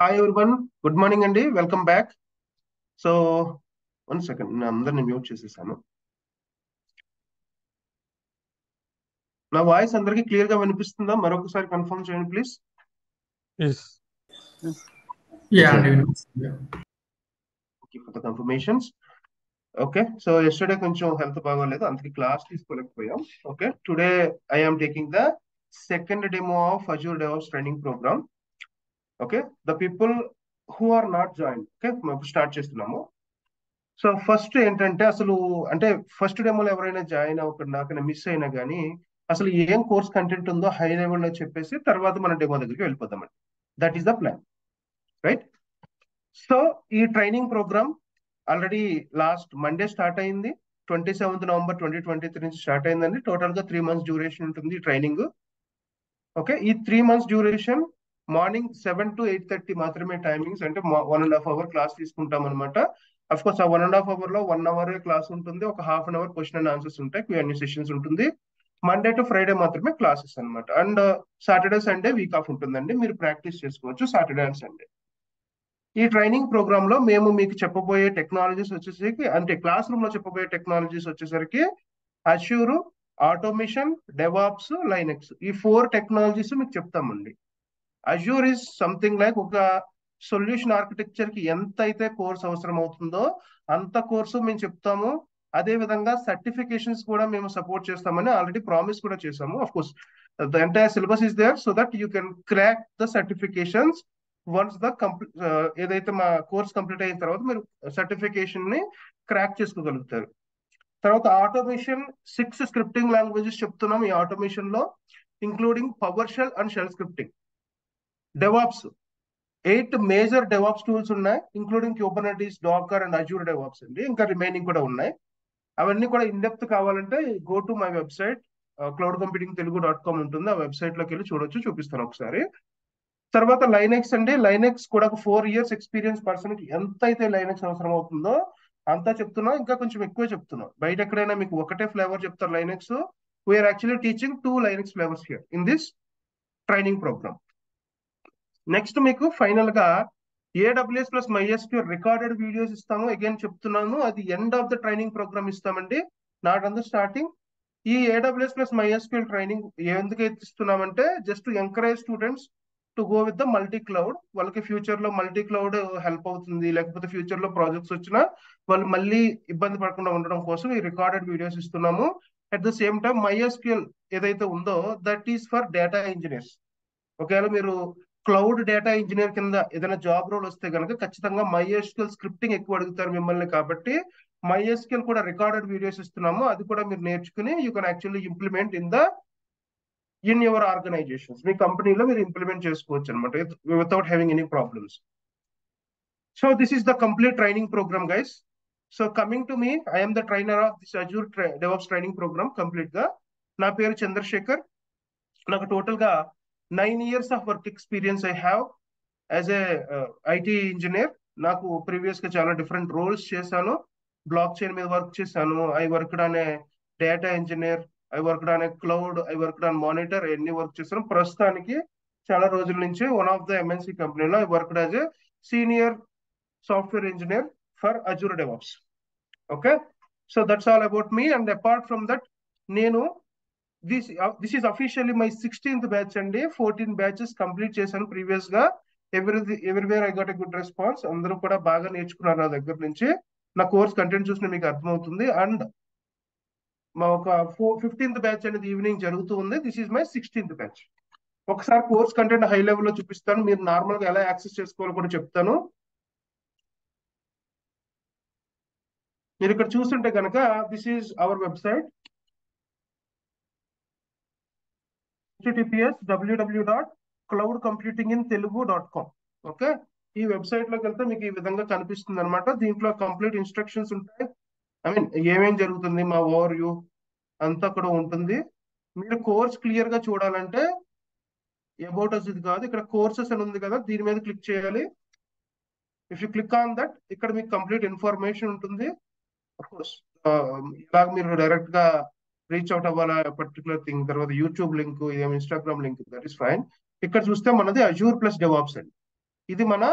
Hi everyone good morning అండి. Welcome back so one second నేను అందరిని మ్యూట్ చేసేసాను. నా వాయిస్ అందరికి క్లియర్గా వినిపిస్తుందా? మరొకసారి కన్ఫర్మ్ చేయండి please. For the confirmations okay so yesterday కొంచెం హెల్త్ బాగోలేదు. అందుకే class తీసుకోలేకపోయాం. Okay today I am taking the second demo of Azure DevOps training program okay the people who are not join okay start చేస్తున్నాము. So first ఏంటంటే అసలు అంటే first డెమోలో ఎవరైనా join అవ్వకుండా అక్కడ మిస్ అయినా కానీ అసలు ఏం కోర్స్ కంటెంట్ ఉందో హై లెవెల్లో చెప్పేసి తర్వాత మన డెమో దగ్గరికి వెళ్ళిపోదామండి. That is the plan right so ఈ training program already last Monday start అయింది. Twenty seventh November twenty twenty three నుంచి స్టార్ట్ అయిందండి. టోటల్గా త్రీ మంత్స్ డ్యూరేషన్ ఉంటుంది ఈ ట్రైనింగ్ ఓకే ఈ three months duration morning seven to eight thirty మాత్రమే timings అంటే one and half hour class తీసుకుంటాం అనమాట అఫ్ కోర్స్ ఆ వన్ అండ్ హాఫ్ అవర్లో వన్ అవర్ క్లాస్ ఉంటుంది. ఒక half an hour question and answers ఉంటాయి. క్యూఎన్ఏ సెషన్స్ ఉంటుంది. మండే టు ఫ్రైడే మాత్రమే క్లాసెస్ అనమాట and Saturday Sunday week off ఉంటుందండి. మీరు ప్రాక్టీస్ చేసుకోవచ్చు సాటర్డే అండ్ సండే ఈ ట్రైనింగ్ ప్రోగ్రామ్లో మేము మీకు చెప్పబోయే టెక్నాలజీస్ వచ్చేసరికి అంటే క్లాస్ రూమ్లో చెప్పబోయే టెక్నాలజీస్ వచ్చేసరికి అష్యూరు ఆటోమేషన్ డెవాప్స్ లైనెక్స్ ఈ ఫోర్ టెక్నాలజీస్ మీకు చెప్తామండి. అజ్యూర్ ఇస్ సంథింగ్ లైక్ ఒక సొల్యూషన్ ఆర్కిటెక్చర్కి ఎంత అయితే కోర్స్ అవసరం అవుతుందో అంత కోర్సు మేము చెప్తాము. అదే విధంగా సర్టిఫికేషన్స్ కూడా మేము సపోర్ట్ చేస్తామని ఆల్రెడీ ప్రామిస్ కూడా చేసాము of course the entire syllabus is there so that you can crack the certifications once the complete ఏదైతే మా కోర్స్ కంప్లీట్ అయిన తర్వాత మీరు సర్టిఫికేషన్ని క్రాక్ చేసుకోగలుగుతారు. తర్వాత ఆటోమేషన్ సిక్స్ స్క్రిప్టింగ్ లాంగ్వేజెస్ చెప్తున్నాం ఈ ఆటోమేషన్లో including PowerShell and shell scripting DevOps eight major DevOps tools ఉన్నాయి including Kubernetes Docker and Azure DevOps అండి. ఇంకా రిమైనింగ్ కూడా ఉన్నాయి. అవన్నీ కూడా ఇన్ డెప్త్ కావాలంటే go to my website cloud computing Telugu dot com ఉంటుంది. ఆ వెబ్సైట్లోకి వెళ్ళి చూడొచ్చు చూపిస్తాను ఒకసారి. తర్వాత లైనెక్స్ అండి. లైనెక్స్ కూడా ఒక ఫోర్ ఇయర్స్ ఎక్స్పీరియన్స్ పర్సన్కి ఎంత అయితే లైనెక్స్ అవసరం అవుతుందో అంతా చెప్తున్నా. ఇంకా కొంచెం ఎక్కువే చెప్తున్నా. బయట ఎక్కడైనా మీకు ఒకటే ఫ్లేవర్ చెప్తారు Linux we are actually teaching two Linux flavours here in this training program next మీకు ఫైనల్గా AWS plus MySQL recorded videos ఇస్తాము. అగైన్ చెప్తున్నాను అది end of the training program ఇస్తామండి. నాట్ ఆన్ ద స్టార్టింగ్ ఈ ఏడబ్ల్యూఎస్ ప్లస్ మైఎస్క్యూఎల్ ట్రైనింగ్ ఎందుకు ఇస్తున్నామంటే just encourage students to go with the multi cloud వాళ్ళకి ఫ్యూచర్లో మల్టీ క్లౌడ్ హెల్ప్ అవుతుంది. లేకపోతే ఫ్యూచర్లో ప్రాజెక్ట్స్ వచ్చినా వాళ్ళు మళ్ళీ ఇబ్బంది పడకుండా ఉండడం కోసం ఈ రికార్డెడ్ వీడియోస్ ఇస్తున్నాము. At the same time MySQL ఏదైతే ఉందో that is for data engineers ఒకవేళ మీరు క్లౌడ్ డేటా ఇంజనీర్ కింద ఏదైనా జాబ్ రోల్ వస్తే కనుక ఖచ్చితంగా మైఎస్క్యూఎల్ స్క్రిప్టింగ్ ఎక్కువ అడుగుతారు మిమ్మల్ని కాబట్టి మైఎస్క్యూఎల్ కూడా రికార్డెడ్ వీడియోస్ ఇస్తున్నాము. అది కూడా మీరు నేర్చుకుని you can actually implement in the in your organizations మీ కంపెనీలో మీరు ఇంప్లిమెంట్ చేసుకోవచ్చు అనమాట without having any problems so this is the complete training program guys so coming to me I'm the trainer of this Azure DevOps training program కంప్లీట్గా. నా పేరు చంద్రశేఖర్. నాకు టోటల్గా nine years of work experience I have as a IT engineer నాకు ప్రీవియస్గా చాలా different roles చేశాను. Blockchain మీద వర్క్ చేశాను. ఐ వర్క్డ్ అనే డేటా ఇంజనీర్ ఐ వర్క్డ్ అనే cloud I worked on monitor ఎన్ని వర్క్ చేశాను. ప్రస్తుతానికి చాలా రోజుల నుంచి వన్ ఆఫ్ ద ఎంఎన్సీ కంపెనీలో I worked as a senior software engineer for Azure DevOps okay so that's all about me and apart from that నేను this this is officially my sixteenth batch అండి fourteen batches complete చేశాను ప్రీవియస్గా every everywhere I got a good response అందరూ కూడా బాగా నేర్చుకున్నారు నా దగ్గర నుంచి. నా కోర్స్ కంటెంట్ చూసిన మీకు అర్థమవుతుంది. అండ్ మా ఒక ఫోర్ ఫిఫ్టీన్త్ బ్యాచ్ అనేది ఈవినింగ్ జరుగుతూ ఉంది. This is my sixteenth batch ఒకసారి కోర్స్ కంటెంట్ హై లెవెల్లో చూపిస్తాను. మీరు నార్మల్గా ఎలా యాక్సెస్ చేసుకోవాలో కూడా చెప్తాను. మీరు ఇక్కడ చూస్తుంటే కనుక this is our website HTTPS WWW dot cloud computing in Telugu dot com okay ఈ వెబ్సైట్లోకి వెళ్తే మీకు ఈ విధంగా కనిపిస్తుంది అనమాట దీంట్లో కంప్లీట్ ఇన్స్ట్రక్షన్స్ ఉంటాయి. ఐ మీన్ ఏమేం జరుగుతుంది మా ఓవర్ వ్యూ అంతా కూడా ఉంటుంది. మీరు కోర్స్ క్లియర్గా చూడాలంటే అబౌట్ అస్ ఇది కాదు ఇక్కడ కోర్సెస్ అని ఉంది కదా దీని మీద క్లిక్ చేయాలి. If you click on that ఇక్కడ మీకు కంప్లీట్ ఇన్ఫర్మేషన్ ఉంటుంది. కోర్స్ ఇలాగ మీరు డైరెక్ట్గా రీచ్ అవుట్ అవ్వాలా పర్టికులర్ థింగ్ తర్వాత యూట్యూబ్ లింక్ ఇదేమో Instagram link that is fine ఇక్కడ చూస్తే మనది అజూర్ ప్లస్ డెవాప్స్ అండి. ఇది మన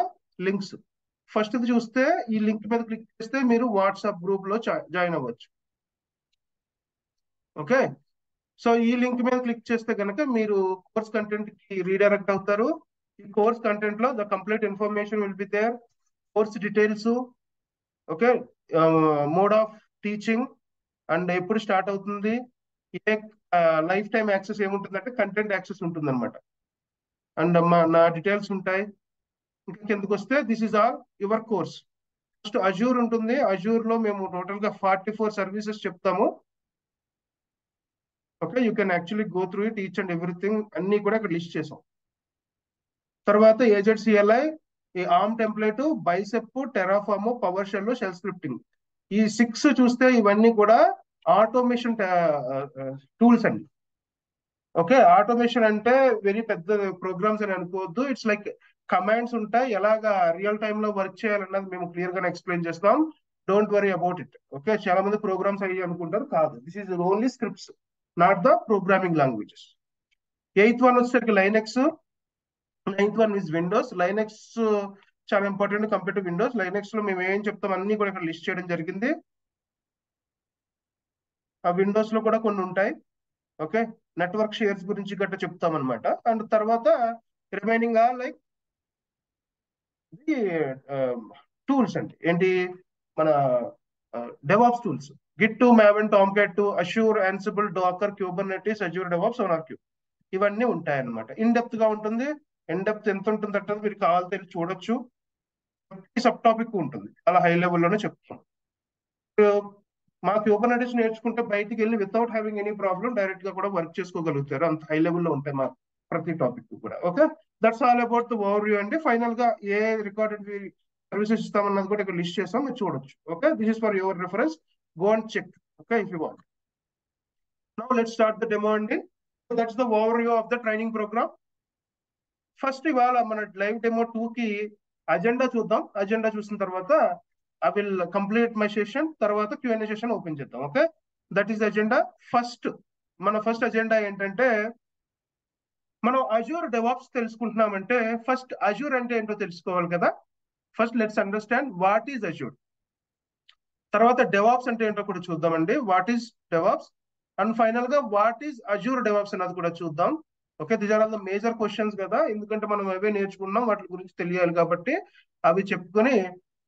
లింక్స్ ఫస్ట్ ఇది చూస్తే ఈ లింక్ మీద క్లిక్ చేస్తే మీరు వాట్సాప్ గ్రూప్లో జాయిన్ అవ్వచ్చు. ఓకే సో ఈ లింక్ మీద క్లిక్ చేస్తే కనుక మీరు కోర్స్ కంటెంట్కి రీడైరెక్ట్ అవుతారు. ఈ course కంటెంట్లో the complete information will be there course details okay mode of teaching and ఎప్పుడు స్టార్ట్ అవుతుంది? ఏ లైఫ్ టైం యాక్సెస్ ఏముంటుందంటే కంటెంట్ యాక్సెస్ ఉంటుంది అనమాట అండ్ మా నా డీటెయిల్స్ ఉంటాయి. ఇంకా కిందకు వస్తే this is all your course. First Azure ఉంటుంది. అజూర్లో మేము టోటల్గా ఫార్టీ ఫోర్ సర్వీసెస్ చెప్తాము. Okay you can actually go through it each and everything అన్ని కూడా ఇక్కడ లిస్ట్ చేసాం. తర్వాత ఏజెడ్ సిఎల్ఐ ఈ ARM template Bicep Terraform PowerShell shell scripting. ఈ సిక్స్ చూస్తే ఇవన్నీ కూడా ఆటోమేషన్ టూల్స్ అండి. ఓకే ఆటోమేషన్ అంటే వెరీ పెద్ద ప్రోగ్రామ్స్ అని అనుకోవద్దు. ఇట్స్ లైక్ కమాండ్స్ ఉంటాయి. ఎలాగా రియల్ టైమ్లో వర్క్ చేయాలన్నది మేము క్లియర్గా ఎక్స్ప్లెయిన్ చేస్తాం. Don't worry about it. Okay చాలా మంది ప్రోగ్రామ్స్ అయ్యి అనుకుంటారు. కాదు. This is only scripts not the programming languages. Eighth one వచ్చేసరికి Linux. Ninth one is Windows. Linux చాలా ఇంపార్టెంట్ కంపేర్ టు విండోస్ లైనెక్స్లో మేము ఏం చెప్తాం అన్ని కూడా ఇక్కడ లిస్ట్ చేయడం జరిగింది. ఆ విండోస్లో కూడా కొన్ని ఉంటాయి. ఓకే నెట్వర్క్ షేర్స్ గురించి గట్రా చెప్తాం అనమాట అండ్ తర్వాత రిమైనింగ్ ఆర్ లైక్ టూల్స్ అండి. ఏంటి? మన DevOps tools Git to Maven Tomcat to Azure Ansible Docker Kubernetes Azure DevOps SonarQube ఇవన్నీ ఉంటాయి అనమాట ఇన్ డెప్త్గా ఉంటుంది. ఇన్ డెప్త్ ఎంత ఉంటుంది అంటే మీరు కావాలి చూడొచ్చు. సబ్ టాపిక్ ఉంటుంది. అలా హై లెవెల్లోనే చెప్తాం మా క్యూబర్నెటీస్ నేర్చుకుంటే బయటికి వెళ్ళి వితౌట్ హ్యావింగ్ ఎనీ ప్రాబ్లం డైరెక్ట్గా కూడా వర్క్ చేసుకోగలుగుతారు. అంత హై లెవెల్లో ఉంటాయి మా ప్రతి టాపిక్ కూడా. Okay that's all about the overview అండి. ఫైనల్గా ఏ రికార్డెడ్ సర్వీసెస్ ఇస్తామన్నది కూడా ఇక్కడ లిస్ట్ చేస్తాం మీరు చూడొచ్చు. Okay this is for your reference go and check okay if you want now let start the demo అండి. That's the overview of the training program first ఇవాళ మన లైవ్ డెమో టూ కి అజెండా చూద్దాం. అజెండా చూసిన తర్వాత I will complete my session తర్వాత Q and A session open చేద్దాం. Okay that is agenda first మన ఫస్ట్ అజెండా ఏంటంటే మనం అజూర్ డెవాప్స్ తెలుసుకుంటున్నామంటే ఫస్ట్ అజూర్ అంటే ఏంటో తెలుసుకోవాలి కదా? First let's understand what is Azure తర్వాత డెవాప్స్ అంటే ఏంటో కూడా చూద్దామండి. వాట్ ఈస్ డెవాప్స్ అండ్ ఫైనల్గా వాట్ ఈస్ అజూర్ డెవాప్స్ అన్నది కూడా చూద్దాం. Okay this are all the major questions కదా. ఎందుకంటే మనం అవే నేర్చుకున్నాం వాటి గురించి తెలియాలి కాబట్టి అవి చెప్పుకొని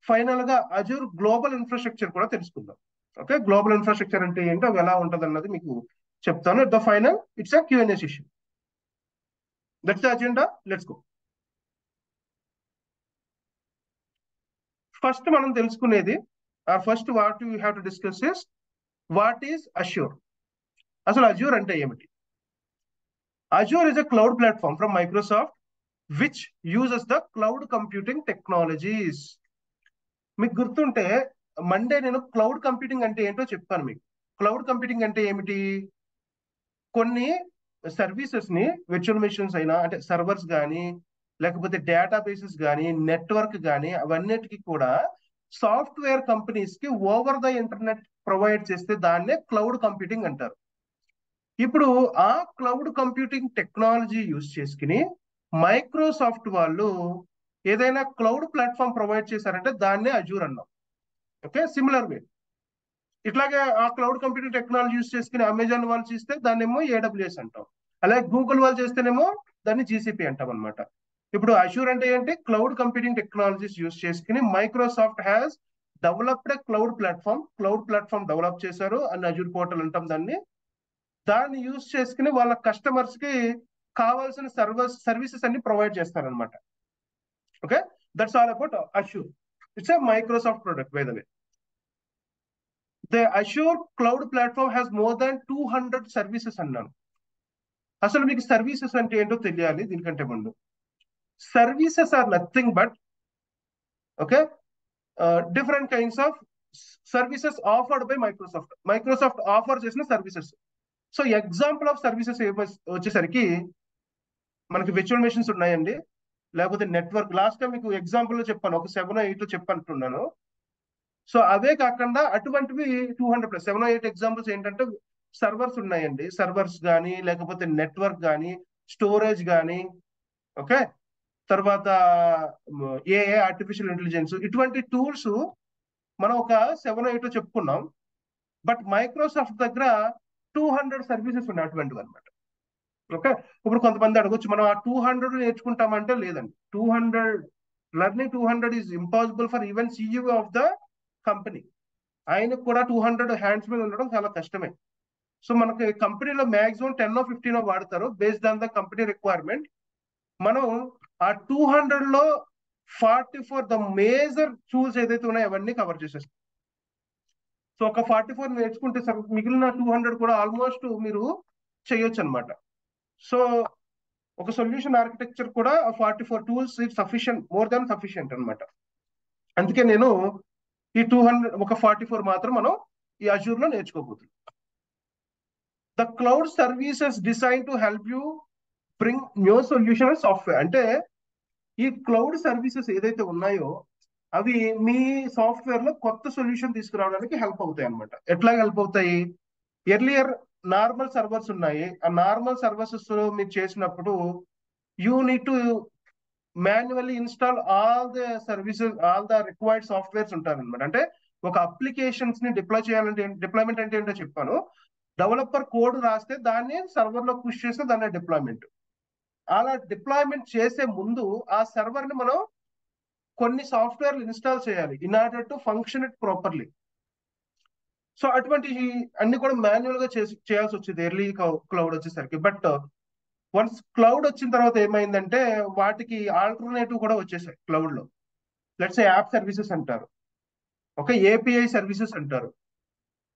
ఫైనల్గా అజూర్ గ్లోబల్ ఇన్ఫ్రాస్ట్రక్చర్ కూడా తెలుసుకుందాం. ఓకే గ్లోబల్ ఇన్ఫ్రాస్ట్రక్చర్ అంటే ఏంటో అవి ఎలా ఉంటుంది అన్నది మీకు చెప్తాను. The final it's a Q and A session that's the agenda let's go first మనం తెలుసుకునేది first what you have to discuss is what is Azure అసలు అజ్యూర్ అంటే ఏమిటి? Azure is a cloud platform from Microsoft which uses the cloud computing technologies మీకు గుర్తుంటే Monday నేను cloud computing అంటే ఏంటో చెప్పాను మీకు. క్లౌడ్ కంప్యూటింగ్ అంటే ఏమిటి? కొన్ని సర్వీసెస్ని విర్చువల్ మిషన్స్ అయినా అంటే సర్వర్స్ కానీ లేకపోతే డేటా బేసెస్ కానీ నెట్వర్క్ కానీ అవన్నిటికీ కూడా సాఫ్ట్వేర్ కంపెనీస్కి ఓవర్ ద ఇంటర్నెట్ ప్రొవైడ్ చేస్తే దాన్నే క్లౌడ్ కంప్యూటింగ్ అంటారు. ఇప్పుడు ఆ క్లౌడ్ కంప్యూటింగ్ టెక్నాలజీ యూజ్ చేసుకుని మైక్రోసాఫ్ట్ వాళ్ళు ఏదైనా క్లౌడ్ ప్లాట్ఫామ్ ప్రొవైడ్ చేశారంటే దాన్నే అజూర్ అన్నాం. ఓకే సిమిలర్ వే ఇట్లాగే ఆ క్లౌడ్ కంప్యూటింగ్ టెక్నాలజీ యూస్ చేసుకుని అమెజాన్ వాళ్ళు చేస్తే దాన్ని ఏమో ఏడబ్ల్యూఎస్ అంటాం. అలాగే గూగుల్ వాళ్ళు చేస్తేనేమో దాన్ని జీసీపీ అంటాం అనమాట ఇప్పుడు అష్యూర్ అంటే ఏంటి? క్లౌడ్ కంప్యూటింగ్ టెక్నాలజీస్ యూస్ చేసుకుని Microsoft has developed cloud platform cloud platform develop చేశారు. అని అజూర్ పోర్టల్ అంటాం దాన్ని. దాన్ని యూజ్ చేసుకుని వాళ్ళ కస్టమర్స్కి కావాల్సిన సర్వీస్ సర్వీసెస్ అన్ని ప్రొవైడ్ చేస్తారనమాట okay? That's all about Azure it's a Microsoft product by the way the Azure cloud platform has more than two hundred services అన్నాను. అసలు మీకు సర్వీసెస్ అంటే ఏంటో తెలియాలి దీనికంటే ముందు. Services are nothing but okay? Different kinds of services offered by Microsoft Microsoft offer చేసిన services so example of services వచ్చేసరికి మనకి విచువల్ మెషిన్స్ ఉన్నాయండి. లేకపోతే నెట్వర్క్ లాస్ట్ టైం మీకు ఎగ్జాంపుల్లో చెప్పాను ఒక సెవెన్ ఎయిట్ చెప్పంటున్నాను. సో అవే కాకుండా అటువంటివి two hundred plus seven eight examples ఏంటంటే సర్వర్స్ ఉన్నాయండి. సర్వర్స్ కానీ లేకపోతే నెట్వర్క్ కానీ స్టోరేజ్ కానీ ఓకే? తర్వాత ఏఏ ఆర్టిఫిషియల్ ఇంటెలిజెన్స్ ఇటువంటి టూల్స్ మనం ఒక సెవెన్ ఎయిట్ చెప్పుకున్నాం. బట్ మైక్రోసాఫ్ట్ దగ్గర టూ హండ్రెడ్ సర్వీసెస్ ఉన్నాయి అటువంటివి అనమాట ఓకే ఇప్పుడు కొంతమంది అడగొచ్చు మనం ఆ టూ హండ్రెడ్ నేర్చుకుంటామంటే లేదండి. Two hundred learning two hundred is impossible for even CEO of the company ఆయనకు కూడా టూ హండ్రెడ్ హ్యాండ్స్ మీద ఉండడం చాలా కష్టమే. సో మనకి కంపెనీలో మాక్సిమం టెన్ ఫిఫ్టీన్ వాడతారు. Based on the company requirement మనం ఆ టూ హండ్రెడ్లో forty four the major tools ఏదైతే ఉన్నాయో అవన్నీ కవర్ చేసేస్తాం. సో ఒక ఫార్టీ ఫోర్ నేర్చుకుంటే సరే మిగిలిన టూ హండ్రెడ్ కూడా ఆల్మోస్ట్ మీరు చేయొచ్చు అనమాట సో ఒక సొల్యూషన్ ఆర్కిటెక్చర్ కూడా forty four tools it sufficient more than sufficient అనమాట అందుకే నేను ఈ టూ హండ్రెడ్ ఒక ఫార్టీ ఫోర్ మాత్రం మనం ఈ అజూర్లో నేర్చుకోబోతున్నాం. The cloud services design to help you bring new solution software అంటే ఈ క్లౌడ్ సర్వీసెస్ ఏదైతే ఉన్నాయో అవి మీ సాఫ్ట్వేర్లో కొత్త సొల్యూషన్ తీసుకురావడానికి హెల్ప్ అవుతాయి అనమాట ఎట్లా హెల్ప్ అవుతాయి? ఎర్లియర్ నార్మల్ సర్వర్స్ ఉన్నాయి. ఆ నార్మల్ సర్వీసెస్ మీరు చేసినప్పుడు you need to manually install all the services all the required softwares ఉంటారు అనమాట అంటే ఒక అప్లికేషన్స్ని డిప్లాయ్ చేయాలంటే డిప్లాయ్మెంట్ అంటే ఏంటో చెప్పాను. డెవలపర్ కోడ్ రాస్తే దాన్ని సర్వర్లో పుష్ చేస్తే దాన్ని డిప్లాయ్మెంట్. అలా డిప్లాయ్మెంట్ చేసే ముందు ఆ సర్వర్ని మనం కొన్ని సాఫ్ట్వేర్లు ఇన్స్టాల్ చేయాలి. In order to function it properly so అటువంటి అన్ని కూడా మాన్యువల్గా చేసి చేయాల్సి వచ్చేది. ఎర్లీ క్లౌడ్ వచ్చేసరికి. బట్ వన్స్ క్లౌడ్ వచ్చిన తర్వాత ఏమైందంటే వాటికి ఆల్టర్నేటివ్ కూడా వచ్చేసాయి క్లౌడ్లో. లెట్స్ యాప్ సర్వీసెస్ అంటారు. ఒక ఏపీఐ సర్వీసెస్ అంటారు.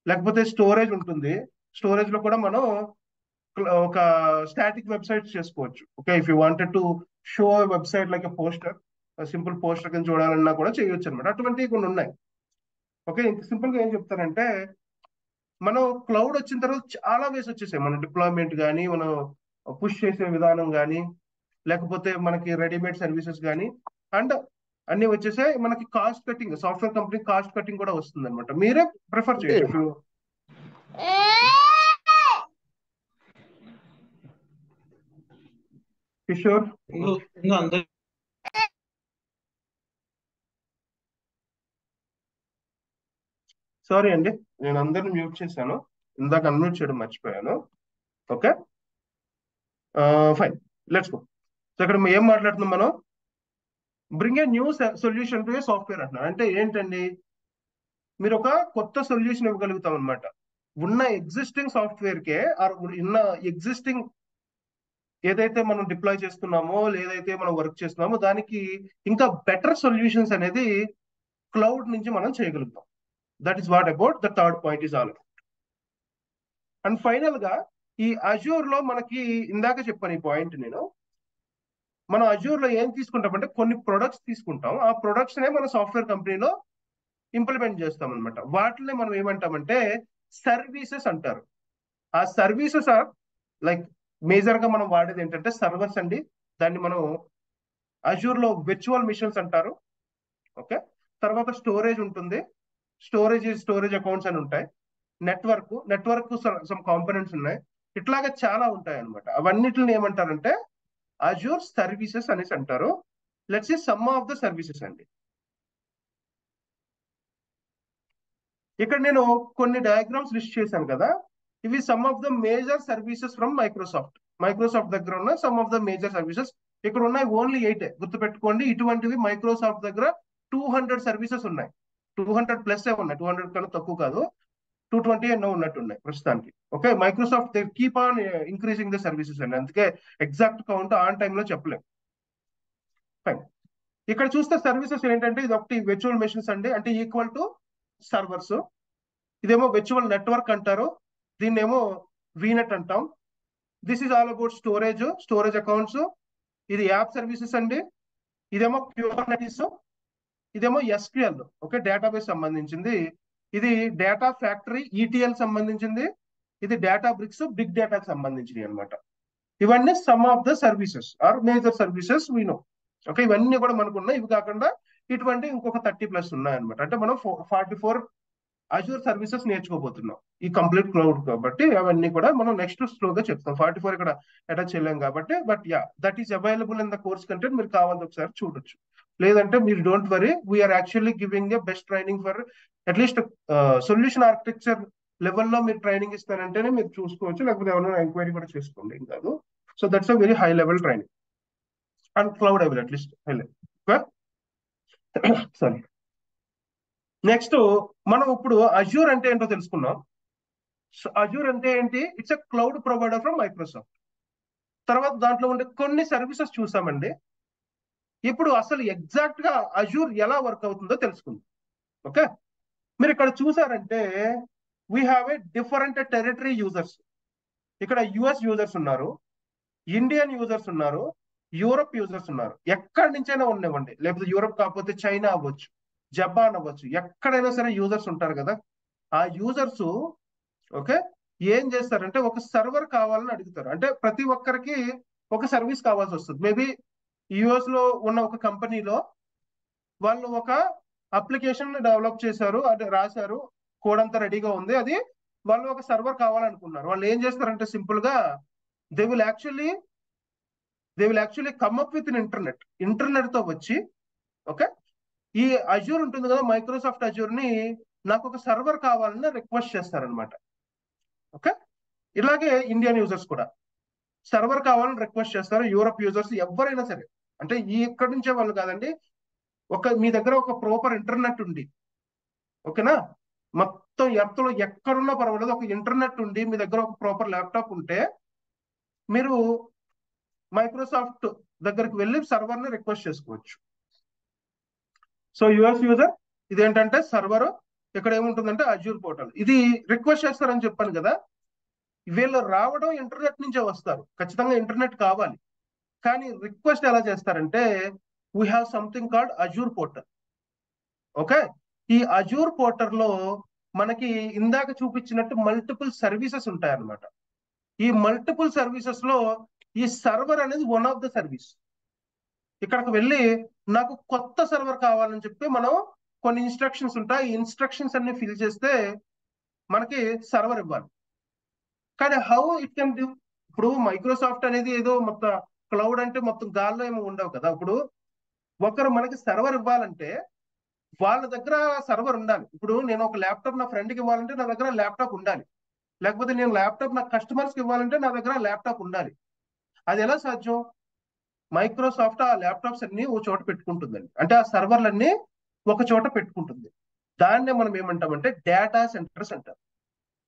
లేకపోతే స్టోరేజ్ ఉంటుంది. స్టోరేజ్లో కూడా మనం ఒక స్టాటిక్ వెబ్సైట్స్ చేసుకోవచ్చు. Okay if you wanted to show website like a poster simple poster కింద చూడాలన్నా కూడా చేయొచ్చు అనమాట అటువంటివి కొన్ని ఉన్నాయి. ఓకే ఇంక సింపుల్గా ఏం చెప్తారంటే మనం క్లౌడ్ వచ్చిన తర్వాత చాలా వేస్ వచ్చేసాయి. మన డిప్లాయ్మెంట్ కానీ మనం పుష్ చేసే విధానం కానీ లేకపోతే మనకి రెడీమేడ్ సర్వీసెస్ కానీ అండ్ అన్ని వచ్చేసాయి. మనకి cost cutting software company cost cutting కూడా వస్తుంది అనమాట మీరే ప్రిఫర్ చేయొచ్చు. కిషోర్? సారీ అండి నేను అందరిని మ్యూట్ చేశాను. ఇందాక అన్మ్యూట్ చేయడం మర్చిపోయాను. Okay? Fine. Let's go so ఇక్కడ ఏం మాట్లాడుతున్నాం మనం? Bring a new solution to a software అంటున్నారు అంటే ఏంటండి? మీరు ఒక కొత్త సొల్యూషన్ ఇవ్వగలుగుతాం అనమాట ఉన్న ఎగ్జిస్టింగ్ సాఫ్ట్వేర్ కే ఉన్న ఎగ్జిస్టింగ్ ఏదైతే మనం డిప్లాయ్ చేస్తున్నామో లేదైతే మనం వర్క్ చేస్తున్నామో దానికి ఇంకా బెటర్ సొల్యూషన్స్ అనేది క్లౌడ్ నుంచి మనం చేయగలుగుతాం. That is what about the third point is all and ఫైనల్గా ఈ అజూర్లో మనకి ఇందాక చెప్పాను ఈ పాయింట్ నేను మనం అజూర్లో ఏం తీసుకుంటామంటే కొన్ని ప్రొడక్ట్స్ తీసుకుంటాం. ఆ ప్రొడక్ట్స్ నే మన సాఫ్ట్వేర్ కంపెనీలో ఇంప్లిమెంట్ చేస్తాం అనమాట వాటిని మనం ఏమంటామంటే సర్వీసెస్ అంటారు. ఆ సర్వీసెస్ ఆర్ లైక్ మేజర్గా మనం వాడేది ఏంటంటే సర్వర్స్ అండి. దాన్ని మనం అజూర్లో విర్చువల్ మిషన్స్ అంటారు. ఓకే తర్వాత స్టోరేజ్ ఉంటుంది. స్టోరేజ్ స్టోరేజ్ అకౌంట్స్ అని ఉంటాయి. నెట్వర్క్ నెట్వర్క్ సమ్ కాంపోనెంట్స్ ఉన్నాయి. ఇట్లాగా చాలా ఉంటాయి అనమాట అవన్నిటిని ఏమంటారంటే అజూర్ సర్వీసెస్ అనేసి అంటారు. లెట్స్ ఈ సమ్ ఆఫ్ ద సర్వీసెస్ అండి. ఇక్కడ నేను కొన్ని డయాగ్రామ్స్ లిస్ట్ చేశాను కదా. ఇవి some of the major services from Microsoft Microsoft దగ్గర ఉన్న some of the major services ఇక్కడ ఉన్నాయి ఓన్లీ ఎయిట్ గుర్తుపెట్టుకోండి ఇటువంటివి మైక్రోసాఫ్ట్ దగ్గర టూ హండ్రెడ్ సర్వీసెస్ ఉన్నాయి. టూ హండ్రెడ్ ప్లస్ ఉన్నాయి. టూ హండ్రెడ్ కన్నా తక్కువ కాదు. టూ ట్వంటీ ఎన్నో ఉన్నట్టు ఉన్నాయి ప్రస్తుతానికి. Okay Microsoft keep on increasing the services అండి. అందుకే ఎగ్జాక్ట్ కౌంట్ ఆన్ టైంలో చెప్పలేం. ఫైన్ ఇక్కడ చూస్తే సర్వీసెస్ ఏంటంటే ఇది ఒకటి వెర్చువల్ మెషిన్స్ అండి. అంటే ఈక్వల్ టు సర్వర్స్ ఇదేమో వెర్చువల్ నెట్వర్క్ అంటారు. దీన్నేమో వీనెట్ అంటాం. This is all about storage storage accounts ఇది యాప్ సర్వీసెస్ అండి. ఇదేమో క్యూబర్నెటీస్ ఇదేమో ఎస్క్యూఎల్ ఓకే డేటాబేస్ సంబంధించింది. ఇది డేటా ఫ్యాక్టరీ ఈటీఎల్ సంబంధించింది. ఇది డేటా బ్రిక్స్ బిగ్ డేటాకి సంబంధించినవి అనమాట ఇవన్నీ some of the services are major services we know okay ఇవన్నీ కూడా మనకు ఉన్నాయి ఇవి కాకుండా ఇటువంటి ఇంకొక థర్టీ ప్లస్ ఉన్నాయి అనమాట అంటే మనం ఫార్టీ ఫోర్ అజూర్ సర్వీసెస్ నేర్చుకోబోతున్నాం. ఈ కంప్లీట్ క్లౌడ్ కాబట్టి అవన్నీ కూడా మనం నెక్స్ట్ స్లోగా చెప్తాం. ఫార్టీ ఫోర్ ఇక్కడ అటాచ్ చేయలేం కాబట్టి but yeah that is available in the course content మీరు కావాలి ఒకసారి చూడొచ్చు. లేదంటే మీరు don't worry we're actually giving a best training for at least solution architecture లెవెల్లో మీరు ట్రైనింగ్ ఇస్తారంటేనే మీరు చూసుకోవచ్చు. లేకపోతే ఎవరైనా ఎంక్వైరీ కూడా చేసుకోండి ఏం కాదు so that's a very high level training and cloud avail at least high level sorry next మనం ఇప్పుడు అజ్యూర్ అంటే ఏంటో తెలుసుకున్నాం అజ్యూర్ అంటే ఏంటి? It's a cloud provider from Microsoft తర్వాత దాంట్లో ఉండే కొన్ని సర్వీసెస్ చూసామండి. ఇప్పుడు అసలు ఎగ్జాక్ట్గా అజూర్ ఎలా వర్క్ అవుతుందో తెలుసుకుందాం. ఓకే మీరు ఇక్కడ చూసారంటే we have a different territory users ఇక్కడ యుఎస్ యూజర్స్ ఉన్నారు ఇండియన్ యూజర్స్ ఉన్నారు యూరప్ యూజర్స్ ఉన్నారు. ఎక్కడి నుంచైనా ఉండేవండి లేకపోతే యూరప్ కాకపోతే చైనా అవ్వచ్చు జపాన్ అవ్వచ్చు ఎక్కడైనా సరే యూజర్స్ ఉంటారు కదా. ఆ యూజర్స్ ఓకే ఏం చేస్తారంటే ఒక సర్వర్ కావాలని అడుగుతారు. అంటే ప్రతి ఒక్కరికి ఒక సర్వీస్ కావాల్సి వస్తుంది. మేబీ యుఎస్లో ఉన్న ఒక కంపెనీలో వాళ్ళు ఒక అప్లికేషన్ డెవలప్ చేశారు అంటే రాశారు కోడ్ అంతా రెడీగా ఉంది. అది వాళ్ళు ఒక సర్వర్ కావాలనుకున్నారు. వాళ్ళు ఏం చేస్తారంటే సింపుల్గా they will actually they will actually come up with internet internet. తో వచ్చి ఓకే? ఈ అజ్యూర్ ఉంటుంది కదా మైక్రోసాఫ్ట్ అజ్యూర్ని నాకు ఒక సర్వర్ కావాలని రిక్వెస్ట్ చేస్తారనమాట ఓకే? ఇలాగే ఇండియన్ యూజర్స్ కూడా. సర్వర్ కావాలని రిక్వెస్ట్ చేస్తారు. యూరప్ యూజర్స్ ఎవరైనా సరే. అంటే ఈ ఇక్కడి నుంచే వాళ్ళు కాదండి ఒక మీ దగ్గర ఒక ప్రాపర్ ఇంటర్నెట్ ఉంది. ఓకేనా? మొత్తం ఎర్త్లో ఎక్కడున్నా పర్వాలేదు ఒక ఇంటర్నెట్ ఉండి మీ దగ్గర ఒక ప్రాపర్ ల్యాప్టాప్ ఉంటే మీరు మైక్రోసాఫ్ట్ దగ్గరికి వెళ్ళి సర్వర్ని రిక్వెస్ట్ చేసుకోవచ్చు. సో యుఎస్ యూజర్ ఇదేంటంటే సర్వర్ ఇక్కడ ఏముంటుందంటే అజ్యూర్ పోర్టల్ ఇది రిక్వెస్ట్ చేస్తారని చెప్పాను కదా వీళ్ళు రావడం ఇంటర్నెట్ నుంచే వస్తారు. ఖచ్చితంగా ఇంటర్నెట్ కావాలి. కానీ రిక్వెస్ట్ ఎలా చేస్తారంటే we have something called Azure portal okay ఈ అజూర్ పోర్టర్లో మనకి ఇందాక చూపించినట్టు మల్టిపుల్ సర్వీసెస్ ఉంటాయి అన్నమాట ఈ మల్టిపుల్ సర్వీసెస్లో ఈ సర్వర్ అనేది వన్ ఆఫ్ ద సర్వీస్ ఇక్కడికి వెళ్ళి నాకు కొత్త సర్వర్ కావాలని చెప్పి మనం కొన్ని ఇన్స్ట్రక్షన్స్ ఉంటాయి. ఈ ఇన్స్ట్రక్షన్స్ అన్ని ఫిల్ చేస్తే మనకి సర్వర్ ఇవ్వాలి. కానీ హౌ ఇట్ కెన్ డూ ఇప్పుడు మైక్రోసాఫ్ట్ అనేది ఏదో మొత్తం క్లౌడ్ అంటే మొత్తం గాల్లో ఏమో ఉండవు కదా. అప్పుడు ఒకరు మనకి సర్వర్ ఇవ్వాలంటే వాళ్ళ దగ్గర సర్వర్ ఉండాలి. ఇప్పుడు నేను ఒక ల్యాప్టాప్ నా ఫ్రెండ్కి ఇవ్వాలంటే నా దగ్గర ల్యాప్టాప్ ఉండాలి. లేకపోతే నేను ల్యాప్టాప్ నా కస్టమర్స్కి ఇవ్వాలంటే నా దగ్గర ల్యాప్టాప్ ఉండాలి. అది ఎలా సాధ్యం? మైక్రోసాఫ్ట్ ఆ ల్యాప్టాప్స్ అన్ని ఓ చోట పెట్టుకుంటుందండి. అంటే ఆ సర్వర్లన్నీ ఒక చోట పెట్టుకుంటుంది. దాన్నే మనం ఏమంటామంటే డేటా సెంటర్స్ అంటారు.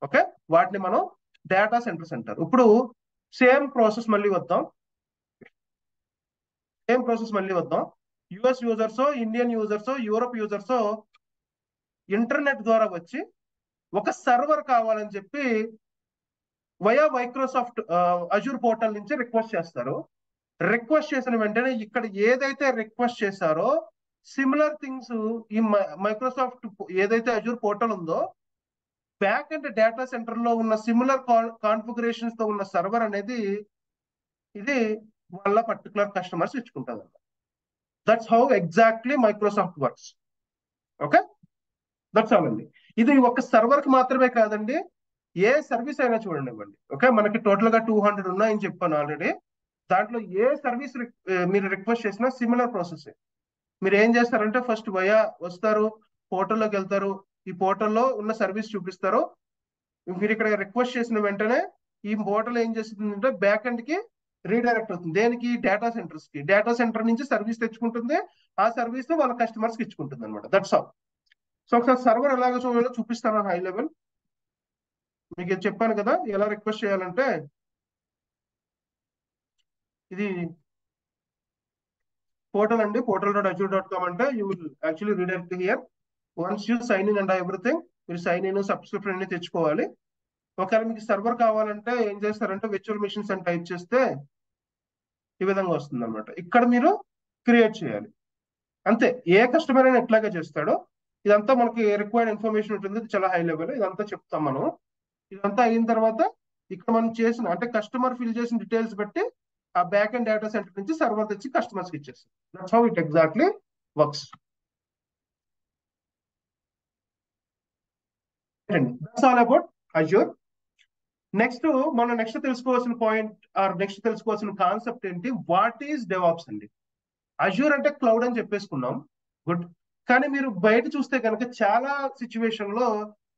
ఓకే? వాటిని మనం డేటా సెంటర్స్ అంటారు. ఇప్పుడు సేమ్ ప్రాసెస్ మళ్ళీ వద్దాం. సేమ్ ప్రాసెస్ మళ్ళీ వద్దాం. US users Indian users Europe users internet ద్వారా వచ్చి ఒక సర్వర్ కావాలని చెప్పి వయా మైక్రోసాఫ్ట్ అజూర్ పోర్టల్ నుంచి రిక్వెస్ట్ చేస్తారు. రిక్వెస్ట్ చేసిన వెంటనే ఇక్కడ ఏదైతే రిక్వెస్ట్ చేశారో సిమిలర్ థింగ్స్ ఈ మైక్రోసాఫ్ట్ ఏదైతే అజూర్ పోర్టల్ ఉందో బ్యాక్ అండ్ డేటా సెంటర్లో ఉన్న సిమిలర్ కాన్ఫిగరేషన్స్తో ఉన్న సర్వర్ అనేది ఇది వాళ్ళ particular customers ఇచ్చుకుంటుంది that's how exactly Microsoft works okay that's all అండి. ఇది ఒక సర్వర్కి మాత్రమే కాదండి ఏ సర్వీస్ అయినా చూడండి ఇవ్వండి. ఓకే మనకి టోటల్గా టూ హండ్రెడ్ ఉన్నాయని చెప్పాను ఆల్రెడీ దాంట్లో ఏ సర్వీస్ మీరు రిక్వెస్ట్ చేసినా సిమిలర్ ప్రాసెస్ మీరు ఏం చేస్తారంటే ఫస్ట్ వయా వస్తారు పోర్టల్లోకి వెళ్తారు. ఈ పోర్టల్లో ఉన్న సర్వీస్ చూపిస్తారు. మీరు ఇక్కడ రిక్వెస్ట్ చేసిన వెంటనే ఈ పోర్టల్ ఏం చేస్తుందంటే బ్యాక్ ఎండ్కి రీడైరెక్ట్ అవుతుంది. దేనికి? డేటా సెంటర్స్కి. డేటా సెంటర్ నుంచి సర్వీస్ తెచ్చుకుంటుంది. ఆ సర్వీస్ వాళ్ళ కస్టమర్స్కి ఇచ్చుకుంటుంది అనమాట దట్స్ ఆల్ సో ఒకసారి సర్వర్ ఎలాగ చూడాలో చూపిస్తాను హై లెవెల్ మీకు చెప్పాను కదా ఎలా రిక్వెస్ట్ చేయాలంటే ఇది పోర్టల్ అండి. Portal dot Azure dot com అంటే you will actually redirect here once you sign in and everything మీరు సైన్ ఇన్ సబ్స్క్రిప్షన్ అన్ని తెచ్చుకోవాలి. ఒకవేళ మీకు సర్వర్ కావాలంటే ఏం చేస్తారంటే విర్చువల్ మిషన్స్ అని టైప్ చేస్తే ఈ విధంగా వస్తుంది అనమాట ఇక్కడ మీరు క్రియేట్ చేయాలి. అంతే. ఏ కస్టమర్ అయినా ఎట్లాగే చేస్తాడో ఇదంతా మనకి రిక్వైర్డ్ ఇన్ఫర్మేషన్ ఉంటుంది. చాలా హై లెవెల్ ఇదంతా చెప్తాం మనం. ఇదంతా అయిన తర్వాత ఇక్కడ మనం చేసిన అంటే కస్టమర్ ఫిల్ చేసిన డీటెయిల్స్ బట్టి ఆ బ్యాక్ అండ్ డేటా సెంటర్ నుంచి సర్వర్ తెచ్చి కస్టమర్స్కి ఇచ్చేస్తాం. That's how it exactly works that's all about Azure next మనం నెక్స్ట్ తెలుసుకోవాల్సిన పాయింట్ ఆర్ నెక్స్ట్ తెలుసుకోవాల్సిన కాన్సెప్ట్ ఏంటి? వాట్ ఈస్ డెవాప్స్ అండి? అజూర్ అంటే క్లౌడ్ అని చెప్పేసుకున్నాం. గుడ్ కానీ మీరు బయట చూస్తే కనుక చాలా సిచ్యువేషన్లో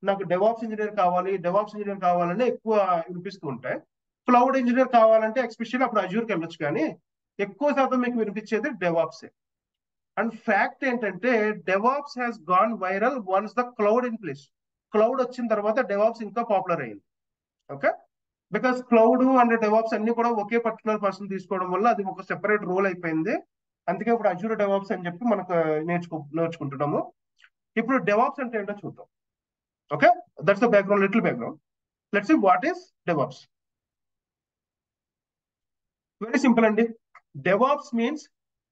నాకు డెవాప్స్ ఇంజనీర్ కావాలి డెవాప్స్ ఇంజనీర్ కావాలని ఎక్కువ వినిపిస్తూ ఉంటాయి. క్లౌడ్ ఇంజనీర్ కావాలంటే ఎక్స్పెషల్లీ అప్పుడు అజూర్కి వెళ్ళొచ్చు కానీ ఎక్కువ శాతం మీకు వినిపించేది డెవాప్సే అండ్ ఫ్యాక్ట్ ఏంటంటే DevOps has gone viral once the cloud in place cloud వచ్చిన తర్వాత డెవాప్స్ ఇంకా పాపులర్ అయింది. Okay because cloud and DevOps అన్ని కూడా ఒకే పర్టికులర్ పర్సన్ తీసుకోవడం వల్ల అది ఒక సెపరేట్ రోల్ అయిపోయింది. అందుకే ఇప్పుడు అజూర్ డెవాప్స్ అని చెప్పి మనకు uh, నేర్చుకో నేర్చుకుంటున్నాము. ఇప్పుడు డెవాప్స్ అంటే ఏంటో చూద్దాం. Okay that's the background little background let's what is DevOps very simple అండి. DevOps means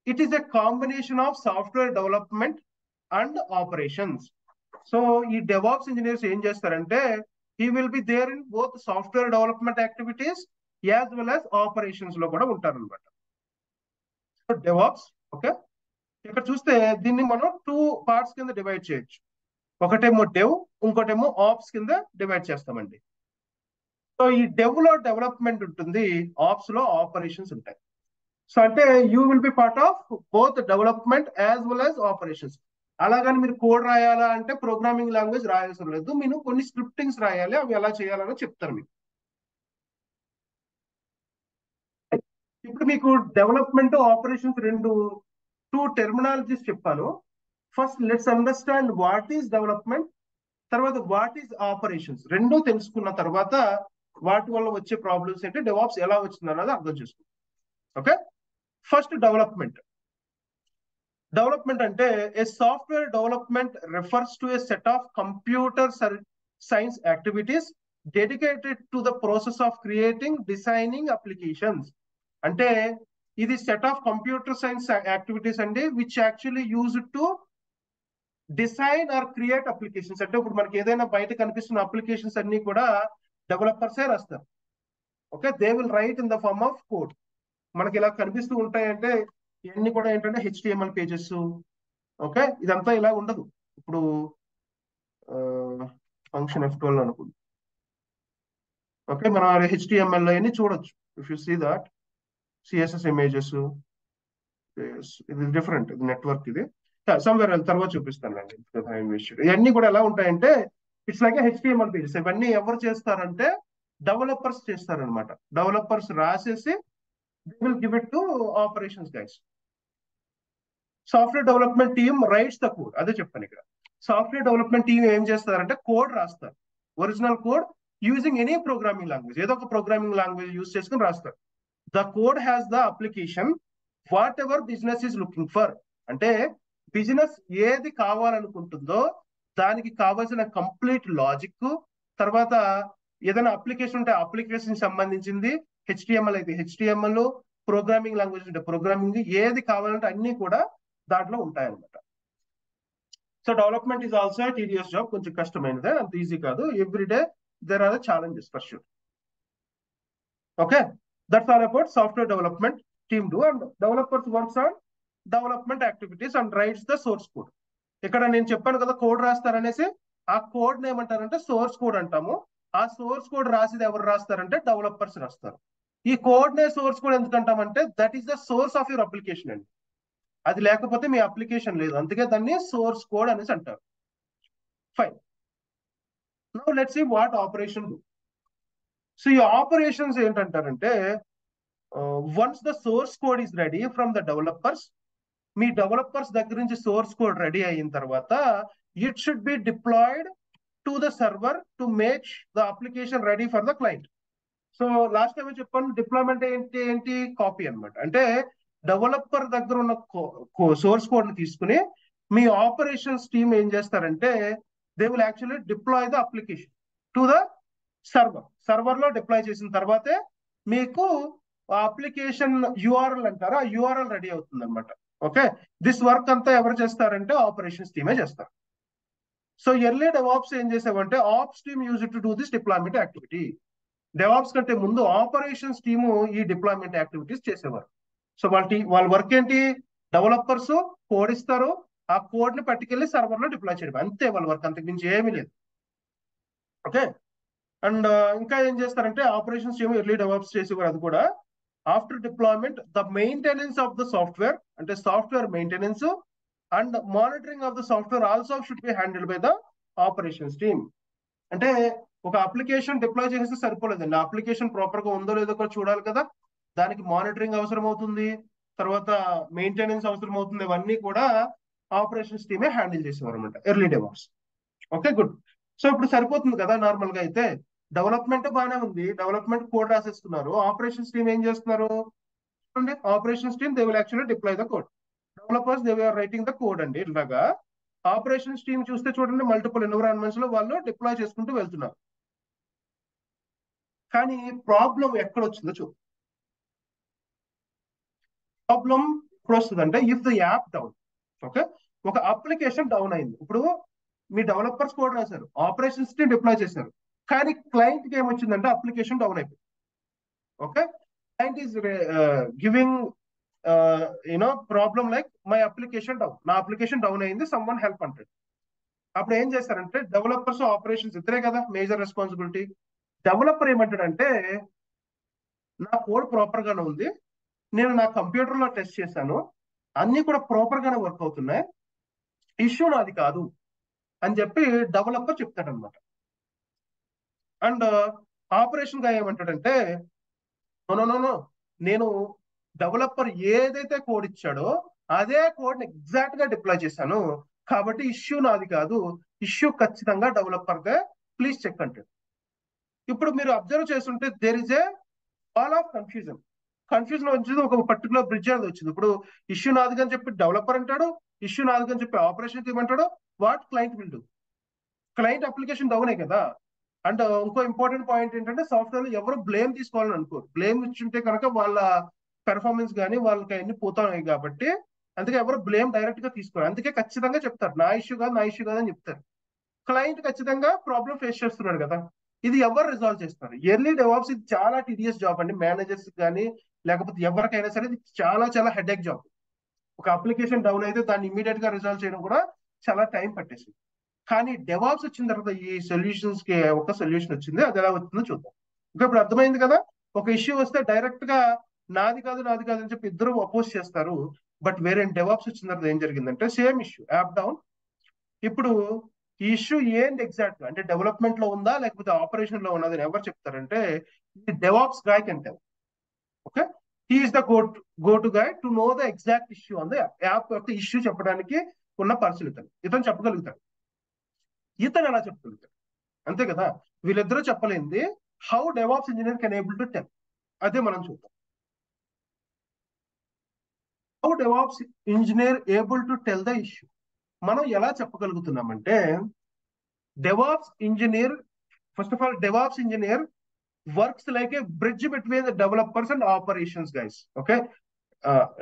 it is a combination of software development and operations so ఈ డెవాప్స్ ఇంజనీర్స్ ఏం చేస్తారంటే he will be there in both software development activities as well as ఆపరేషన్స్లో కూడా ఉంటారనమాట so DevOps okay ఇక్కడ చూస్తే దీన్ని మనం టూ పార్ట్స్ కింద డివైడ్ చేయొచ్చు. ఒకటేమో డెవ్ ఇంకోటేమో ఆప్స్ కింద డివైడ్ చేస్తామండి. సో ఈ డెవ్లో డెవలప్మెంట్ ఉంటుంది ఆప్స్లో ఆపరేషన్స్ ఉంటాయి. సో అంటే you will be part of both development as well as operations అలాగని మీరు కోడ్ రాయాలా అంటే ప్రోగ్రామింగ్ లాంగ్వేజ్ రాయాల్సిన లేదు. మీరు కొన్ని స్క్రిప్టింగ్స్ రాయాలి. అవి ఎలా చేయాలని చెప్తారు మీకు. ఇప్పుడు మీకు డెవలప్మెంట్ ఆపరేషన్స్ రెండు టూ టెర్మినాలజీస్ చెప్పాను. First let's understand what is development తర్వాత వాట్ ఈస్ ఆపరేషన్స్ రెండు తెలుసుకున్న తర్వాత వాటి వల్ల వచ్చే ప్రాబ్లమ్స్ ఏంటి డెవాప్స్ ఎలా వచ్చింది అన్నది అర్థం చేసుకుంటాం ఓకే ఫస్ట్ డెవలప్మెంట్ డెవలప్మెంట్ అంటే a software development refers to a set of computer science activities dedicated to the process of creating designing applications అంటే ఇది set of computer science activities అండి which actually use to design or create applications అంటే ఇప్పుడు మనకి ఏదైనా బయట కనిపిస్తున్న applications అన్ని కూడా డెవలపర్సే రాస్తారు. Okay they will write in the form of code మనకి ఇలా కనిపిస్తూ ఉంటాయంటే ఇవన్నీ కూడా ఏంటంటే హెచ్టిఎంఎల్ పేజెస్ ఓకే? ఇదంతా ఇలా ఉండదు. ఇప్పుడు ఫంక్షన్ ఎఫ్ ట్వెల్వ్ అనుకుంది. ఓకే మనం హెచ్టిఎంఎల్ అవన్నీ చూడొచ్చు. If you see that CSS images ఇది డిఫరెంట్ ఇది నెట్వర్క్ ఇది. సమ్వేర్ తర్వాత చూపిస్తాను ఇవన్నీ కూడా ఎలా ఉంటాయంటే ఇట్స్ లైక్ హెచ్టిఎంఎల్ పేజెస్ ఇవన్నీ ఎవరు చేస్తారంటే డెవలపర్స్ చేస్తారనమాట డెవలపర్స్ రాసేసి they will give it to operations guys software development team writes the code. అదే చెప్పాను ఇక్కడ. సాఫ్ట్వేర్ డెవలప్మెంట్ టీమ్ ఏం చేస్తారంటే కోడ్ రాస్తారు. Original code using any programming language ఏదో ఒక ప్రోగ్రామింగ్ లాంగ్వేజ్ యూజ్ చేసుకుని రాస్తారు. The code has the application whatever business is looking for అంటే బిజినెస్ ఏది కావాలనుకుంటుందో దానికి కావాల్సిన కంప్లీట్ లాజిక్ తర్వాత ఏదైనా అప్లికేషన్ ఉంటే అప్లికేషన్ సంబంధించింది హెచ్డిఎంఎల్ అయితే హెచ్డిఎంఎల్ ప్రోగ్రామింగ్ లాంగ్వేజ్ ఉంటే ప్రోగ్రామింగ్ ఏది కావాలంటే అన్ని కూడా దాంట్లో ఉంటాయన్నమాట. So development is also tedious job కొంచెం కష్టమైనదే అంత ఈజీ కాదు. Every day there are challenges for sure okay that's all about software development team do and developers works on development activities and writes the source code ఇక్కడ నేను చెప్పాను కదా code రాస్తారనేసి ఆ code ఏమంటారంటే సోర్స్ కోడ్ అంటాము. ఆ source code రాసేది ఎవరు రాస్తారంటే డెవలపర్స్ రాస్తారు. ఈ కోడ్ నే source code ఎందుకంటామంటే that is the source of your application అండి. అది లేకపోతే మీ అప్లికేషన్ లేదు. అందుకే దాన్ని సోర్స్ కోడ్ అనేసి అంటారు. Fine no let what operation so ఈ operations ఏంటంటారంటే once the source code is ready from the developers me developers దగ్గర నుంచి సోర్స్ కోడ్ రెడీ అయిన తర్వాత it should be deployed to the server to make the application ready for the client so last time చెప్పాను deployment ఏంటి ఏంటి? Copy అనమాట అంటే developer దగ్గర ఉన్న సోర్స్ కోడ్ని తీసుకుని మీ ఆపరేషన్స్ టీమ్ ఏం చేస్తారంటే they will actually deploy the application to the server. సర్వర్లో deploy చేసిన తర్వాతే మీకు అప్లికేషన్ యూఆర్ఎల్ అంటారు ఆ యూఆర్ఎల్ రెడీ అవుతుంది అనమాట ఓకే? దిస్ వర్క్ అంతా ఎవరు చేస్తారంటే ఆపరేషన్స్ టీమే చేస్తారు. సో ఎర్లీ డెవాప్స్ ఏం చేసామంటే ops team use to do this deployment activity. DevOps కంటే ముందు ఆపరేషన్స్ టీము ఈ డిప్లాయ్మెంట్ యాక్టివిటీస్ చేసేవారు. సో వాళ్ళ వాళ్ళ వర్క్ ఏంటి? డెవలపర్స్ కోడ్ ఇస్తారు. ఆ కోడ్ని పట్టుకెళ్ళి సర్వర్లో డిప్లాయ్ చేయడం. అంతే వాళ్ళ వర్క్ అంతకు మించి ఏమీ లేదు. ఓకే? అండ్ uh, ఇంకా ఏం చేస్తారంటే ఆపరేషన్స్ ఏమో ఎర్లీ డెవలప్స్ చేసేవారు అది కూడా. After deployment the maintenance of the software అంటే software maintenance and monitoring of the software also should be handled by the operations team అంటే ఒక అప్లికేషన్ డిప్లాయ్ చేస్తే సరిపోలేదండి. అప్లికేషన్ ప్రాపర్గా ఉందో లేదో కూడా చూడాలి కదా. దానికి మానిటరింగ్ అవసరం అవుతుంది తర్వాత మెయింటెనెన్స్ అవసరం అవుతుంది ఇవన్నీ కూడా ఆపరేషన్స్ టీమే హ్యాండిల్ చేసేవారు అనమాట early DevOps. Okay good. So ఇప్పుడు సరిపోతుంది కదా నార్మల్గా అయితే. డెవలప్మెంట్ బాగానే ఉంది డెవలప్మెంట్ కోడ్ రాసేసుకున్నారు. ఆపరేషన్స్ టీమ్ ఏం చేస్తున్నారు? చూడండి operations team they will actually deploy the code. Developers they are writing the code అండి ఇలాగా. ఆపరేషన్స్ టీమ్ చూస్తే చూడండి మల్టిపుల్ ఎన్విరాన్మెంట్స్లో వాళ్ళు డిప్లాయ్ చేసుకుంటూ వెళ్తున్నారు. కానీ ప్రాబ్లం ఎక్కడ వచ్చిందో చూ ప్రాబ్లం ఇప్పుడు వస్తుంది అంటే if the app down okay ఒక అప్లికేషన్ డౌన్ అయింది. ఇప్పుడు మీ డెవలపర్స్ కోడ్ రాశారు. ఆపరేషన్స్ని డిప్లాయ్ చేశారు. కానీ క్లయింట్కి ఏమొచ్చిందంటే అప్లికేషన్ డౌన్ అయిపోయింది. Okay client is giving you know problem like my application down నా అప్లికేషన్ డౌన్ అయింది. సమ్ వన్ హెల్ప్ అంటాడు అప్పుడు ఏం చేస్తారంటే డెవలపర్స్ ఆపరేషన్స్ ఇద్దరే కదా. మేజర్ రెస్పాన్సిబిలిటీ డెవలపర్ ఏమంటాడంటే నా కోడ్ ప్రాపర్ గానే ఉంది. నేను నా కంప్యూటర్లో టెస్ట్ చేశాను. అన్ని కూడా ప్రాపర్ గానే వర్క్ అవుతున్నాయి. ఇష్యూ నాది కాదు అని చెప్పి డెవలపర్ చెప్తాడు అనమాట అండ్ ఆపరేషన్గా uh, ఏమంటాడంటే నో నేను డెవలపర్ ఏదైతే కోడ్ ఇచ్చాడో అదే కోడ్ ఎగ్జాక్ట్గా డిప్లాయ్ చేశాను. కాబట్టి ఇష్యూ నాది కాదు. ఇష్యూ ఖచ్చితంగా డెవలపర్గా ప్లీజ్ చెక్ అంటాడు. ఇప్పుడు మీరు అబ్జర్వ్ చేస్తుంటే there is a all of confusion confusion వచ్చింది ఒక పర్టికులర్ బ్రిడ్జ్ అనేది వచ్చింది. ఇప్పుడు ఇష్యూ నాది అని చెప్పి డెవలపర్ అంటాడు ఇష్యూ నాది అని చెప్పి ఆపరేషన్ టీమ్ అంటాడు what client will do client application డౌనే కదా? అండ్ ఇంకో ఇంపార్టెంట్ పాయింట్ ఏంటంటే సాఫ్ట్వేర్లో ఎవరు బ్లేమ్ తీసుకోవాలని అనుకోరు. బ్లేమ్ ఇచ్చుంటే కనుక వాళ్ళ పెర్ఫార్మెన్స్ కానీ వాళ్ళకి అన్ని పోతాయి కాబట్టి అందుకే ఎవరు బ్లేమ్ డైరెక్ట్గా తీసుకోరు. అందుకే ఖచ్చితంగా చెప్తారు నా ఇష్యూ కాదు నా ఇష్యూ కాదు అని చెప్తారు. క్లయింట్ ఖచ్చితంగా ప్రాబ్లం ఫేస్ చేస్తున్నాడు కదా? ఇది ఎవరు రిజాల్వ్ చేస్తారు? ఎర్లీ డెవాప్స్ ఇది చాలా టీడియస్ జాబ్ అండి. మేనేజర్స్ కానీ లేకపోతే ఎవరికైనా సరే ఇది చాలా చాలా హెడేక్ జాబ్ ఒక అప్లికేషన్ డౌన్ అయితే దాన్ని ఇమీడియట్గా రిజాల్వ్ చేయడం కూడా చాలా టైం పట్టేసింది. కానీ డెవాప్స్ వచ్చిన తర్వాత ఈ సొల్యూషన్స్కి ఒక సొల్యూషన్ వచ్చింది. అది ఎలా వచ్చిందో చూద్దాం. ఇంకా ఇప్పుడు అర్థమైంది కదా? ఒక ఇష్యూ వస్తే డైరెక్ట్గా నాది కాదు నాది కాదు అని చెప్పి ఇద్దరు అపోజ్ చేస్తారు. బట్ వేరే డెవాప్స్ వచ్చిన తర్వాత ఏం జరిగిందంటే సేమ్ ఇష్యూ యాప్ డౌన్ ఇప్పుడు ఈ ఇష్యూ ఏంటి ఎగ్జాక్ట్ అంటే డెవలప్మెంట్లో ఉందా? లేకపోతే ఆపరేషన్లో ఉన్నది ఎవరు చెప్తారంటే ఇది డెవాప్స్ గాయక్ అంటారు. Okay he is the go go to guy to know the exact issue on the app యొక్క ఇష్యూ చెప్పడానికి ఉన్న పర్సన్ ఇతను. ఇతను చెప్పగలుగుతాడు. ఇతను ఎలా చెప్పగలుగుతాడు? అంతే కదా? వీళ్ళిద్దరూ చెప్పలేంది how DevOps engineer can able to tell అదే మనం చూద్దాం. How DevOps engineer able to tell the issue మనం ఎలా చెప్పగలుగుతున్నామంటే DevOps engineer first of all DevOps engineer works like a bridge between the developers and operations guys okay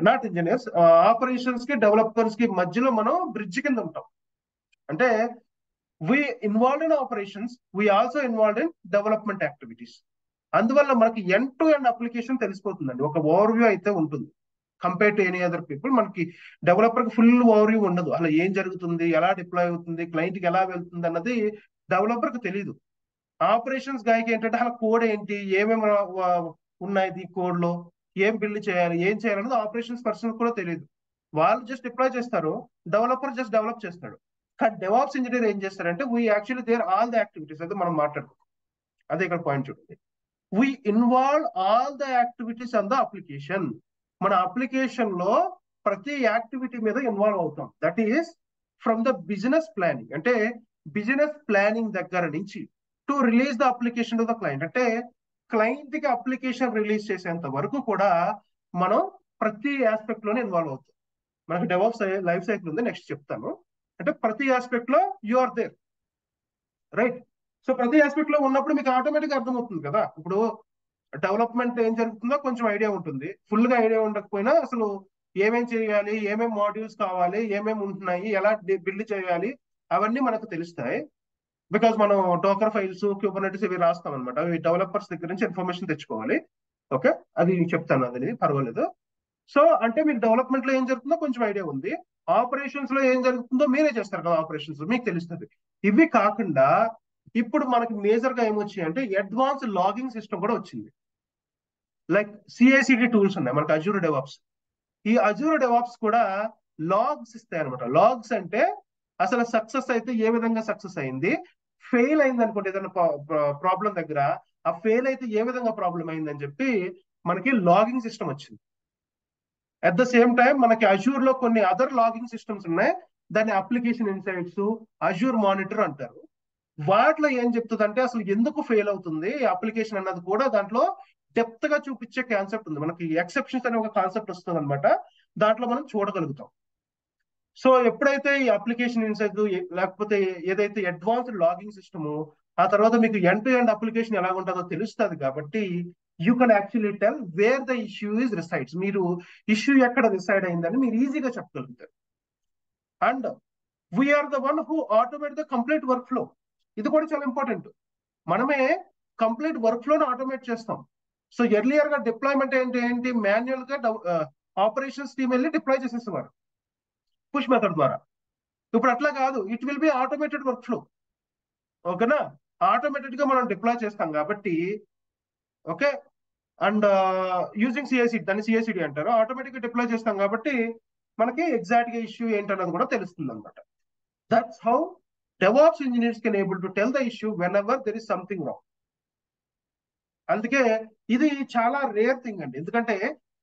not engineers ఆపరేషన్స్కి డెవలపర్స్కి మధ్యలో మనం bridge కింద ఉంటాం. అంటే we involve in operations we also involve in development activities అందువల్ల మనకి end to end application తెలిసిపోతుందండి. ఒక ఓవర్ వ్యూ అయితే ఉంటుంది. Compare to any other people మనకి డెవలపర్కి ఫుల్ ఓవర్ వ్యూ ఉండదు. అలా ఏం జరుగుతుంది ఎలా డిప్లాయ్ అవుతుంది క్లయింట్కి ఎలా వెళ్తుంది అన్నది డెవలపర్కి తెలియదు ఆపరేషన్స్ గాయకి ఏంటంటే అసలు కోడ్ ఏంటి? ఏమేమి ఉన్నాయి కోడ్లో ఏం బిల్డ్ చేయాలి? ఏం చేయాలన్నది ఆపరేషన్స్ పర్సన్ కూడా తెలియదు వాళ్ళు జస్ట్ డిప్లాయ్ చేస్తారు డెవలపర్ జస్ట్ డెవలప్ చేస్తాడు. కానీ డెవాప్స్ ఇంజనీర్ ఏం చేస్తారంటే we actually there all the activities అయితే మనం మాట్లాడుకుంటాం అదే ఇక్కడ పాయింట్ చూడండి. We involve all the activities on the application మన అప్లికేషన్లో ప్రతి యాక్టివిటీ మీద ఇన్వాల్వ్ అవుతాం. That is from the business planning అంటే బిజినెస్ ప్లానింగ్ దగ్గర నుంచి to release the application to the client అంటే క్లయింట్కి అప్లికేషన్ రిలీజ్ చేసేంత వరకు కూడా మనం ప్రతి ఆస్పెక్ట్లోనే ఇన్వాల్వ్ అవుతాం. మనకి డెవలప్ లైఫ్ సైకిల్ ఉంది నెక్స్ట్ చెప్తాను. అంటే ప్రతి ఆస్పెక్ట్లో you are there right so ప్రతి ఆస్పెక్ట్లో ఉన్నప్పుడు మీకు ఆటోమేటిక్ అర్థమవుతుంది కదా. ఇప్పుడు డెవలప్మెంట్ ఏం జరుగుతుందో కొంచెం ఐడియా ఉంటుంది. ఫుల్గా ఐడియా ఉండకపోయినా అసలు ఏమేం చేయాలి ఏమేం మాడ్యూల్స్ కావాలి ఏమేమి ఉంటున్నాయి ఎలా బిల్డ్ చేయాలి అవన్నీ మనకు తెలుస్తాయి. బికాస్ మనం టోకర్ ఫైల్స్ క్యూబర్నెటిస్ ఇవి రాస్తాం అనమాట అవి డెవలపర్స్ దగ్గర నుంచి ఇన్ఫర్మేషన్ తెచ్చుకోవాలి. ఓకే అది చెప్తాను అది పర్వాలేదు. సో అంటే మీకు డెవలప్మెంట్లో ఏం జరుగుతుందో కొంచెం ఐడియా ఉంది. ఆపరేషన్స్లో ఏం జరుగుతుందో మీరే చేస్తారు కదా ఆపరేషన్స్ మీకు తెలుస్తుంది. ఇవి కాకుండా ఇప్పుడు మనకి మేజర్గా ఏమొచ్చాయి అంటే అడ్వాన్స్ లాగింగ్ సిస్టమ్ కూడా వచ్చింది. లైక్ సిఐసిడి టూల్స్ ఉన్నాయి మనకి అజూర్ డెవాప్స్ ఈ అజూర్ డెవాప్స్ కూడా లాగ్స్ ఇస్తాయి అనమాట లాగ్స్ అంటే అసలు సక్సెస్ అయితే ఏ విధంగా సక్సెస్ అయింది? ఫెయిల్ అయింది అనుకోండి ఏదైనా ప్రాబ్లం దగ్గర ఆ ఫెయిల్ అయితే ఏ విధంగా ప్రాబ్లం అయిందని చెప్పి మనకి లాగింగ్ సిస్టమ్ వచ్చింది. అట్ ద సేమ్ టైం మనకి అజూర్లో కొన్ని అదర్ లాగింగ్ సిస్టమ్స్ ఉన్నాయి. దాన్ని అప్లికేషన్ ఇన్సైట్స్ అజూర్ మానిటర్ అంటారు. వాటిలో ఏం చెప్తుంది అంటే అసలు ఎందుకు ఫెయిల్ అవుతుంది? అప్లికేషన్ అన్నది కూడా దాంట్లో డెప్త్గా చూపించే కాన్సెప్ట్ ఉంది. మనకి ఎక్సెప్షన్స్ అనే ఒక కాన్సెప్ట్ వస్తుంది అనమాట దాంట్లో మనం చూడగలుగుతాం. సో ఎప్పుడైతే ఈ అప్లికేషన్ ఇన్సైట్ లేకపోతే ఏదైతే అడ్వాన్స్డ్ లాగింగ్ సిస్టమ్ ఆ తర్వాత మీకు ఎండ్ టు ఎండ్ అప్లికేషన్ ఎలా ఉంటుందో తెలుస్తుంది కాబట్టి you can actually tell where the issue is resides. మీరు ఇష్యూ ఎక్కడ రిసైడ్ అయిందని మీరు ఈజీగా చెప్పగలుగుతారు. And we are the one who automate the complete workflow ఇది కూడా చాలా ఇంపార్టెంట్. మనమే కంప్లీట్ వర్క్ ఫ్లోని ఆటోమేట్ చేస్తాం. సో ఎర్లియర్గా డిప్లాయ్మెంట్ ఏంటి ఏంటి? మాన్యువల్గా ఆపరేషన్స్ టీమ్ వెళ్ళి డిప్లాయ్ చేసేసేవారు. పుష్ మెథడ్ ద్వారా. ఇప్పుడు అట్లా కాదు. It will be automated workflow ఓకేనా ఆటోమేటెడ్గా మనం డిప్లాయ్ చేస్తాం కాబట్టి okay and using CI CD దాన్ని సిఐసిడి అంటారు. ఆటోమేటిక్గా డిప్లాయ్ చేస్తాం కాబట్టి మనకి ఎగ్జాక్ట్గా ఇష్యూ ఏంటన్నది కూడా తెలుస్తుంది అనమాట that's how DevOps engineers can able to tell the issue whenever there is something wrong అందుకే ఇది చాలా రేర్ థింగ్ అండి. ఎందుకంటే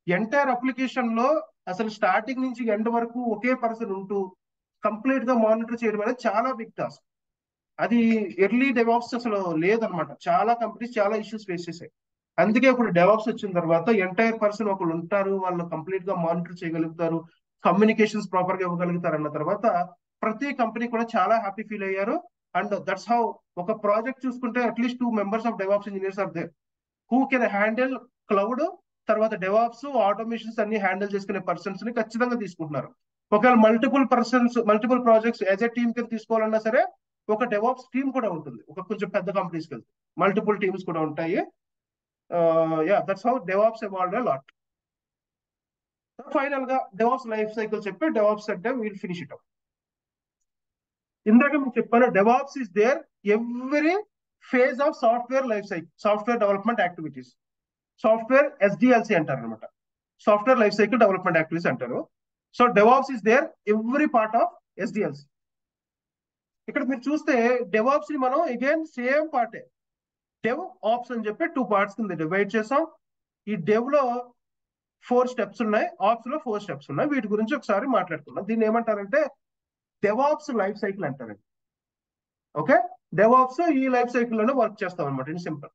ఎంటైర్ అప్లికేషన్లో అసలు స్టార్టింగ్ నుంచి ఎండ్ వరకు ఒకే పర్సన్ ఉంటూ కంప్లీట్గా మానిటర్ చేయడం అనేది చాలా బిగ్ టాస్క్ అది ఎర్లీ డెవాప్స్ అసలు లేదనమాట. చాలా కంపెనీస్ చాలా ఇష్యూస్ ఫేస్ చేశాయి. అందుకే ఇప్పుడు డెవాప్స్ వచ్చిన తర్వాత ఎంటైర్ పర్సన్ ఒకళ్ళు ఉంటారు వాళ్ళు కంప్లీట్గా మానిటర్ చేయగలుగుతారు కమ్యూనికేషన్స్ ప్రాపర్గా ఇవ్వగలుగుతారు అన్న తర్వాత ప్రతి కంపెనీ కూడా చాలా హ్యాపీ ఫీల్ అయ్యారు. అండ్ దట్స్ హౌ ఒక ప్రాజెక్ట్ చూసుకుంటే at least two members of DevOps engineers are there who can handle cloud తర్వాత డెవాప్స్ ఆటోమేషన్స్ అన్ని హ్యాండిల్ చేసుకునే పర్సన్స్ని ఖచ్చితంగా తీసుకుంటున్నారు. ఒకవేళ multiple persons multiple projects as a team కింద తీసుకోవాలన్నా సరే ఒక డెవాప్స్ టీమ్ కూడా ఉంటుంది. ఒక కొంచెం పెద్ద కంపెనీస్కి వెళ్తే. మల్టిపుల్ టీమ్స్ కూడా ఉంటాయి. Yeah that's how DevOps evolve lot ఫైనల్గా డెవాప్స్ లైఫ్ సైకిల్ చెప్పి డెవాప్స్ అంటే వీల్ ఫినిష్ ఇట్ ఇందాక మీకు చెప్పాను DevOps is there every phase of software life cycle software development activities software SDLC అంటారు అనమాట software life cycle development activities అంటారు. So DevOps is there every part of SDLC ఇక్కడ మీరు చూస్తే డెవాప్స్ని మనం అగైన్ సేమ్ పార్టే డెవ్ ఆప్స్ అని చెప్పి టూ పార్ట్స్ కింద డివైడ్ చేసాం. ఈ డెవ్లో ఫోర్ స్టెప్స్ ఉన్నాయి ఆప్స్లో ఫోర్ స్టెప్స్ ఉన్నాయి. వీటి గురించి ఒకసారి మాట్లాడుకున్నాం దీన్ని ఏమంటారంటే డెవాప్స్ లైఫ్ సైకిల్ అంటారండి. ఓకే డెవాప్స్ ఈ లైఫ్ సైకిల్లోనే వర్క్ చేస్తాం అనమాట ఇన్ సింపుల్.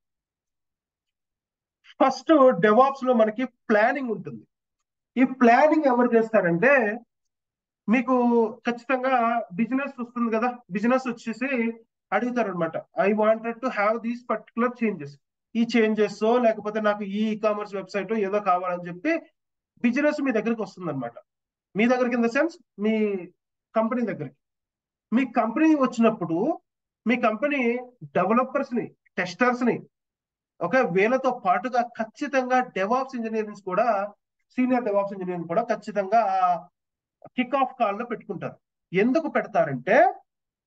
ఫస్ట్ డెవాప్స్లో మనకి ప్లానింగ్ ఉంటుంది. ఈ ప్లానింగ్ ఎవరు చేస్తారంటే మీకు ఖచ్చితంగా బిజినెస్ వస్తుంది కదా బిజినెస్ వచ్చేసి అడుగుతారు అనమాట I wanted to have these particular changes ఈ చేంజెస్ లేకపోతే నాకు ఈ కామర్స్ వెబ్సైట్ ఏదో కావాలని చెప్పి బిజినెస్ మీ దగ్గరికి వస్తుంది అనమాట మీ దగ్గరికి ఇన్ ద సెన్స్ మీ కంపెనీ దగ్గరికి. మీ కంపెనీ వచ్చినప్పుడు మీ కంపెనీ డెవలపర్స్ని టెస్టర్స్ని ఓకే వీళ్ళతో పాటుగా ఖచ్చితంగా డెవాప్స్ ఇంజనీరింగ్స్ కూడా సీనియర్ డెవాప్స్ ఇంజనీరింగ్ కూడా ఖచ్చితంగా కిక్ ఆఫ్ కాల్లో పెట్టుకుంటారు. ఎందుకు పెడతారంటే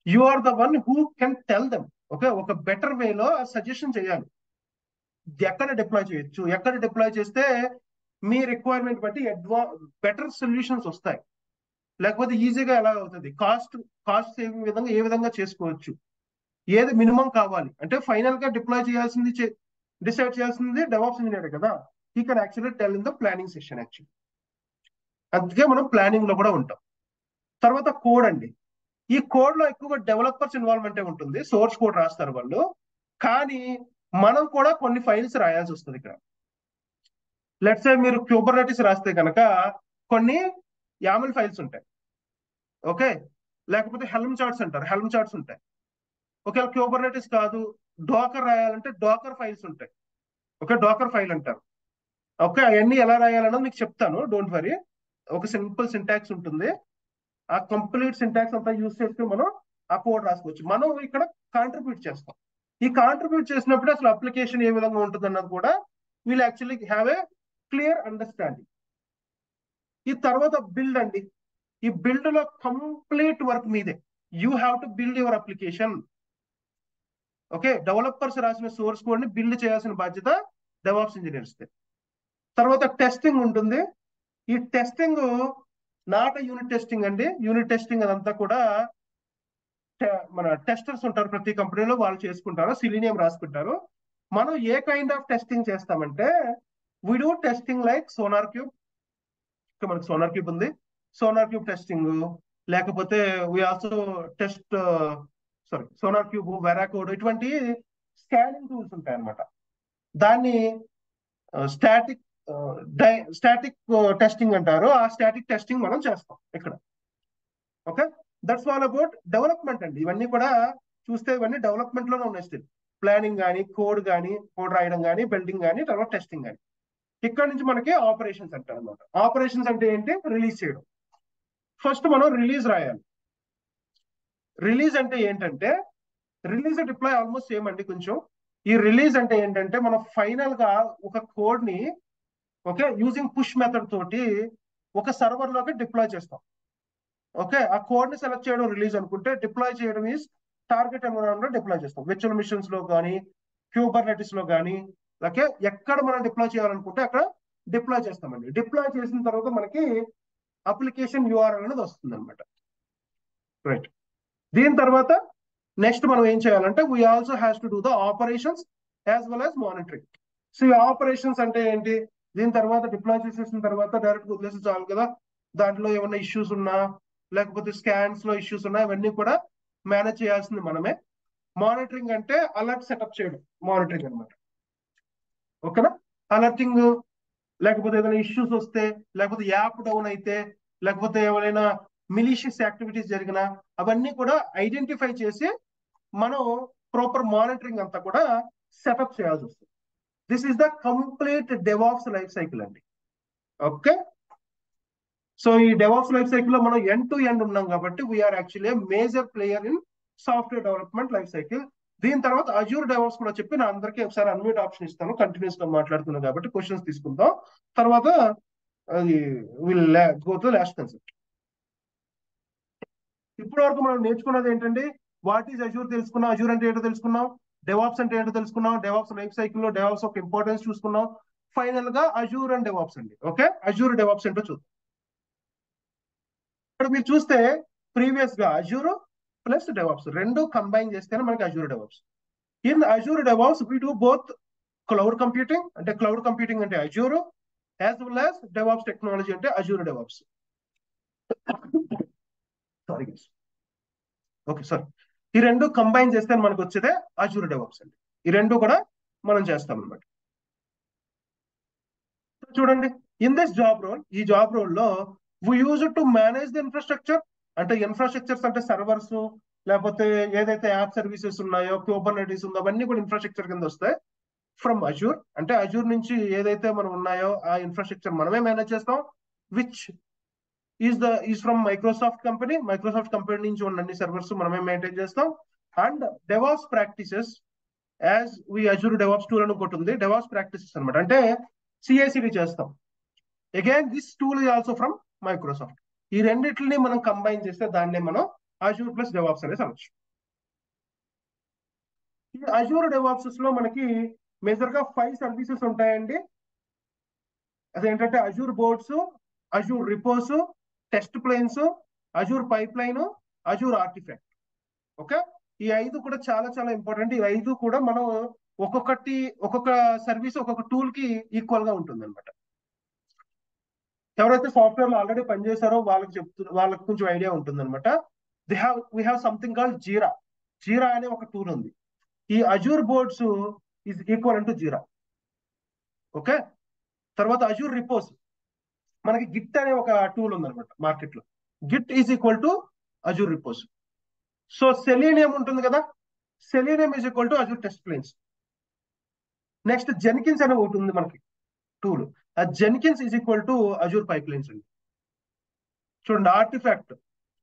you are the one who can tell them okay ఒక బెటర్ వేలో సజెషన్ చేయాలి. ఎక్కడ డిప్లాయ్ చేయొచ్చు? ఎక్కడ డిప్లాయ్ చేస్తే మీ రిక్వైర్మెంట్ బట్టి అడ్వా బెటర్ సొల్యూషన్స్ వస్తాయి. లేకపోతే ఈజీగా ఎలా అవుతుంది? కాస్ట్ కాస్ట్ సేవింగ్ విధంగా ఏ విధంగా చేసుకోవచ్చు? ఏది మినిమం కావాలి? అంటే ఫైనల్గా డిప్లాయ్ చేయాల్సింది డిసైడ్ చేయాల్సింది డెవాప్స్ ఇంజనీర్ కదా? ఈ can actually tell in the planning session actually అందుకే మనం ప్లానింగ్లో కూడా ఉంటాం. తర్వాత కోడ్ అండి. ఈ కోడ్లో ఎక్కువగా డెవలపర్స్ ఇన్వాల్వ్మెంటే ఉంటుంది. సోర్స్ కోడ్ రాస్తారు వాళ్ళు. కానీ మనం కూడా కొన్ని ఫైల్స్ రాయాల్సి వస్తుంది ఇక్కడ. లెట్స్ సే మీరు క్యూబర్నెటిస్ రాస్తే కనుక కొన్ని యామల్ ఫైల్స్ ఉంటాయి. ఓకే లేకపోతే హెల్మ్ చార్ట్స్ అంటారు. హెల్మ్ చార్ట్స్ ఉంటాయి. ఒకవేళ క్యూబర్నెటిస్ కాదు డోకర్ రాయాలంటే డోకర్ ఫైల్స్ ఉంటాయి. ఓకే డోకర్ ఫైల్ అంటారు. ఓకే అవన్నీ ఎలా రాయాలన్నది మీకు చెప్తాను. Don't worry. ఒక సింపుల్ సింటాక్స్ ఉంటుంది. ఆ కంప్లీట్ సింటాక్స్ అంతా యూస్ చేస్తే మనం ఆ కోడ్ రాసుకోవచ్చు. మనం ఇక్కడ కాంట్రిబ్యూట్ చేస్తాం. ఈ కాంట్రిబ్యూట్ చేసినప్పుడు అసలు అప్లికేషన్ ఏ విధంగా ఉంటుంది అన్నది కూడా వీళ్ళు actually have a clear understanding. ఈ తర్వాత బిల్డ్ అండి. ఈ బిల్డ్లో కంప్లీట్ వర్క్ మీదే. You have to build your application. Okay? Developers రాసిన సోర్స్ కోడ్ని బిల్డ్ చేయాల్సిన బాధ్యత డెవాప్స్ ఇంజనీర్స్ తర్వాత టెస్టింగ్ ఉంటుంది. ఈ టెస్టింగ్ నాట్ యూనిట్ టెస్టింగ్ అండి. యూనిట్ టెస్టింగ్ అదంతా కూడా మన టెస్టర్స్ ఉంటారు ప్రతి కంపెనీలో వాళ్ళు చేసుకుంటారు. సిలీనియం రాసుకుంటారు. మనం ఏ కైండ్ ఆఫ్ టెస్టింగ్ చేస్తామంటే we do testing like SonarQube మనకి సోనార్ క్యూబ్ ఉంది. సోనార్ క్యూబ్ టెస్టింగ్ లేకపోతే we also test sorry SonarQube Veracode ఇటువంటి స్కానింగ్ టూల్స్ ఉంటాయి అనమాట దాన్ని స్టాటిక్ స్టాటిక్ టెస్టింగ్ అంటారు. ఆ స్టాటిక్ టెస్టింగ్ మనం చేస్తాం ఇక్కడ. Okay that's all about development అండి. ఇవన్నీ కూడా చూస్తే ఇవన్నీ డెవలప్మెంట్లోనే ఉన్నాయి స్టిల్ ప్లానింగ్ కానీ కోడ్ కానీ కోడ్ రాయడం కానీ బిల్డింగ్ కానీ తర్వాత టెస్టింగ్ కానీ ఇక్కడ నుంచి మనకి ఆపరేషన్స్ అంటారు అనమాట ఆపరేషన్స్ అంటే ఏంటి? రిలీజ్ చేయడం. ఫస్ట్ మనం రిలీజ్ రాయాలి. రిలీజ్ అంటే ఏంటంటే రిలీజ్ డిప్లాయ్ ఆల్మోస్ట్ సేమ్ అండి కొంచెం. ఈ రిలీజ్ అంటే ఏంటంటే మనం ఫైనల్గా ఒక కోడ్ని ఓకే యూజింగ్ పుష్ మెథడ్ తోటి ఒక సర్వర్లోకి డిప్లాయ్ చేస్తాం. ఓకే ఆ కోడ్ని సెలెక్ట్ చేయడం రిలీజ్ అనుకుంటే డిప్లాయ్ చేయడం ఈస్ టార్గెట్ ఎన్విరాన్మెంట్ డిప్లాయ్ చేస్తాం. విర్చువల్ మిషన్స్లో కానీ క్యూబర్నెటిస్లో కానీ ఓకే ఎక్కడ మనం డిప్లాయ్ చేయాలనుకుంటే అక్కడ డిప్లాయ్ చేస్తామండి. డిప్లాయ్ చేసిన తర్వాత మనకి అప్లికేషన్ యూఆర్ఎల్ అనేది వస్తుంది అనమాట రైట్. దీని తర్వాత నెక్స్ట్ మనం ఏం చేయాలంటే we also has to do the operations as well as monitoring so ఈ ఆపరేషన్స్ అంటే ఏంటి? దీని తర్వాత డిప్లాయ్ చేసేసిన తర్వాత డైరెక్ట్ వదిలేసి చాలు కదా. దాంట్లో ఏమైనా ఇష్యూస్ ఉన్నా లేకపోతే స్కాన్స్లో ఇష్యూస్ ఉన్నా ఇవన్నీ కూడా మేనేజ్ చేయాల్సింది మనమే. మానిటరింగ్ అంటే అలర్ట్ సెటప్ చేయడం మానిటరింగ్ అనమాట ఓకేనా? అలర్టింగ్ లేకపోతే ఏదైనా ఇష్యూస్ వస్తే లేకపోతే యాప్ డౌన్ అయితే లేకపోతే ఏమైనా మిలీషియస్ యాక్టివిటీస్ జరిగినా అవన్నీ కూడా ఐడెంటిఫై చేసి మనం ప్రాపర్ మానిటరింగ్ అంతా కూడా సెటప్ చేయాల్సి వస్తుంది. This is the complete DevOps life cycle అండి. ఓకే సో ఈ డెవాప్స్ లైఫ్ సైకిల్లో మనం ఎండ్ టు ఎండ్ ఉన్నాం కాబట్టి we are actually major player in software development life cycle దీని తర్వాత అజూర్ డెవాప్స్ కూడా చెప్పి నా అందరికీ ఒకసారి అన్మ్యూట్ ఆప్షన్ ఇస్తాను. కంటిన్యూస్గా మాట్లాడుతున్నాం కాబట్టి క్వశ్చన్స్ తీసుకుందాం. తర్వాత అది will go to last concept ఇప్పటి వరకు మనం నేర్చుకున్నది ఏంటంటే వాట్ ఈజ్ అజూర్ తెలుసుకున్నాం అజూర్ అంటే ఏంటో తెలుసుకున్నాం డెవాప్స్ అంటే ఏంటో తెలుసుకున్నాం డెవాప్స్ లైఫ్ సైకిల్లో డెవాప్స్ ఒక ఇంపార్టెన్స్ చూసుకున్నాం. ఫైనల్గా అజూర్ అండ్ డెవాప్స్ అండి. ఓకే అజూర్ డెవాప్స్ ఏంటో చూద్దాం. ఇక్కడ మీరు చూస్తే ప్రీవియస్గా అజూర్ ప్లస్ డెవాప్స్ రెండు కంబైన్ చేస్తేనే మనకి Azure DevOps in Azure DevOps we do both cloud computing అంటే క్లౌడ్ కంప్యూటింగ్ అంటే Azure as well as DevOps technology అంటే Azure DevOps sorry okay sir ఈ రెండు కంబైన్ చేస్తే మనకు వచ్చేదే అజూర్ డెవప్స్ అండి. ఈ రెండు కూడా మనం చేస్తాం అనమాట చూడండి ఇన్ దిస్ జాబ్ రోల్ ఈ జాబ్ రోల్లో we use to manage the infrastructure అంటే ఇన్ఫ్రాస్ట్రక్చర్స్ అంటే సర్వర్స్ లేకపోతే ఏదైతే యాప్ సర్వీసెస్ ఉన్నాయో క్యూబర్నటీస్ ఉందో అవన్నీ కూడా ఇన్ఫ్రాస్ట్రక్చర్ కింద వస్తాయి. ఫ్రమ్ అజూర్ అంటే అజూర్ నుంచి ఏదైతే మనం ఉన్నాయో ఆ ఇన్ఫ్రాస్ట్రక్చర్ మనమే మేనేజ్ చేస్తాం which is the is from Microsoft company Microsoft company నుంచి ఉన్న అన్ని సర్వర్స్ మనమే మెయింటైన్ చేస్తాం. And DevOps practices as we Azure DevOps tool అని ఒకటి ఉంది. డెవాప్స్ ప్రాక్టీసెస్ అనమాట అంటే సిఐసిడి చేస్తాం. Again this tool is also from Microsoft ఈ రెండిట్లని మనం కంబైన్ చేస్తే దాన్నే మనం అజూర్ ప్లస్ డెవాప్స్ అనేది అనొచ్చు. ఈ అజూర్ డెవాప్సెస్లో మనకి మేజర్గా ఫైవ్ సర్వీసెస్ ఉంటాయండి. అదేంటంటే Azure boards Azure reports test plans Azure pipeline Azure artifact okay ఈ ఐదు కూడా చాలా చాలా ఇంపార్టెంట్ ఈ ఐదు కూడా మనం ఒక్కొక్కటి ఒక్కొక్క సర్వీస్ ఒక్కొక్క టూల్కి ఈక్వల్గా ఉంటుంది అనమాట ఎవరైతే సాఫ్ట్వేర్లో ఆల్రెడీ పనిచేశారో వాళ్ళకి చెప్తు వాళ్ళకి కొంచెం ఐడియా ఉంటుంది అనమాట they have we have something called Jira Jira అనే ఒక టూల్ ఉంది. ఈ Azure boards is equal to Jira okay తర్వాత అజూర్ రిపోర్ట్స్ మనకి గిట్ అనే ఒక టూల్ ఉందన్నమాట మార్కెట్లో. Git is equal to Azure repos so Selenium ఉంటుంది కదా Selenium is equal to Azure test plans next Jenkins అనే ఒకటి ఉంది మనకి టూల్ ఆ Jenkins is equal to Azure pipelines అండి. చూడండి artifact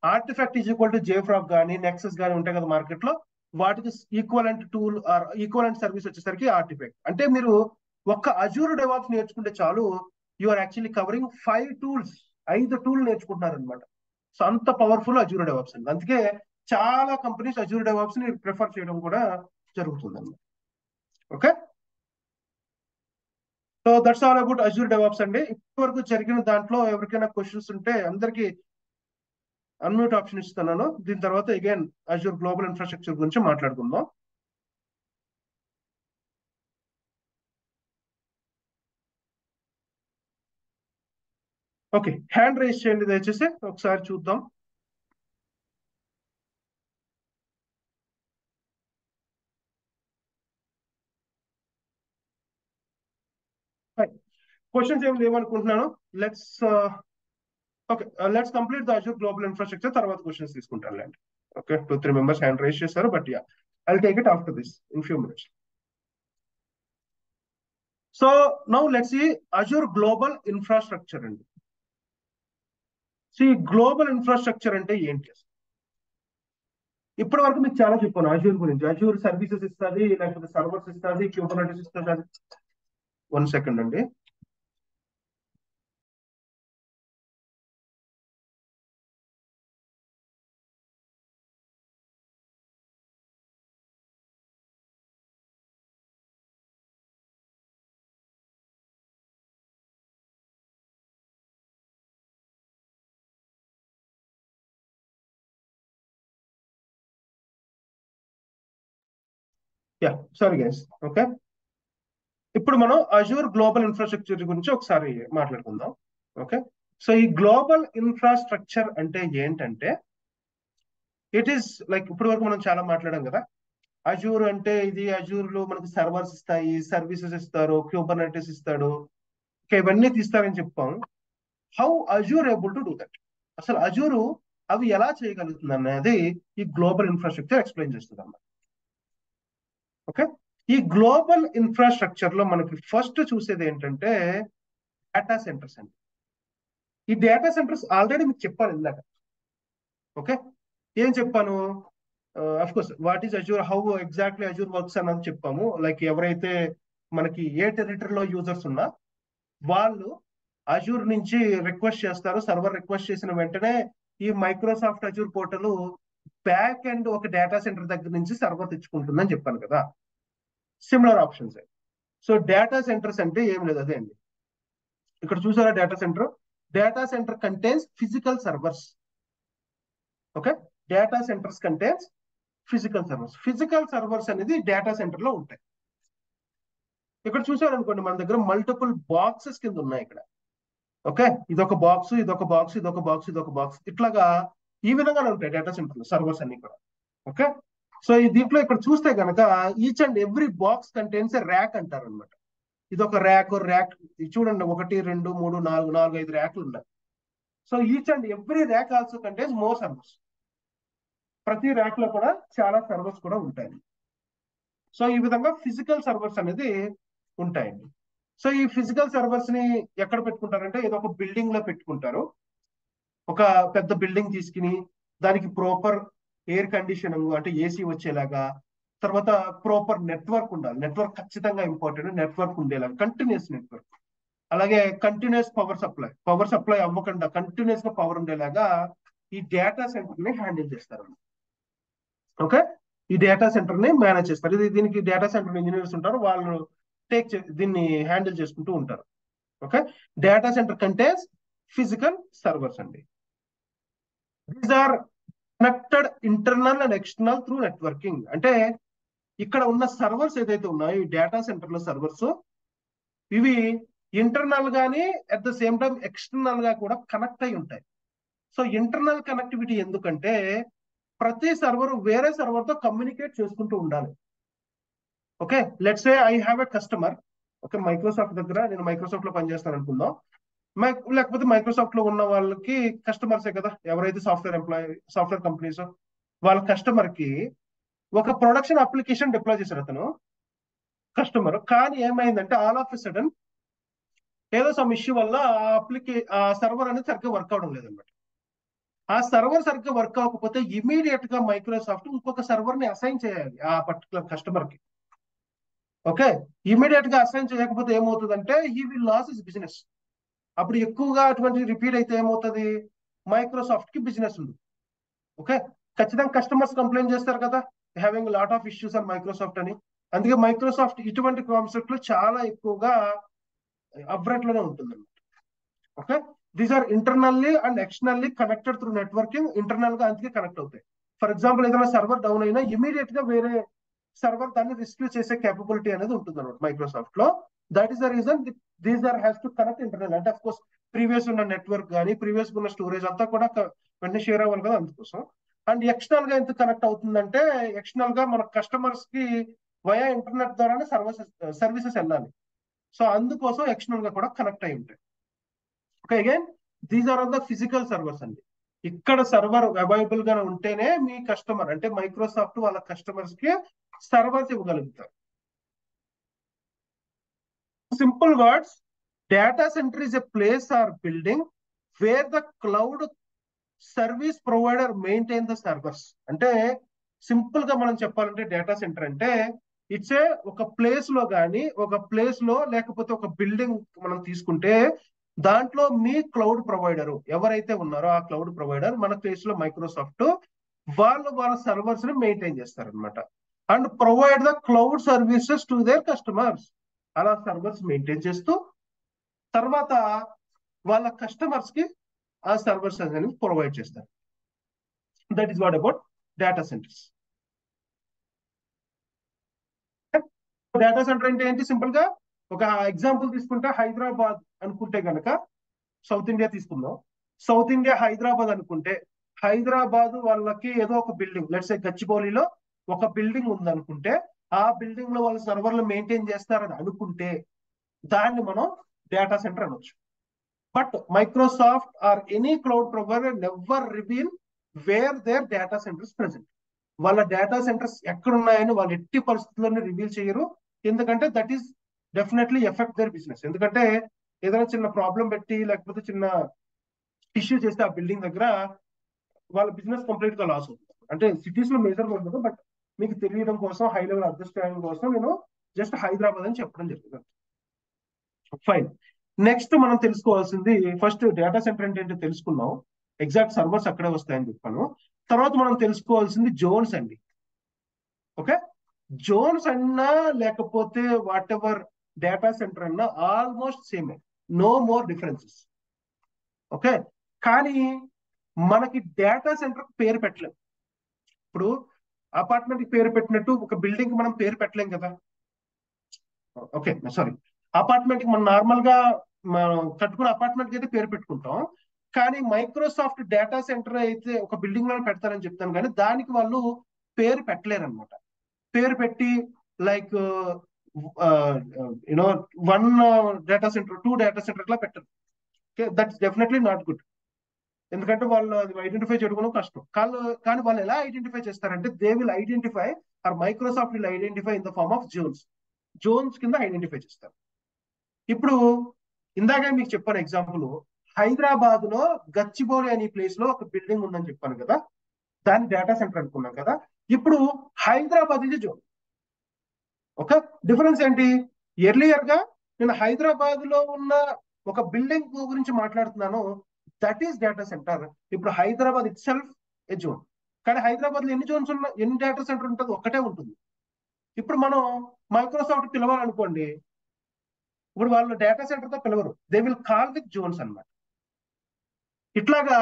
artifact is equal to JFrog కానీ నెక్సస్ కానీ ఉంటాయి కదా మార్కెట్లో. వాటికి equivalent tool or equivalent service వచ్చేసరికి ఆర్టిఫాక్ట్ అంటే మీరు ఒక్క అజూర్ డెవాప్స్ నేర్చుకుంటే చాలు you are actually covering five tools ఐదు టూల్ నేర్చుకుంటున్నారు అనమాట సో అంత పవర్ఫుల్ అజూర్ డెవాప్స్ అండి. అందుకే చాలా కంపెనీస్ అజూర్ డెవాప్స్ని ప్రిఫర్ చేయడం కూడా జరుగుతుంది అనమాట okay so that's all about Azure DevOps అండి. ఇప్పటి వరకు జరిగిన దాంట్లో ఎవరికైనా క్వశ్చన్స్ ఉంటే అందరికి అన్మ్యూట్ ఆప్షన్ ఇస్తున్నాను. దీని తర్వాత అగైన్ అజూర్ గ్లోబల్ ఇన్ఫ్రాస్ట్రక్చర్ గురించి మాట్లాడుకుందాం. ఓకే హ్యాండ్ రేస్ చేయండి దయచేసి. ఒకసారి చూద్దాం. క్వశ్చన్స్ ఏమి లేవనుకుంటున్నాను. Let's okay let's complete the Azure global infrastructure తర్వాత క్వశ్చన్స్ తీసుకుంటాను లేండి okay two three members hand raise చేశారు but yeah I take it after this in few minutes so now let's ఈ అజూర్ గ్లోబల్ ఇన్ఫ్రాస్ట్రక్చర్ అండి. So ఈ global infrastructure అంటే ఏంటి అసలు? ఇప్పటి వరకు మీకు చాలా చెప్పాను అజూర్ గురించి. అజూర్ సర్వీసెస్ ఇస్తుంది లేకపోతే సర్వర్స్ ఇస్తుంది క్యూబర్నెటిస్ ఇస్తుంది. వన్ సెకండ్ అండి. యా సారీ గైస్ ఓకే ఇప్పుడు మనం అజూర్ గ్లోబల్ ఇన్ఫ్రాస్ట్రక్చర్ గురించి ఒకసారి మాట్లాడుకుందాం. ఓకే సో ఈ గ్లోబల్ ఇన్ఫ్రాస్ట్రక్చర్ అంటే ఏంటంటే ఇట్ ఈస్ లైక్ ఇప్పటి వరకు మనం చాలా మాట్లాడాం కదా. అజూర్ అంటే ఇది అజూర్లో మనకి సర్వర్స్ ఇస్తాయి సర్వీసెస్ ఇస్తారు క్యూబర్నెటిస్ ఇస్తాడు. ఇంకా ఇవన్నీ తీస్తారని చెప్పాం. How Azure able to do that అసలు అజూరు అవి ఎలా చేయగలుగుతుంది అనేది ఈ గ్లోబల్ ఇన్ఫ్రాస్ట్రక్చర్ ఎక్స్ప్లెయిన్ చేస్తుంది అన్నమాట. ఓకే? ఈ గ్లోబల్ ఇన్ఫ్రాస్ట్రక్చర్లో మనకి ఫస్ట్ చూసేది ఏంటంటే డేటా సెంటర్స్ అండి. ఈ డేటా సెంటర్స్ ఆల్రెడీ మీకు చెప్పాను ఇందాక. ఓకే? ఏం చెప్పాను? Of course what is Azure how exactly Azure works అన్నది చెప్పాము. లైక్ ఎవరైతే మనకి ఏ టెరిటరీలో యూజర్స్ ఉన్నా వాళ్ళు అజూర్ నుంచి రిక్వెస్ట్ చేస్తారు. సర్వర్ రిక్వెస్ట్ చేసిన వెంటనే ఈ Microsoft Azure portal back and ఒక డేటా సెంటర్ దగ్గర నుంచి సర్వర్ తెచ్చుకుంటుందని చెప్పాను కదా. Similar options. So data centres అంటే ఏం లేదు అదే అండి. ఇక్కడ చూసారా data centre? Data centre contains physical servers. Okay? Data centres contains physical servers. Physical servers అనేది డేటా సెంటర్లో ఉంటాయి. ఇక్కడ చూసారనుకోండి మన దగ్గర మల్టిపుల్ బాక్సెస్ కింద ఉన్నాయి ఇక్కడ. ఓకే? ఇదొక బాక్స్ ఇదొక బాక్స్ ఇదొక బాక్స్ ఇదొక బాక్స్. ఇట్లాగా ఈ విధంగానే ఉంటాయి డేటా సెంటర్ సర్వర్స్ అన్ని కూడా. ఓకే సో ఈ దీంట్లో ఇక్కడ చూస్తే కనుక each and every box contains rack అంటారు అనమాట ఇది ఒక ర్యాక్ ర్యాక్ చూడండి ఒకటి రెండు మూడు నాలుగు నాలుగు ఐదు ర్యాక్లు ఉన్నాయి. So each and every rack also contains more servers ప్రతి ర్యాక్లో కూడా చాలా సర్వర్స్ కూడా ఉంటాయి. సో ఈ విధంగా ఫిజికల్ సర్వర్స్ అనేది ఉంటాయండి. సో ఈ ఫిజికల్ సర్వర్స్ని ఎక్కడ పెట్టుకుంటారంటే ఏదో ఒక బిల్డింగ్లో పెట్టుకుంటారు. ఒక పెద్ద బిల్డింగ్ తీసుకుని దానికి ప్రాపర్ ఎయిర్ కండిషనింగ్ అంటే ఏసీ వచ్చేలాగా తర్వాత ప్రాపర్ నెట్వర్క్ ఉండాలి. నెట్వర్క్ ఖచ్చితంగా ఇంపార్టెంట్ నెట్వర్క్ ఉండేలాగా కంటిన్యూస్ నెట్వర్క్ అలాగే continuous power supply power supply అవ్వకుండా కంటిన్యూస్గా పవర్ ఉండేలాగా ఈ డేటా సెంటర్ని హ్యాండిల్ చేస్తారు. ఓకే ఈ డేటా సెంటర్ని మేనేజ్ చేస్తారు. ఇది దీనికి డేటా సెంటర్ ఇంజనీర్స్ ఉంటారు. వాళ్ళు టేక్ దీన్ని హ్యాండిల్ చేసుకుంటూ ఉంటారు. ఓకే డేటా సెంటర్ కంటే ఫిజికల్ సర్వర్స్ అండి. These are connected internal and external through networking అంటే ఇక్కడ ఉన్న సర్వర్స్ ఏదైతే ఉన్నాయో ఈ డేటా సెంటర్లో సర్వర్స్ ఇవి ఇంటర్నల్ గానీ అట్ ద సేమ్ టైం ఎక్స్టర్నల్గా కూడా కనెక్ట్ అయి ఉంటాయి. సో ఇంటర్నల్ కనెక్టివిటీ ఎందుకంటే ప్రతి సర్వర్ వేరే సర్వర్తో కమ్యూనికేట్ చేసుకుంటూ ఉండాలి. Okay let's a I have a customer okay Microsoft దగ్గర నేను మైక్రోసాఫ్ట్లో పనిచేస్తాను అనుకుందాం. లేకపోతే మైక్రోసాఫ్ట్లో ఉన్న వాళ్ళకి కస్టమర్సే కదా ఎవరైతే సాఫ్ట్వేర్ ఎంప్లాయీ సాఫ్ట్వేర్ కంపెనీస్ వాళ్ళ కస్టమర్కి ఒక ప్రొడక్షన్ అప్లికేషన్ డిప్లాయ్ చేశారు అతను. కస్టమర్ కానీ ఏమైందంటే ఆల్ ఆఫ్ సడన్ ఏదో సమ్ ఇష్యూ వల్ల ఆ అప్లికే ఆ సర్వర్ అనేది సరిగ్గా వర్క్ అవడం లేదన్నమాట ఆ సర్వర్ సరిగ్గా వర్క్ అవ్వకపోతే ఇమీడియట్గా మైక్రోసాఫ్ట్ ఇంకొక సర్వర్ని అసైన్ చేయాలి ఆ పర్టికులర్ కస్టమర్కి. ఓకే ఇమీడియట్గా అసైన్ చేయకపోతే ఏమవుతుందంటే ఈ విల్ లాస్ ఇస్ బిజినెస్ అప్పుడు ఎక్కువగా అటువంటి రిపీట్ అయితే ఏమవుతుంది? మైక్రోసాఫ్ట్కి బిజినెస్ ఉంది. ఓకే ఖచ్చితంగా కస్టమర్స్ కంప్లైంట్ చేస్తారు కదా? Having lot of issues on Microsoft అని. అందుకే మైక్రోసాఫ్ట్ ఇటువంటి కాన్సెప్ట్లో చాలా ఎక్కువగా అప్రైట్లోనే ఉంటుంది okay these are internally and externally connected through networking ఇంటర్నల్గా అందుకే కనెక్ట్ అవుతాయి. ఫర్ ఎగ్జాంపుల్ ఏదైనా సర్వర్ డౌన్ అయినా ఇమీడియట్గా వేరే సర్వర్ దాన్ని రిస్క్యూ చేసే కేపబిలిటీ అనేది ఉంటుంది అనమాట మైక్రోసాఫ్ట్లో that is the reason these are has to connect internal అంటే అఫ్ కోర్స్ ప్రీవియస్ ఉన్న నెట్వర్క్ కానీ ప్రీవియస్ ఉన్న స్టోరేజ్ అంతా కూడా వెంటనే షేర్ అవ్వాలి కదా అందుకోసం. అండ్ ఎక్స్టర్నల్గా ఎందుకు కనెక్ట్ అవుతుందంటే ఎక్స్టర్నల్గా మన కస్టమర్స్కి వయా ఇంటర్నెట్ ద్వారానే సర్వీసెస్ సర్వీసెస్ వెళ్ళాలి. సో అందుకోసం ఎక్స్టర్నల్గా కూడా కనెక్ట్ అయి ఉంటాయి. Okay again these are all the physical servers అండి. ఇక్కడ సర్వర్ అవైలబుల్గా ఉంటేనే మీ కస్టమర్ అంటే మైక్రోసాఫ్ట్ వాళ్ళ కస్టమర్స్కి servers ఇవ్వగలుగుతారు. Simple words data centre is a place or building where the cloud service provider maintain the servers అంటే సింపుల్గా మనం చెప్పాలంటే డేటా సెంటర్ అంటే ఇట్స్ ఏ ఒక ప్లేస్లో కానీ ఒక ప్లేస్లో లేకపోతే ఒక బిల్డింగ్ మనం తీసుకుంటే దాంట్లో మీ క్లౌడ్ ప్రొవైడర్ ఎవరైతే ఉన్నారో ఆ క్లౌడ్ ప్రొవైడర్ మన కేసులో మైక్రోసాఫ్ట్ వాళ్ళు వాళ్ళ సర్వర్స్ని మెయింటైన్ చేస్తారనమాట and provide the cloud services to their customers. అలా సర్వర్స్ మెయింటైన్ చేస్తూ తర్వాత వాళ్ళ కస్టమర్స్కి ఆ సర్వర్స్ అనేది ప్రొవైడ్ చేస్తారు. That is what about data centres data centre అంటే ఏంటి సింపుల్గా ఒక ఎగ్జాంపుల్ తీసుకుంటే హైదరాబాద్ అనుకుంటే గనక సౌత్ ఇండియా తీసుకుందాం. సౌత్ ఇండియా హైదరాబాద్ అనుకుంటే హైదరాబాద్ వాళ్ళకి ఏదో ఒక బిల్డింగ్ లెట్స్ ఏ గచ్చిబౌలిలో ఒక బిల్డింగ్ ఉందనుకుంటే ఆ బిల్డింగ్లో వాళ్ళ సర్వర్లు మెయింటైన్ చేస్తారని అనుకుంటే దాన్ని మనం డేటా సెంటర్ అనొచ్చు. But Microsoft or any cloud provider never reveal where their data centres present వాళ్ళ డేటా సెంటర్స్ ఎక్కడ ఉన్నాయని వాళ్ళు ఎట్టి పరిస్థితుల్లోనే రివీల్ చేయరు. ఎందుకంటే that is definitely effect their business ఎందుకంటే ఏదైనా చిన్న ప్రాబ్లం పెట్టి లేకపోతే చిన్న ఇష్యూ చేస్తే ఆ బిల్డింగ్ దగ్గర వాళ్ళ బిజినెస్ కంప్లీట్గా లాస్ అవుతుంది. అంటే సిటీస్లో మేజర్ ఉండదు బట్ మీకు తెలియడం కోసం హై లెవెల్ అండర్స్టాండింగ్ కోసం నేను జస్ట్ హైదరాబాద్ అని చెప్పడం జరిగింది. ఫైన్ నెక్స్ట్ మనం తెలుసుకోవాల్సింది ఫస్ట్ డేటా సెంటర్ అంటే ఏంటో తెలుసుకున్నాం ఎగ్జాక్ట్ సర్వర్స్ అక్కడే వస్తాయని చెప్పాను. తర్వాత మనం తెలుసుకోవాల్సింది జోన్స్ అండి. ఓకే జోన్స్ అన్నా లేకపోతే వాట్ ఎవర్ డేటా సెంటర్ అన్న almost same no more differences okay కానీ మనకి డేటా సెంటర్ పేరు పెట్టలేము ఇప్పుడు అపార్ట్మెంట్కి పేరు పెట్టినట్టు ఒక బిల్డింగ్ మనం పేరు పెట్టలేం కదా? ఓకే సారీ అపార్ట్మెంట్కి మనం నార్మల్గా మనం కట్టుకున్న అపార్ట్మెంట్కి అయితే పేరు పెట్టుకుంటాం. కానీ మైక్రోసాఫ్ట్ డేటా సెంటర్ అయితే ఒక బిల్డింగ్లో పెడతారని చెప్తాను. కానీ దానికి వాళ్ళు పేరు పెట్టలేరు అనమాట పేరు పెట్టి like you know one data centre two data centre లా పెట్టరు. దట్స్ డెఫినెట్లీ నాట్ గుడ్ ఎందుకంటే వాళ్ళు అది ఐడెంటిఫై చేయడం కష్టం. కాళ్ళు కానీ వాళ్ళు ఎలా ఐడెంటిఫై చేస్తారంటే they will identify or Microsoft will identify in the form of zones zones కింద ఐడెంటిఫై చేస్తారు. ఇప్పుడు ఇందాక మీకు చెప్పాను ఎగ్జాంపుల్ హైదరాబాద్లో గచ్చిబౌలి అనే ప్లేస్లో ఒక బిల్డింగ్ ఉందని చెప్పాను కదా. దాని డేటా సెంటర్ అనుకున్నాం కదా. ఇప్పుడు హైదరాబాద్ ఇది జోన్ ఒక డిఫరెన్స్ ఏంటి? ఎర్లియర్గా నేను హైదరాబాద్లో ఉన్న ఒక బిల్డింగ్ గురించి మాట్లాడుతున్నాను. దట్ ఈస్ డేటా సెంటర్ ఇప్పుడు Hyderabad it self a zone కానీ హైదరాబాద్లో ఎన్ని జోన్స్ ఉన్న ఎన్ని డేటా సెంటర్ ఉంటుంది ఒకటే ఉంటుంది. ఇప్పుడు మనం మైక్రోసాఫ్ట్ పిలవాలనుకోండి ఇప్పుడు వాళ్ళు డేటా సెంటర్తో పిలవరు. They will call with zones అనమాట ఇట్లాగా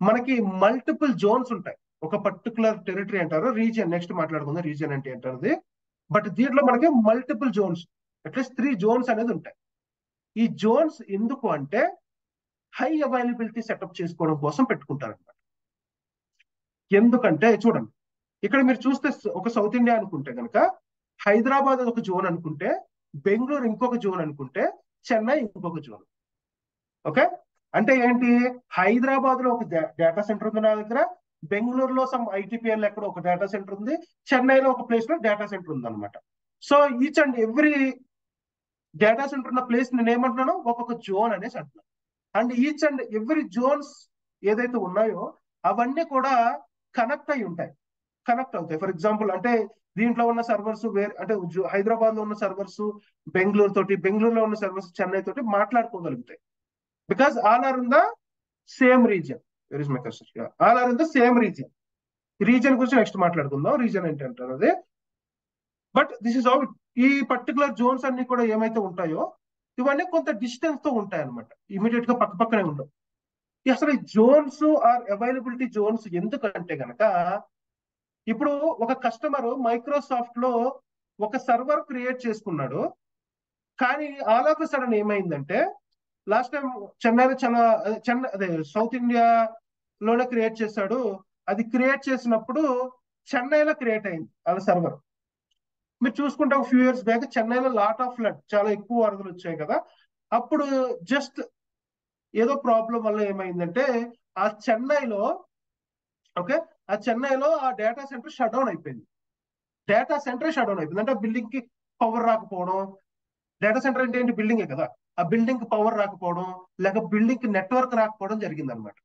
మనకి మల్టిపుల్ జోన్స్ ఉంటాయి. ఒక పర్టికులర్ టెరిటరీ అంటారు రీజియన్ నెక్స్ట్ మాట్లాడుకుందాం రీజియన్ అంటే అంటారు బట్ దీంట్లో మనకి multiple zones at least three zones అనేది ఉంటాయి. ఈ జోన్స్ ఎందుకు అంటే హై అవైలబిలిటీ సెటప్ చేసుకోవడం కోసం పెట్టుకుంటారనమాట ఎందుకంటే చూడండి ఇక్కడ మీరు చూస్తే ఒక సౌత్ ఇండియా అనుకుంటే కనుక హైదరాబాద్ ఒక జోన్ అనుకుంటే బెంగళూరు ఇంకొక జోన్ అనుకుంటే చెన్నై ఇంకొక జోన్. ఓకే? అంటే ఏంటి? హైదరాబాద్లో ఒక డేటా సెంటర్ ఉంది నా దగ్గర బెంగళూరులో సమ్ ఐటీపీఎల్ ఎక్కడ ఒక డేటా సెంటర్ ఉంది. చెన్నైలో ఒక ప్లేస్లో డేటా సెంటర్ ఉంది అనమాట so each and every data centre ఉన్న ప్లేస్ నేను ఏమంటున్నాను ఒక్కొక్క జోన్ అనేసి అంటున్నాను and each and every zones ఏదైతే ఉన్నాయో అవన్నీ కూడా కనెక్ట్ అయి ఉంటాయి. కనెక్ట్ అవుతాయి. ఫర్ ఎగ్జాంపుల్ అంటే దీంట్లో ఉన్న సర్వర్స్ వేరే అంటే హైదరాబాద్లో ఉన్న సర్వర్స్ బెంగళూరు తోటి బెంగళూరులో ఉన్న సర్వర్స్ చెన్నై తోటి మాట్లాడుకోగలుగుతాయి. Because all are in the same region varies my construction all are in the same region region గురించి నెక్స్ట్ మాట్లాడుకుందాం. రీజన్ ఏంటంటే అది? అదే బట్ దిస్ ఇస్ అవుట్ ఈ పర్టికులర్ జోన్స్ అన్ని కూడా ఏమైతే ఉంటాయో ఇవన్నీ కొంత డిస్టెన్స్తో ఉంటాయి అనమాట ఇమీడియట్గా పక్క పక్కనే ఉండవు. అసలు ఈ జోన్స్ ఆర్ అవైలబిలిటీ జోన్స్ ఎందుకంటే గనక ఇప్పుడు ఒక కస్టమర్ మైక్రోసాఫ్ట్లో ఒక సర్వర్ క్రియేట్ చేసుకున్నాడు. కానీ ఆల్ ఆఫ్ సడన్ ఏమైందంటే లాస్ట్ టైం చెన్నైలో చాలా చెన్నై అదే సౌత్ ఇండియా లోనే క్రియేట్ చేశాడు. అది క్రియేట్ చేసినప్పుడు చెన్నైలో క్రియేట్ అయింది వాళ్ళ సర్వర్. మీరు చూసుకుంటే ఒక ఫ్యూ ఇయర్స్ బ్యాక్ చెన్నైలో లాట్ ఆఫ్ ఫ్లడ్ చాలా ఎక్కువ వరదలు వచ్చాయి కదా. అప్పుడు జస్ట్ ఏదో ప్రాబ్లం వల్ల ఏమైందంటే ఆ చెన్నైలో ఓకే ఆ చెన్నైలో ఆ డేటా సెంటర్ షట్ డౌన్ అయిపోయింది. డేటా సెంటర్ షట్ డౌన్ అయిపోయింది. అంటే బిల్డింగ్కి పవర్ రాకపోవడం డేటా సెంటర్ అంటే ఏంటి? బిల్డింగే కదా. ఆ బిల్డింగ్కి పవర్ రాకపోవడం లేక బిల్డింగ్కి నెట్వర్క్ రాకపోవడం జరిగింది అనమాట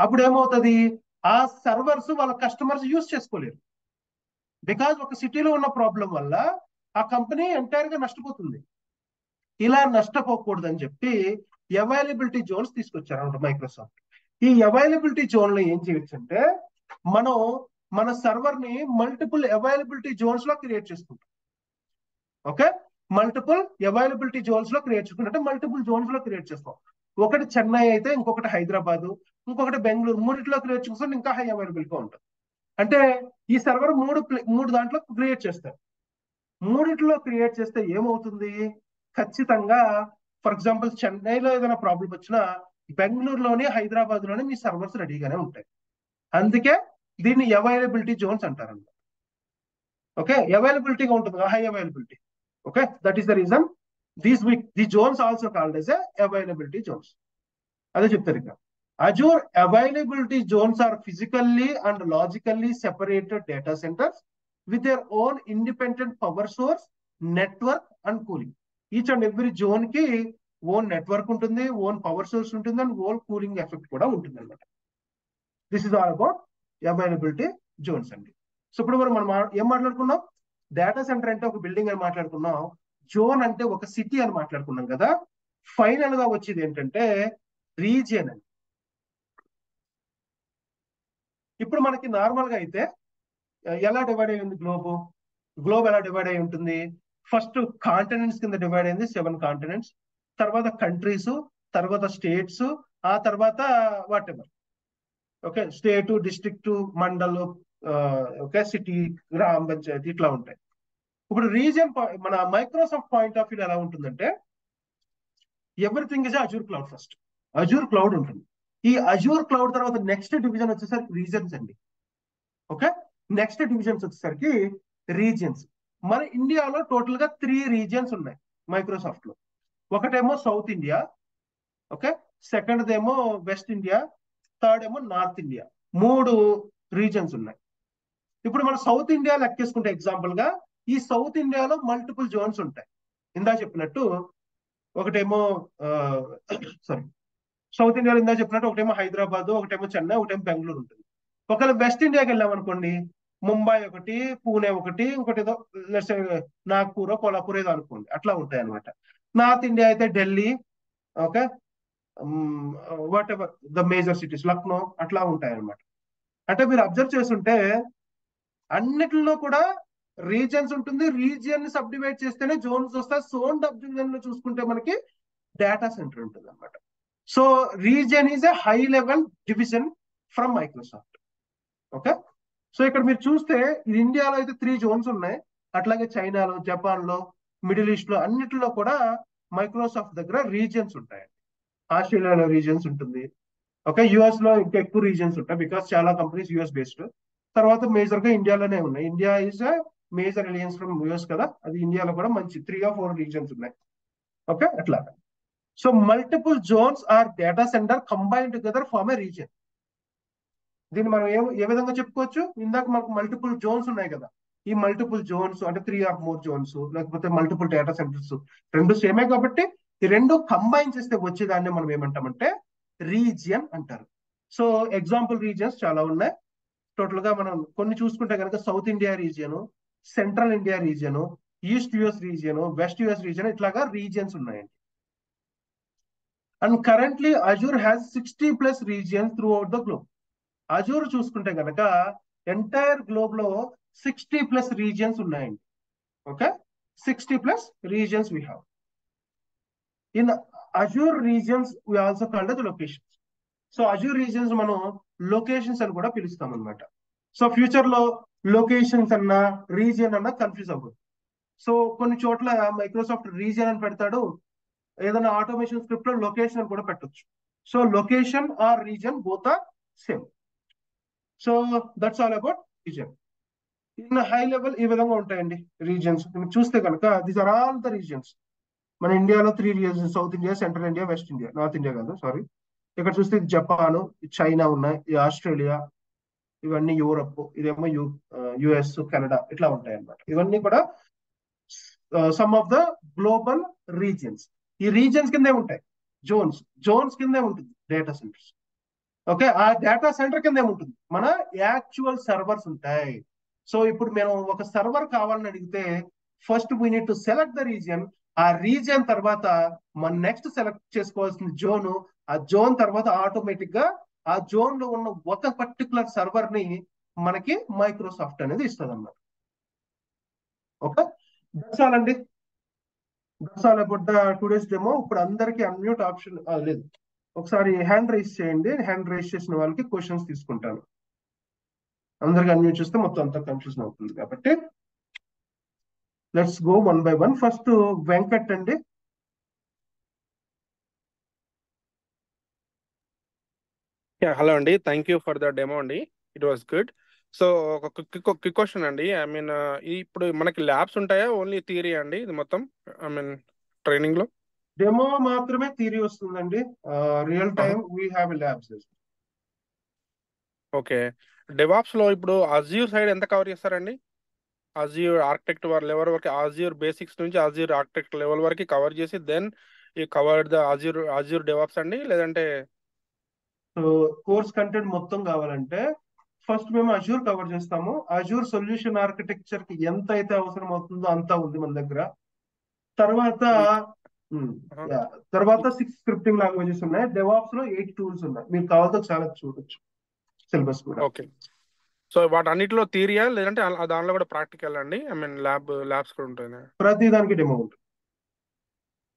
అప్పుడు ఏమవుతుంది ఆ సర్వర్స్ వాళ్ళ కస్టమర్స్ యూజ్ చేసుకోలేరు. బికాజ్ ఒక సిటీలో ఉన్న ప్రాబ్లం వల్ల ఆ కంపెనీ ఎంటైర్గా నష్టపోతుంది. ఇలా నష్టపోకూడదు అని చెప్పి అవైలబిలిటీ జోన్స్ తీసుకొచ్చారు అనమాట మైక్రోసాఫ్ట్ ఈ అవైలబిలిటీ జోన్లో ఏం చేయొచ్చు అంటే మనం మన సర్వర్ని మల్టిపుల్ అవైలబిలిటీ జోన్స్లో క్రియేట్ చేసుకుంటాం. ఓకే మల్టిపుల్ అవైలబిలిటీ జోన్స్లో క్రియేట్ చేసుకుంటే మల్టిపుల్ జోన్స్లో క్రియేట్ చేస్తాం. ఒకటి చెన్నై అయితే ఇంకొకటి హైదరాబాద్ ఇంకొకటి బెంగళూరు మూడిట్లో క్రియేట్ చేసుకుంటే ఇంకా హై అవైలబిలిటీ ఉంటుంది. అంటే ఈ సర్వర్ మూడు మూడు దాంట్లో క్రియేట్ చేస్తారు. మూడిట్లో క్రియేట్ చేస్తే ఏమవుతుంది? ఖచ్చితంగా ఫర్ ఎగ్జాంపుల్ చెన్నైలో ఏదైనా ప్రాబ్లం వచ్చినా బెంగళూరులోని హైదరాబాద్లోని మీ సర్వర్స్ రెడీగానే ఉంటాయి. అందుకే దీన్ని అవైలబిలిటీ జోన్స్ అంటారు ఓకే అవైలబిలిటీగా ఉంటుంది high availability okay is the reason region week the zones zones called as a availability zones అదే చెప్తారు ఇక్కడ. Azure availability zones are physically and logically separated data centres with your own independent power source network and cooling each and every జోన్కి own network ఉంటుంది own power source ఉంటుంది and own cooling effect కూడా ఉంటుంది అనమాట this is all about availability zones అండి. So ఇప్పుడు మనం మనం ఏం మాట్లాడుకున్నాం? డేటా సెంటర్ అంటే ఒక బిల్డింగ్ అని మాట్లాడుకున్నాం. జోన్ అంటే ఒక సిటీ అని మాట్లాడుకున్నాం కదా. ఫైనల్గా వచ్చేది ఏంటంటే రీజియన్ అని. ఇప్పుడు మనకి నార్మల్గా అయితే ఎలా డివైడ్ అయ్యింది గ్లోబ్ గ్లోబ్ ఎలా డివైడ్ అయి ఉంటుంది? ఫస్ట్ కాంటినెంట్స్ కింద డివైడ్ అయింది సెవెన్ కాంటినెంట్స్ తర్వాత కంట్రీస్ తర్వాత స్టేట్స్ ఆ తర్వాత whatever okay state district mandal okay city gram panchayat ఇట్లా ఉంటాయి. ఇప్పుడు రీజియన్ మన మైక్రోసాఫ్ట్ పాయింట్ ఆఫ్ వ్యూ ఎలా ఉంటుందంటే everything is Azure cloud first. Azure cloud ఉంటుంది. ఈ అజూర్ క్లౌడ్ తర్వాత నెక్స్ట్ డివిజన్ వచ్చేసరికి రీజన్స్ అండి. ఓకే? నెక్స్ట్ డివిజన్స్ వచ్చేసరికి రీజియన్స్. మన ఇండియాలో టోటల్గా త్రీ రీజియన్స్ ఉన్నాయి మైక్రోసాఫ్ట్లో ఒకటేమో సౌత్ ఇండియా ఓకే? సెకండ్ ఏమో వెస్ట్ ఇండియా థర్డ్ ఏమో నార్త్ ఇండియా. మూడు రీజన్స్ ఉన్నాయి. ఇప్పుడు మనం సౌత్ ఇండియా లెక్కేసుకుంటే ఎగ్జాంపుల్గా ఈ సౌత్ ఇండియాలో మల్టిపుల్ జోన్స్ ఉంటాయి. ఇందా చెప్పినట్టు ఒకటేమో సారీ సౌత్ ఇండియాలో ఇందా చెప్పినట్టు ఒకటేమో హైదరాబాద్ ఒకటేమో చెన్నై ఒకటేమో బెంగళూరు ఉంటుంది. ఒకవేళ వెస్ట్ ఇండియాకి వెళ్ళాం అనుకోండి ముంబై ఒకటి పూణే ఒకటి ఇంకోటి ఏదో నాగ్పూర్ కోలాపూర్ ఏదో అనుకోండి అట్లా ఉంటాయి అనమాట నార్త్ ఇండియా అయితే Delhi okay? Whatever the major cities Lucknow అట్లా ఉంటాయి అనమాట అంటే మీరు అబ్జర్వ్ చేస్తుంటే అన్నిటిలో కూడా రీజియన్స్ ఉంటుంది. రీజియన్ సబ్ డివైడ్ చేస్తేనే జోన్స్ వస్తాయి. సోన్ డబ్జన్లో చూసుకుంటే మనకి డేటా సెంటర్ ఉంటుంది అనమాట so region is a high level division from Microsoft. Okay? So ఇక్కడ మీరు చూస్తే ఇది ఇండియాలో అయితే త్రీ జోన్స్ ఉన్నాయి. అట్లాగే చైనాలో జపాన్లో మిడిల్ ఈస్ట్లో అన్నిటిలో కూడా మైక్రోసాఫ్ట్ దగ్గర రీజియన్స్ ఉంటాయి ఆస్ట్రేలియాలో రీజియన్స్ ఉంటుంది. ఓకే? యుఎస్లో ఇంకా ఎక్కువ రీజియన్స్ ఉంటాయి. బికాస్ చాలా కంపెనీస్ యుఎస్ బేస్డ్. తర్వాత మేజర్గా ఇండియాలోనే ఉన్నాయి. India is major reliance from US కదా. అది ఇండియాలో కూడా మంచి త్రీ ఆర్ ఫోర్ రీజన్స్ ఉన్నాయి. ఓకే అట్లా. So multiple zones or data centre combine together form a region దీన్ని మనం ఏ ఏ విధంగా చెప్పుకోవచ్చు? ఇందాక మనకు మల్టిపుల్ జోన్స్ ఉన్నాయి కదా. ఈ మల్టిపుల్ జోన్స్ అంటే త్రీ ఆర్ మోర్ జోన్స్ లేకపోతే మల్టిపుల్ డేటా సెంటర్స్ రెండు సేమే కాబట్టి ఈ రెండు కంబైన్ చేస్తే వచ్చేదాన్ని మనం ఏమంటామంటే రీజియన్ అంటారు. సో ఎగ్జాంపుల్ రీజియన్స్ చాలా ఉన్నాయి. టోటల్గా మనం కొన్ని చూసుకుంటే కనుక south India region central India region east US region west US region ఇట్లాగా రీజియన్స్ ఉన్నాయండి. And currently Azure has sixty plus regions throughout the globe. Azure చూసుకుంటే కనుక ఎంటైర్ గ్లోబ్లో సిక్స్టీ ప్లస్ రీజియన్స్ ఉన్నాయండి. Okay? Sixty plus regions we have in Azure regions we also called the locations. So Azure regions మనం locations అని కూడా పిలుస్తాం అనమాట so ఫ్యూచర్లో లొకేషన్స్ అన్నా రీజియన్ అన్నా కన్ఫ్యూజ్ అవ్వదు. సో కొన్ని చోట్ల మైక్రోసాఫ్ట్ రీజియన్ అని పెడతాడు. ఏదైనా ఆటోమేషన్ స్క్రిప్ట్లో లొకేషన్ అని కూడా పెట్టొచ్చు. So location or region both are same so that's all about region in high level ఈ విధంగా ఉంటాయండి రీజియన్స్ మీరు చూస్తే కనుక these are all the regions మన ఇండియాలో three regions south India central India west India north India కాదు sorry ఇక్కడ చూస్తే జపాన్ చైనా ఉన్నాయి ఈ ఆస్ట్రేలియా ఇవన్నీ యూరప్ ఇదేమో యు యుఎస్ కెనడా ఇట్లా ఉంటాయి అన్నమాట ఇవన్నీ కూడా some of the global regions ఈ రీజియన్స్ కిందే ఉంటాయి. జోన్స్ జోన్స్ కిందే ఉంటుంది డేటా సెంటర్స్ ఓకే ఆ డేటా సెంటర్ కింద ఏముంటుంది మన యాక్చువల్ సర్వర్స్ ఉంటాయి. సో ఇప్పుడు మేము ఒక సర్వర్ కావాలని అడిగితే first we need to select the region ఆ రీజియన్ తర్వాత మన నెక్స్ట్ సెలెక్ట్ చేసుకోవాల్సిన జోన్ ఆ జోన్ తర్వాత ఆటోమేటిక్గా ఆ జోన్లో ఉన్న ఒక పర్టికులర్ సర్వర్ని మనకి మైక్రోసాఫ్ట్ అనేది ఇస్తుంది అన్నమాట ఓకే దర్శాలండి దర్శాల బుడ్డ టూ డేస్ డెమో ఇప్పుడు అందరికి అన్మ్యూట్ ఆప్షన్ లేదు. ఒకసారి హ్యాండ్ రైస్ చేయండి హ్యాండ్ రైస్ చేసిన వాళ్ళకి క్వశ్చన్స్ తీసుకుంటాను. అందరికి అన్మ్యూట్ చేస్తే మొత్తం అంతా కన్ఫ్యూజన్ అవుతుంది కాబట్టి let's go one by one. First Venkat అండి. హలో అండి thank you for the demo అండి ఇట్ వాస్ గుడ్ సో ఒక క్విక్ క్విక్ క్వశ్చన్ అండి ఐ మీన్ ఇప్పుడు మనకి ల్యాబ్స్ ఉంటాయా? ఓన్లీ థియరీ అండి ఇది మొత్తం? ఐ మీన్ ట్రైనింగ్లో? డెమో మాత్రమే థియరీ వస్తుందండి. Real time we have labs okay డెవాప్స్లో ఇప్పుడు అజ్యూర్ సైడ్ ఎంత కవర్ చేస్తారండి అజ్యూర్ ఆర్కిటెక్ట్ లెవెల్ వరకు అజ్యూర్ బేసిక్స్ నుంచి అజ్యూర్ ఆర్కిటెక్ట్ లెవెల్ వరకు కవర్ చేసి దెన్ ఈ cover the Azure Azure DevOps అండి లేదంటే కోర్స్ కంటెంట్ మొత్తం కావాలంటే ఫస్ట్ మేము అజూర్ కవర్ చేస్తాము. అజూర్ సొల్యూషన్ ఆర్కిటెక్చర్కి ఎంత అయితే అవసరం అవుతుందో అంతా ఉంది మన దగ్గర. తర్వాత తర్వాత సిక్స్ స్క్రిప్టింగ్ లాంగ్వేజెస్ ఉన్నాయి. డెవాప్స్లో ఎయిట్ టూల్స్ ఉన్నాయి. మీకు కావాలంటే చాలా చూడొచ్చు. సిలబస్ కూడా. ఓకే. సో వాటి అన్నిటిలో థియరియా లేదంటే దానిలో కూడా ప్రాక్టికల్ అండి? ఐ మీన్ ల్యాబ్ ల్యాబ్స్ కూడా ఉంటాయి. ప్రతి దానికి డెమో ఉంటుంది.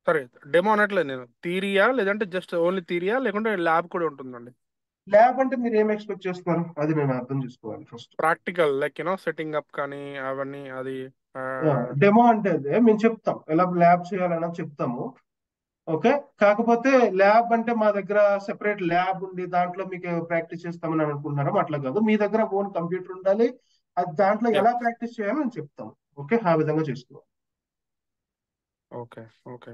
సరే డెమో అనట్లేదు నేను. థియరియా లేదంటే జస్ట్ ఓన్లీ థియరియా లేకుంటే ల్యాబ్ కూడా ఉంటుందండి. ల్యాబ్ అంటే మీరు ఏం ఎక్స్పెక్ట్ చేస్తున్నారు అది నేను అర్థం చేసుకోవాలి first practical like you know setting up కానీ అవన్నీ అది డెమో అంటే అదే. మేము చెప్తాం. ఎలా ల్యాబ్ చేయాలని చెప్తాము. ఓకే? కాకపోతే ల్యాబ్ అంటే మా దగ్గర సెపరేట్ ల్యాబ్ ఉంది దాంట్లో మీకు ప్రాక్టీస్ చేస్తామని అనుకుంటున్నారా? అట్లా కాదు. మీ దగ్గర ఓన్ కంప్యూటర్ ఉండాలి. అది దాంట్లో ఎలా ప్రాక్టీస్ చేయాలో నేను చెప్తాం. ఓకే? ఆ విధంగా చేసుకోవాలి. Okay okay.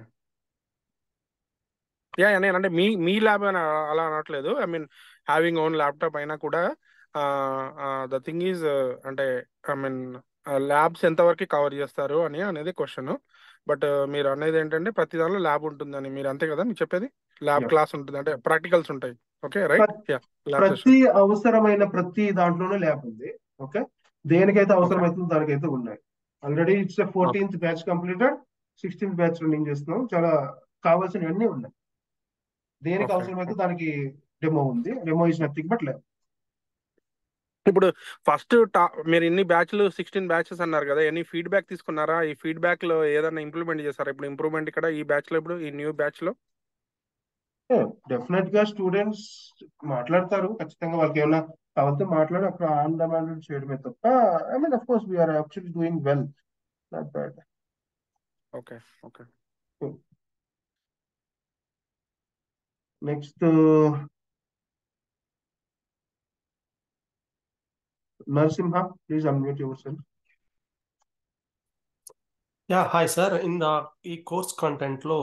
యా నేను అంటే మీ మీ ల్యాబ్ అని అలా అనట్లేదు. I mean having own laptop అయినా కూడా ద థింగ్ ఈజ్ అంటే ఐ మీన్ ల్యాబ్స్ ఎంతవరకు కవర్ చేస్తారు అని అనేది క్వశ్చన్. బట్ మీరు అనేది ఏంటంటే ప్రతి దానిలో ల్యాబ్ ఉంటుందని. మీరు అంతే కదా మీరు చెప్పేది? ల్యాబ్ క్లాస్ ఉంటుంది. అంటే ప్రాక్టికల్స్ ఉంటాయి. Okay right? ప్రతి అవసరమైన ప్రతి దాంట్లోనూ ల్యాబ్ ఉంది. ఓకే? దేనికైతే అవసరమవుతుందో దానికైతే ఉన్నాయి. Already it's fourteenth batch completed sixteenth batch running చేస్తున్నాం. చాలా కావాల్సినవన్నీ ఉన్నాయి. దేనికి అవసరమైతే దానికి డెమో ఉంది. Demo is nothing but lab ఇప్పుడు ఫస్ట్ మీరు ఇన్ని బ్యాచ్లు సిక్స్టీన్ బ్యాచెస్ అన్నారు కదా ఎన్ని ఫీడ్బ్యాక్ తీసుకున్నారా? ఈ ఫీడ్బ్యాక్లో ఏదైనా ఇంప్లిమెంట్ చేస్తారా ఇప్పుడు ఇంప్రూవ్మెంట్ ఇక్కడ ఈ బ్యాచ్లో ఇప్పుడు ఈ న్యూ బ్యాచ్లో? డెఫినెట్గా స్టూడెంట్స్ మాట్లాడతారు. ఖచ్చితంగా వాళ్ళకి ఏమైనా కావాలంటే మాట్లాడి అక్కడ ఆన్ డిమాండ్ చేయడమే తప్ప I mean of course we're actually doing well not bad okay okay next Narasimha please unmute yourself yeah hi sir. In the ఈ కోర్స్ కంటెంట్లో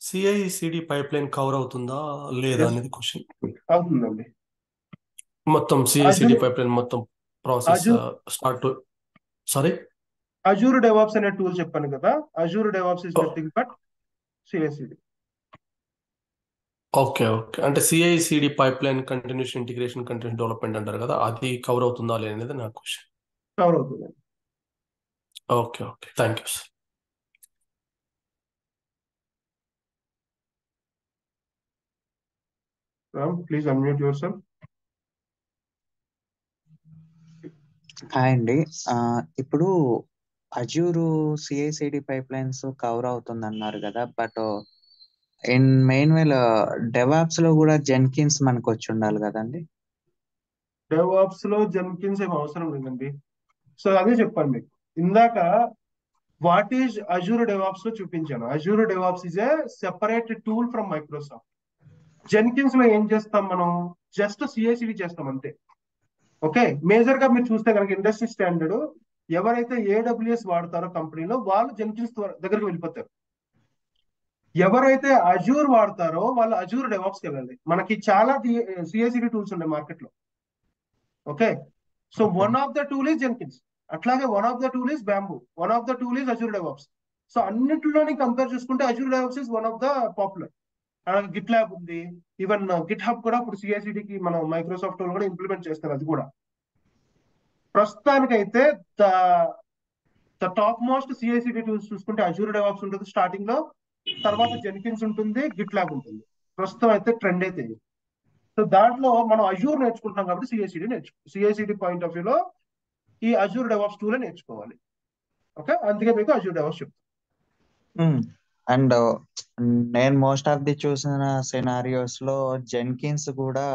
సిఐసిడి పైప్ లైన్ కవర్ అవుతుందా లేదా అనేది క్వశ్చన్ అవుతుందండి. మొత్తం సిఐసిడి పైప్ లైన్ మొత్తం process start sorry Azure DevOps అనే tool చెప్పాను కదా. Azure DevOps is nothing but CICD okay okay. అంటే CICD pipeline continuous integration continuous development అంటారు కదా అది కవర్ అవుతుందా అనేది నా క్వశ్చన్ కవర్ అవుతుంది. Okay okay. Thank you sir Ram, please unmute yourself. Hi అండి. ఇప్పుడు Azure CICD pipelines cover అవుతుంది అన్నారు కదా బట్ ఇన్ మెయిన్ వెల్ డెవాప్స్లో కూడా జెన్కిన్స్ మనకు వచ్చి ఉండాలి కదండి? డెవాప్స్లో జెన్కిన్స్ ఏం అవసరం లేదండి. సో అదే చెప్పాను మీకు. ఇందాక వాట్ ఈజ్ అజూర్ డెవాప్స్లో చూపించాను. Azure DevOps is a separate tool from Microsoft. జెన్కిన్స్లో ఏం చేస్తాం మనం? జస్ట్ సిఐసిడి చేస్తాం అంతే. ఓకే? మేజర్గా మీరు చూస్తే కనుక ఇండస్ట్రీ స్టాండర్డ్ ఎవరైతే ఏడబ్ల్యూఎస్ వాడతారో కంపెనీలో వాళ్ళు జెన్కిన్స్ దగ్గరికి వెళ్ళిపోతారు. ఎవరైతే అజూర్ వాడతారో వాళ్ళు అజూర్ డెవాప్స్కి వెళ్ళండి వెళ్ళాలి. మనకి చాలా సిఐసిడి టూల్స్ ఉన్నాయి మార్కెట్లో okay? So one of the tool is Jenkins అట్లాగే one of the tool is Bamboo one of the tool is Azure DevOps so అన్నిటిలోని compare చేసుకుంటే Azure DevOps is one of the popular అలాగే GitLab ఉంది. Even GitHub కూడా ఇప్పుడు CI/CD కి మనం Microsoft వాళ్ళు కూడా ఇంప్లిమెంట్ చేస్తారు అది కూడా. ప్రస్తుతానికైతే the the top most CICD tools చూసుకుంటే అజూర్ డెవాప్స్ ఉంటుంది స్టార్టింగ్లో తర్వాత జెన్కిన్స్ ఉంటుంది గిట్ ల్యాబ్ ఉంటుంది. ప్రస్తుతం అయితే ట్రెండ్ అయితే సో దాంట్లో మనం అజూర్ నేర్చుకుంటున్నాం కాబట్టి సిఐసిడి నేర్చుకో సిఐసిడి పాయింట్ ఆఫ్ వ్యూలో ఈ అజూర్ డెవాప్స్ టూలే నేర్చుకోవాలి. ఓకే అందుకే మీకు అజూర్ డెవాప్స్ చెప్తాను అండ్ నేను మోస్ట్ ఆఫ్ ది చూసిన సినారియోస్లో జెన్కిన్స్ కూడా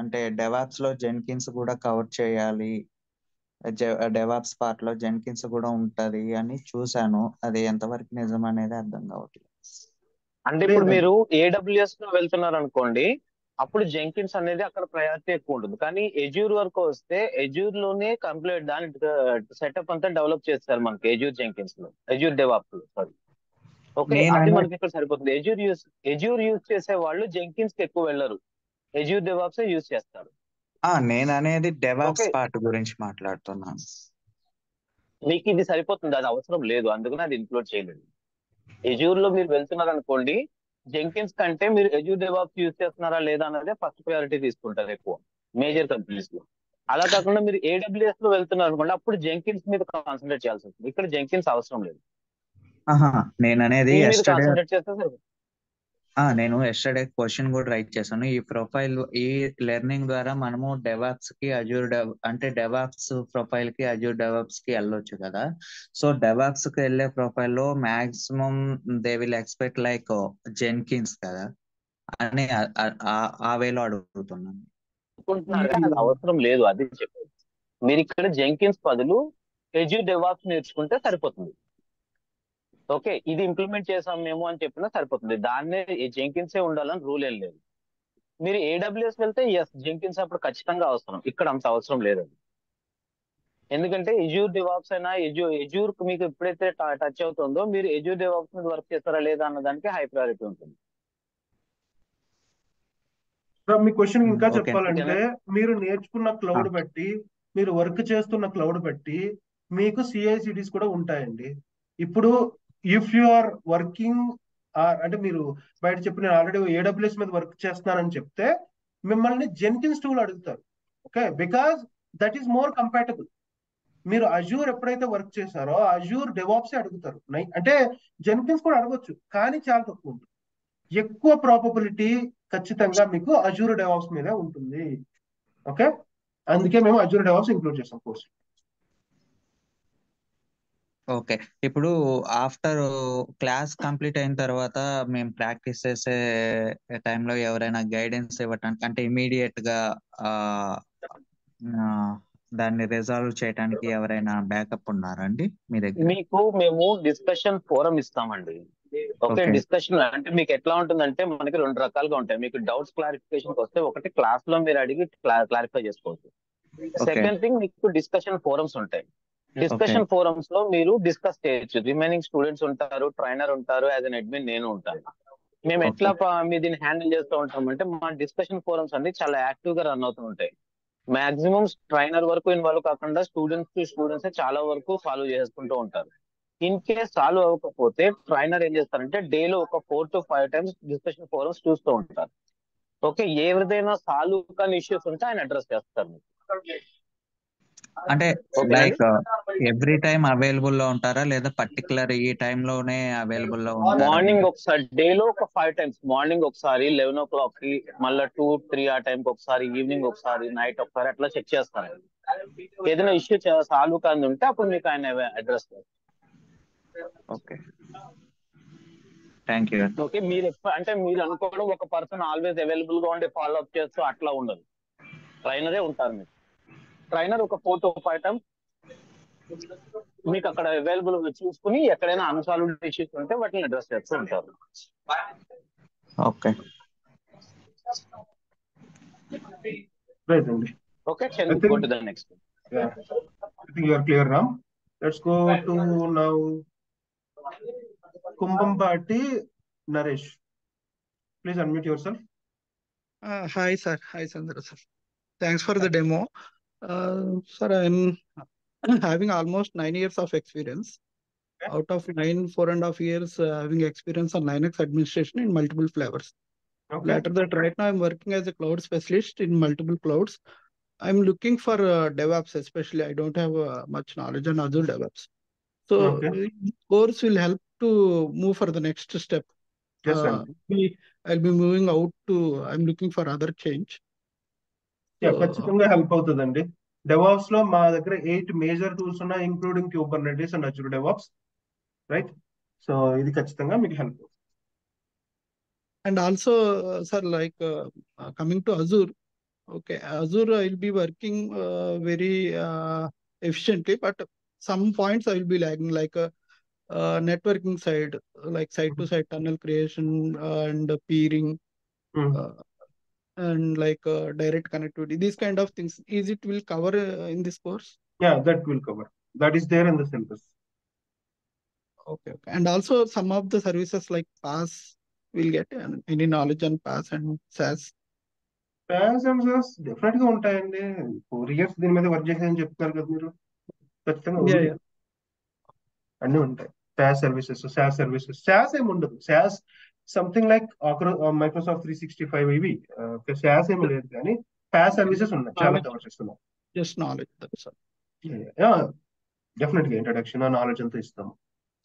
అంటే డెవాప్స్లో జెన్కిన్స్ కూడా కవర్ చేయాలి. డెవాప్స్ పార్ట్లో జెన్కిన్స్ కూడా ఉంటది అని చూశాను. అది ఎంతవరకు నిజం అనేది అర్థం కావట్లేదు. అంటే ఇప్పుడు. మీరు ఏడబ్ల్యూఎస్లో వెళ్తున్నారు అనుకోండి అప్పుడు జెంకిన్స్ అనేది అక్కడ ప్రయారిటీ ఎక్కువ ఉంటుంది. కానీ ఎజ్యూర్ వరకు వస్తే ఎజ్యూర్లోనే కంప్లీట్ దాని సెటప్ అంతా డెవలప్ చేస్తారు మనకి ఎజ్యూర్ జెంకిన్స్లో. ఎజ్యూర్ డెవాప్స్లో సారీ ఓకే అది మనకి ఇక్కడ సరిపోతుంది. ఎజ్యూర్ యూస్ ఎజ్యూర్ యూస్ చేసే వాళ్ళు జెంకిన్స్కి ఎక్కువ వెళ్ళరు. ఎజ్యూర్ డెవాప్స్ యూస్ చేస్తారు. నేను అనేది డెవాప్స్. పార్ట్ గురించి మాట్లాడుతున్నాను. మీకు ఇది సరిపోతుంది అది అవసరం లేదు. అందుకని అది ఇంక్లూడ్ చేయలేదు. ఎజ్యూర్లో మీరు వెళ్తున్నారు అనుకోండి జెంకిన్స్ కంటే మీరు ఎజ్యూర్ డెవాప్స్ యూస్ చేస్తున్నారా లేదా అన్నదే ఫస్ట్ ప్రయారిటీ తీసుకుంటారు ఎక్కువ మేజర్ కంపెనీస్లో అలా కాకుండా మీరు ఏడబ్ల్యూఎస్లో వెళ్తున్నారు అనుకోండి అప్పుడు జెంకిన్స్ మీద కాన్సన్ట్రేట్ చేయాల్సి వస్తుంది. ఇక్కడ జెంకిన్స్ అవసరం లేదు. నేను అనేది కాన్సన్ట్రేట్ చేస్తే సరిపోతుంది. ఆ నేను ఎస్టర్డే క్వశ్చన్ కూడా రైట్ చేశాను. ఈ ప్రొఫైల్ ఈ లెర్నింగ్ ద్వారా మనము డెవాప్స్కి అజూర్ డెవ్ అంటే డెవాప్స్ ప్రొఫైల్కి అజూర్ డెవాప్స్కి వెళ్ళొచ్చు కదా. సో డెవాప్స్కి వెళ్ళే ప్రొఫైల్లో maximum they will expect like Jenkins కదా అని ఆ- వేలో అడుగుతున్నాను. అవసరం లేదు అది చెప్పేది మీరు ఇక్కడ జెంకిన్స్ బదులు ఎజ్యూర్ డెవాప్స్ నేర్చుకుంటే సరిపోతుంది. ఓకే ఇది ఇంప్లిమెంట్ చేసాం మేము అని చెప్పినా సరిపోతుంది. దాన్నే జెంకిన్సే ఉండాలని రూల్ ఏం లేదు. మీరు ఏడబ్ల్యూఎస్ వెళ్తే ఎస్ జెంకిన్స్ అప్పుడు ఖచ్చితంగా అవసరం. ఇక్కడ అంత అవసరం లేదు అది. ఎందుకంటే ఎజ్యూర్ డివాప్స్ అయినా ఎజ్యూర్ ఎజ్యూర్ మీకు ఎప్పుడైతే టచ్ అవుతుందో మీరు ఎజ్యూర్ డివాప్స్ మీద వర్క్ చేస్తారా లేదా అన్న దానికి హై ప్రయారిటీ ఉంటుంది. మీ క్వశ్చన్ ఇంకా Okay. చెప్పాలంటే మీరు నేర్చుకున్న క్లౌడ్ Ah. బట్టి మీరు వర్క్ చేస్తున్న క్లౌడ్ బట్టి మీకు సిఐసిడిస్ కూడా ఉంటాయండి. ఇప్పుడు ఇఫ్ యు ఆర్ వర్కింగ్ అంటే మీరు బయట చెప్పిన ఆల్రెడీ ఏడబ్ల్యూఎస్ మీద వర్క్ చేస్తున్నానని చెప్తే మిమ్మల్ని జెన్కిన్స్ టూల్ అడుగుతారు. Okay because that is more compatible మీరు అజూర్ ఎప్పుడైతే వర్క్ చేశారో అజూర్ డెవాప్స్ అడుగుతారు. అంటే జెన్కిన్స్ కూడా అడగొచ్చు కానీ చాలా తక్కువ ఉంటుంది. ఎక్కువ ప్రాబబిలిటీ ఖచ్చితంగా మీకు అజూర్ డెవాప్స్ మీద ఉంటుంది. ఓకే అందుకే మేము అజూర్ డెవాప్స్ ఇంక్లూడ్ చేస్తాం కోర్స్ ఓకే. ఇప్పుడు ఆఫ్టర్ క్లాస్ కంప్లీట్ అయిన తర్వాత మేము ప్రాక్టీస్ చేసే టైంలో ఎవరైనా గైడెన్స్ ఇవ్వటానికి అంటే ఇమీడియట్గా దాన్ని రిజాల్వ్ చేయడానికి ఎవరైనా బ్యాకప్ ఉన్నారండి మీ దగ్గర? మీకు మేము డిస్కషన్ ఫోరం ఇస్తామండి. ఓకే. డిస్కషన్ అంటే మీకు ఎట్లా ఉంటుందంటే మనకి రెండు రకాలుగా ఉంటాయి. మీకు డౌట్స్ క్లారిఫికేషన్ వస్తే ఒకటి క్లాస్లో మీరు అడిగి క్లారిఫై చేసుకోవచ్చు. సెకండ్ థింగ్ మీకు డిస్కషన్ ఫోరమ్స్ ఉంటాయి. డిస్కషన్ ఫోరమ్స్లో మీరు డిస్కస్ చేయొచ్చు. రిమైనింగ్ స్టూడెంట్స్ ఉంటారు ట్రైనర్ ఉంటారు యాజ్ అన్ అడ్మిన్ నేను ఉంటాను. మేము. ఎట్లా మీ దీన్ని హ్యాండిల్ చేస్తూ ఉంటామంటే మా డిస్కషన్ ఫోరమ్స్ అన్ని చాలా యాక్టివ్గా రన్ అవుతూ ఉంటాయి. మాక్సిమం ట్రైనర్ వరకు ఇన్వాల్వ్ కాకుండా స్టూడెంట్స్ టు స్టూడెంట్స్ చాలా వరకు ఫాలో చేసుకుంటూ ఉంటారు. ఇన్ కేస్ సాల్వ్ అవ్వకపోతే ట్రైనర్ ఏం చేస్తారంటే డేలో ఒక four to five times discussion forums చూస్తూ ఉంటారు. ఓకే ఏదైనా సాల్వ్ కాని ఇష్యూస్ ఉంటే ఆయన అడ్రస్ చేస్తారు. అంటే లైక్ ఎవ్రీ టైం అవైలబుల్లో ఉంటారా? లేదా పర్టికులర్ ఈ time లోనే అవైలబుల్లో ఉంటారా? మార్నింగ్ మీరు ఒకసారి డేలో ఒక ఫైవ్ టైమ్స్ మార్నింగ్ ఒకసారి లెవెన్ ఓ క్లాక్కి మళ్ళీ టూ త్రీ ఆ టైం కి ఒకసారి ఈవినింగ్ ఒకసారి నైట్ ఒకసారి అట్లా చెక్ చేస్తారండి ఏదైనా ఇష్యూ సాల్వ్ కాని ఉంటే అప్పుడు మీకు ఆయన address okay thank you okay మీరు అంటే మీరు అనుకోవడం ఒక పర్సన్ ఆల్వేస్ అవైలబుల్గా ఉండి ఫాలో అప్ చేస్తూ అట్లా ఉండదు. ట్రైనరే ఉంటారు మీకు ట్రైనర్ ఒక ఫోటో పాయటం మీకు అక్కడ అవైలబుల్ చూసుకుని ఎక్కడైనా అన్సాల్వ్డ్ ఇష్యూస్ ఉంటే వాటిని అడ్రస్ చేస్తూ ఉంటారు clear now let's go to now Kumbham Naresh please unmute yourself hi sir hi Sundar sir thanks for the demo Uh, sir, I'm having almost nine years of experience. Okay. Out of nine, four and a half years uh, having experience on Linux administration in multiple flavors. Okay. Later that, right now I'm working as a cloud specialist in multiple clouds. I'm looking for uh, DevOps, especially. I don't have uh, much knowledge on Azure DevOps. So Okay. uh, course will help to move for the next step. Yes, Uh. I'll be moving out to, I'm looking for other change. ఖచ్చితంగా help అవుతుందండి. అండి డెవాప్స్లో మా దగ్గర eight major tools ఉన్నాయి including Kubernetes and Azure DevOps right so ఇది ఖచ్చితంగా మీకు help and also sir like coming to Azure okay Azure will be working very efficiently but some points will be lagging like networking side like side to side tunnel creation and peering and uh, like uh, direct connectivity, these kind of things. Is it will cover uh, in this course? Yeah that will cover that is there in the syllabus Okay, okay. And also some of the services like PaaS will get uh, any knowledge on PaaS and SaaS. PaaS and SaaS డెఫినెట్గా ఉంటాయండి four years దీని మీద work చేసేదని చెప్తున్నారు కదా మీరు ఖచ్చితంగా Yeah, yeah. అన్ని ఉంటాయి శాస్ సర్వీసెస్ శాస్ సర్వీసెస్ శాస్ ఏమి ఉండదు SaaS Something like Microsoft three sixty five ఇవి శాస్ ఏమి లేదు కానీ ప్యాస్ సర్వీసెస్ ఉన్నాయి చాలా Knowledge, కవర్ చేస్తున్నాం just knowledge. That's all. Definite గా ఇంట్రడక్షన్ నాలెడ్జ్ అంతా ఇస్తాము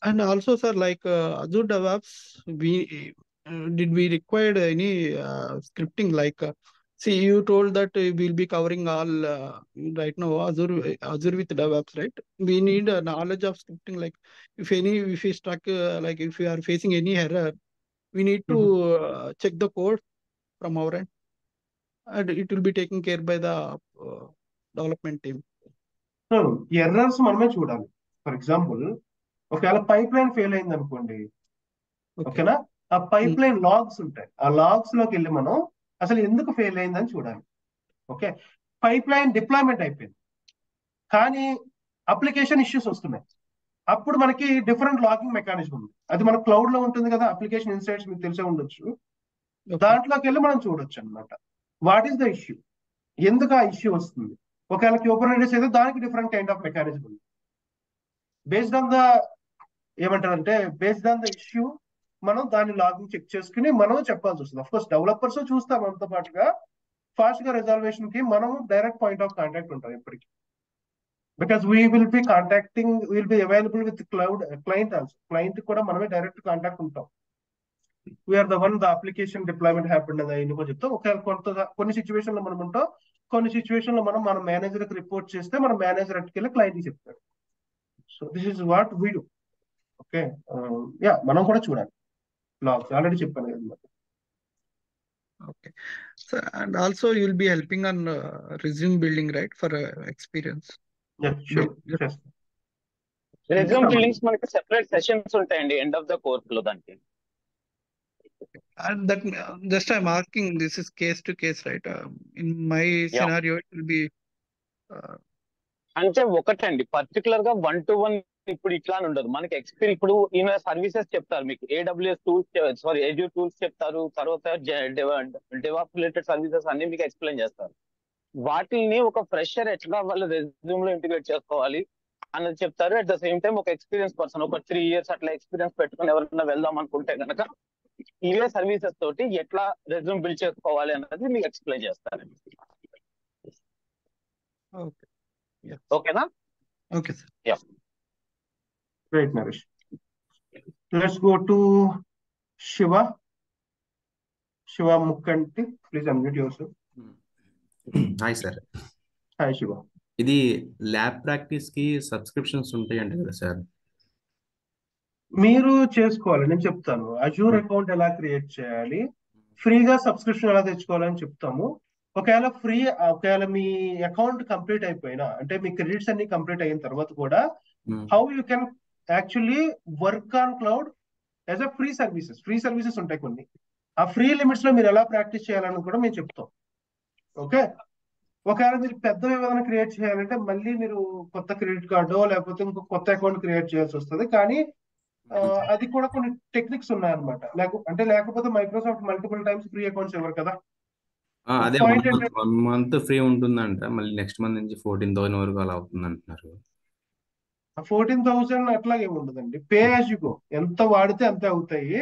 And also, sir, like uh, Azure DevOps, we uh, did we required any uh, scripting? Like, uh, see, you told that uh, we'll be covering all uh, right now Azure Azure with DevOps, right? We need a knowledge of scripting. Like, if any, if we stuck, uh, like if we are facing any error, we need to uh, check the code from our end, and it will be taken care by the uh, development team. Errors మనమే చూడాలి. For example ఒకవేళ pipeline fail అయింది అనుకోండి. Okay. ఓకేనా? ఆ pipe line logs ఉంటాయి. ఆ లాగ్స్లోకి వెళ్ళి మనం అసలు ఎందుకు ఫెయిల్ అయిందని చూడాలి. ఓకే? పైప్ లైన్ డిప్లాయ్మెంట్ అయిపోయింది. కానీ అప్లికేషన్ ఇష్యూస్ వస్తున్నాయి. అప్పుడు మనకి డిఫరెంట్ లాగింగ్ మెకానిజం ఉంది. అది మన క్లౌడ్లో ఉంటుంది కదా అప్లికేషన్ ఇన్సైట్స్ మీకు తెలిసే ఉండొచ్చు. దాంట్లోకి వెళ్ళి మనం చూడొచ్చు అనమాట వాట్ ఈస్ ద ఇష్యూ ఎందుకు ఆ ఇష్యూ వస్తుంది? ఒకవేళ క్యూబర్నెటిస్ అయితే దానికి డిఫరెంట్ కైండ్ ఆఫ్ మెకానిజం ఉంది. బేస్డ్ ఆన్ ద ఏమంటారంటే బేస్డ్ ఆన్ ద ఇష్యూ మనం దాన్ని లాగింగ్ చెక్ చేసుకుని మనం చెప్పాల్సి వస్తుంది. కోర్స్ డెవలపర్స్ చూస్తాం మనతో పాటుగా. ఫాస్ట్గా రిజర్వేషన్కి మనం డైరెక్ట్ పాయింట్ ఆఫ్ కాంటాక్ట్ ఉంటాం ఎప్పటికీ. Because we will be contacting will be available with cloud client also client కూడా మనమే డైరెక్ట్ కాంటాక్ట్ ఉంటాం. We're the one the application deployment happened అని కూడా చెప్తాం. ఒకవేళ కొంత కొన్ని సిచ్యువేషన్లో మనం ఉంటాం. కొన్ని సిచ్యువేషన్లో మనం మన మేనేజర్కి రిపోర్ట్ చేస్తే మన మేనేజర్ అట్టుకెళ్ళి క్లయింట్కి చెప్తాడు. So this is what we do okay yeah మనం కూడా చూడాలి. లాగ్స్ ఆల్రెడీ చెప్పాను కదా okay and also you'll be helping helping on building right for experience resume. Buildings మనకి సెపరేట్ సెషన్స్ ఉంటాయండి ఎండ్ ఆఫ్ ద కోర్స్లో దానికి. And that just I'm asking, this is case to case, right? Uh, in my scenario, it will be uh, అంటే ఒకటండి పర్టికులర్గా one to one ఇప్పుడు ఇట్లా అని ఉండదు. మనకి ఎక్స్పీరియన్స్ ఇప్పుడు ఈయన సర్వీసెస్ చెప్తారు మీకు ఏడబ్ల్యూఎస్ టూల్స్ సారీ ఎడ్యూ టూల్స్ చెప్తారు తర్వాత డెవాప్ రిలేటెడ్ సర్వీసెస్ అన్ని మీకు ఎక్స్ప్లెయిన్ చేస్తారు. వాటిని ఒక ఫ్రెషర్ ఎట్లా వాళ్ళ రెజ్యూమ్లో ఇంటిగ్రేట్ చేసుకోవాలి అన్నది చెప్తారు అట్ ద సేమ్ టైం ఒక ఎక్స్పీరియన్స్ పర్సన్ ఒక త్రీ ఇయర్స్ అట్లా ఎక్స్పీరియన్స్ పెట్టుకుని ఎవరైనా వెళ్దాం అనుకుంటే కనుక ఇవే సర్వీసెస్ తోటి ఎట్లా రెజ్యూమ్ బిల్డ్ చేసుకోవాలి అన్నది మీకు ఎక్స్ప్లెయిన్ చేస్తారు. ఓకేనా Okay, sir. Great, Naresh. Let's go to Shiva. Shiva Mukkanti, please unmute yourself. Hi sir Hi, Shiva. ఇది ల్యాబ్ ప్రాక్టీస్కి సబ్స్క్రిప్షన్స్ ఉంటాయంట కదా సార్? మీరు చేసుకోవాలి నేను చెప్తాను. అజూర్ అకౌంట్ ఎలా క్రియేట్ చేయాలి? ఫ్రీగా సబ్స్క్రిప్షన్ ఎలా తెచ్చుకోవాలని చెప్తాము. ఒకవేళ ఫ్రీ ఒకవేళ మీ అకౌంట్ కంప్లీట్ అయిపోయినా అంటే మీ క్రెడిట్స్ అన్ని కంప్లీట్ అయిన తర్వాత కూడా how you can actually work on cloud as a free services free services ఉంటాయి కొన్ని. ఆ ఫ్రీ లిమిట్స్లో మీరు ఎలా ప్రాక్టీస్ చేయాలని కూడా మేము చెప్తాం. ఓకే? ఒకవేళ మీరు పెద్ద ఏదైనా క్రియేట్ చేయాలంటే మళ్ళీ మీరు కొత్త క్రెడిట్ కార్డు లేకపోతే ఇంకో కొత్త అకౌంట్ క్రియేట్ చేయాల్సి వస్తుంది. కానీ అది కూడా కొన్ని టెక్నిక్స్ ఉన్నాయన్నమాట. లేక అంటే లేకపోతే Microsoft multiple times free accounts ఇవ్వరు కదా? అదే వన్ మంత్ ఫ్రీ ఉంటుందంట. మళ్ళీ నెక్స్ట్ మంత్ నుంచి ఫోర్టీన్ థౌసండ్ వరకు అలా అవుతుంది అంటున్నారు ఫోర్టీన్ థౌసండ్ అట్లాగే ఉండదండి. పే యాజ్ యు గో ఎంత వాడితే అంతే అవుతాయి.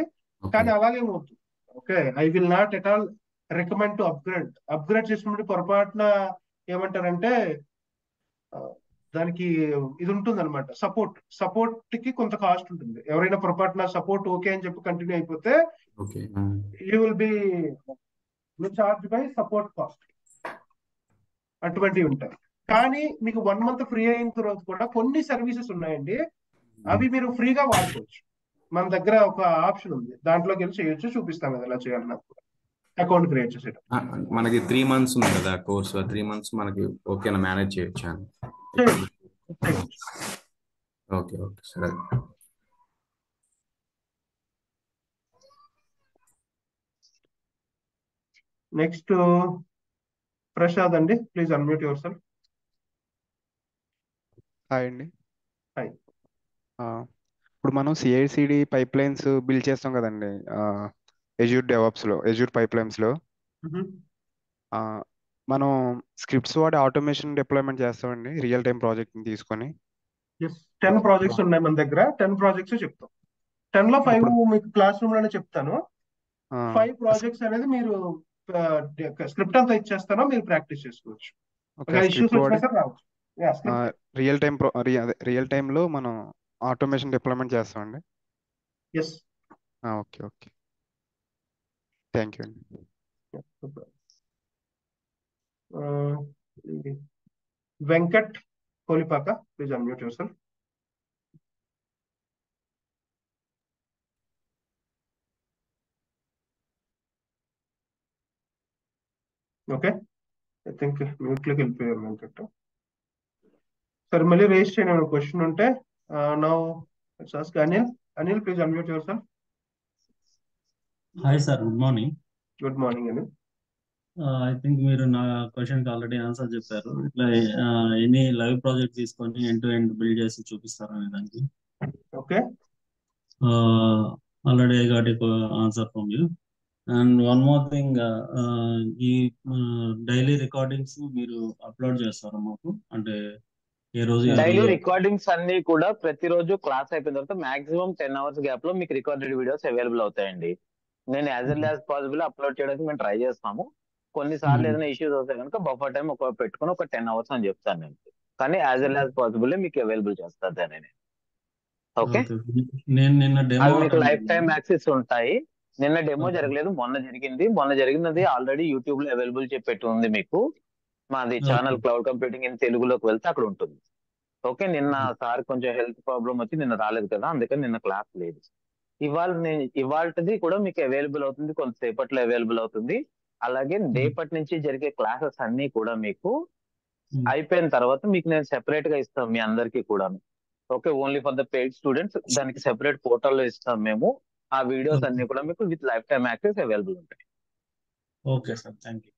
కానీ అలాగే అవుతుంది okay? I will not at all recommend to upgrade. Upgrade చేసినప్పుడు పొరపాటున ఏమంటారంటే దానికి ఇది ఉంటుంది అనమాట సపోర్ట్. సపోర్ట్కి కొంత కాస్ట్ ఉంటుంది. ఎవరైనా పొరపాటున సపోర్ట్ ఓకే అని చెప్పి కంటిన్యూ అయిపోతే you will be charge by support cost. అటువంటివి ఉంటాయి. కానీ మీకు వన్ మంత్ ఫ్రీ అయిన తర్వాత కూడా కొన్ని సర్వీసెస్ ఉన్నాయండి. అవి మీరు ఫ్రీగా వాడుకోవచ్చు. మన దగ్గర ఒక ఆప్షన్ ఉంది. దాంట్లోకి వెళ్ళి చేయొచ్చు చూపిస్తాం అది ఎలా చేయాలి అకౌంట్ క్రియేట్ చేసేటప్పుడు. మనకి త్రీ మంత్స్ ఉంది కదా కోర్స్. త్రీ మంత్స్ మనకి ఓకేనా మేనేజ్ చేయొచ్చా? అని ఓకే ఓకే సరే. నెక్స్ట్ ప్రసాద్ అండి please unmute yourself hi అండి. హాయ్ ఆ, ఇప్పుడు మనం సిఐసిడి పైప్ లైన్స్ బిల్డ్ చేస్తాం కదండి. ఎజ్యూర్ డెవాప్స్లో ఎజ్యూర్ పైప్ లైన్స్లో మనం స్క్రిప్ట్స్ వాడి ఆటోమేషన్ డిప్లాయ్మెంట్ చేస్తామండి రియల్ టైం ప్రాజెక్ట్ని తీసుకొని. టెన్ ప్రాజెక్ట్స్ ఉన్నాయి మన దగ్గర టెన్ ప్రాజెక్ట్స్ చెప్తాం. టెన్లో ఫైవ్ మీకు క్లాస్ రూమ్లోనే చెప్తాను. ఫైవ్ ప్రాజెక్ట్స్ అనేది మీరు స్క్రిప్ట్ అంతా ఇచ్చేస్తానో మీరు ప్రాక్టీస్ చేసుకోవచ్చు. రియల్ టైం రియల్ టైంలో మనం ఆటోమేషన్ డిప్లాయ్మెంట్ చేస్తామండి. Yes okay okay. Thank you అండి Venkat Kolipaka please unmute yourself okay I think మ్యూట్లోకి వెళ్ళిపోయారు వెంకట్ సరే మళ్ళీ రిజిస్టర్ అయిన క్వశ్చన్ ఉంటే now ask Anil Anil please unmute yourself hi sir good morning good morning Anil I think మీరు నా క్వశ్చన్కి already answer చెప్పారు. ఇట్లా ఎనీ లైవ్ ప్రాజెక్ట్ తీసుకొని ఎండ్ టు ఎండ్ బిల్డ్ చేసి చూపిస్తారు అనే దానికి? Okay already I got answer from you and one more thing ఈ డైలీ రికార్డింగ్స్ మీరు అప్లోడ్ చేస్తారా మాకు? అంటే ఏ రోజు డైలీ రికార్డింగ్స్ అన్ని కూడా ప్రతిరోజు క్లాస్ అయిపోయిన తర్వాత మాక్సిమం టెన్ అవర్స్ గ్యాప్లో మీకు రికార్డెడ్ వీడియోస్ అవైలబుల్ అవుతాయండి. నేను as well as possible upload చేయడానికి మేము ట్రై చేస్తాము. కొన్నిసార్లు ఏదైనా ఇష్యూస్ వస్తే కనుక బఫర్ టైం ఒక పెట్టుకుని ఒక టెన్ అవర్స్ అని చెప్తాను నేను. కానీ యాజ్ ఎల్ యాజ్ పాసిబుల్ మీకు అవైలబుల్ చేస్తాను దాన్ని ఓకే. నేను నిన్న డెమో మీకు లైఫ్ టైం యాక్సెస్ ఉంటాయి. నిన్న డెమో జరగలేదు మొన్న జరిగింది. మొన్న జరిగినది ఆల్రెడీ యూట్యూబ్లో అవైలబుల్ చెప్పి పెట్టి ఉంది మీకు. మాది ఛానల్ క్లౌడ్ కంప్యూటింగ్ ఇన్ తెలుగులోకి వెళ్తే అక్కడ ఉంటుంది. ఓకే నిన్న సార్ కొంచెం హెల్త్ ప్రాబ్లం వచ్చి నిన్న రాలేదు కదా అందుకని నిన్న క్లాస్ లేదు. ఇవాళ నేను ఇవాళది కూడా మీకు అవైలబుల్ అవుతుంది కొంతసేపట్లో అవైలబుల్ అవుతుంది. అలాగే రేపటి నుంచి జరిగే క్లాసెస్ అన్ని కూడా మీకు అయిపోయిన తర్వాత మీకు నేను సెపరేట్గా ఇస్తాం మీ అందరికీ కూడా okay only for the paid students దానికి సెపరేట్ పోర్టల్లో ఇస్తాం మేము. ఆ వీడియోస్ అన్ని కూడా మీకు with lifetime access available ఉంటాయి. Okay sir thank you.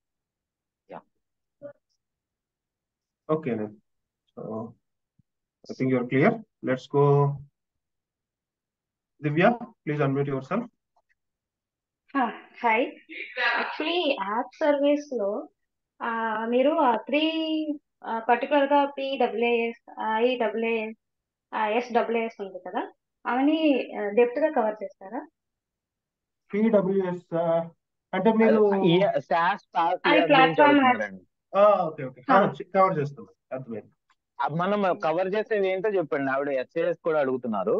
Okay, then. So I think you're clear. Go. Divya, please unmute yourself. Hi actually app సర్వీస్లో మీరు ఆ త్రీ పర్టికులర్గా పిడబ్ల్యూఎస్ ఐడబ్ల్యూఎస్ ఎస్డబ్ల్యూఎస్ ఉంది కదా అవన్నీ డెప్త్గా కవర్ చేస్తారా? పిడబ్ల్యూఎస్ అంటే మీరు ఓకే ఓకే. కవర్ చేస్తాం. అర్థమైంది. ఆ, మనం కవర్ చేసేవి ఏంటో చెప్పండి. ఆవిడ ఎస్ఏఎస్ కూడా అడుగుతున్నారు.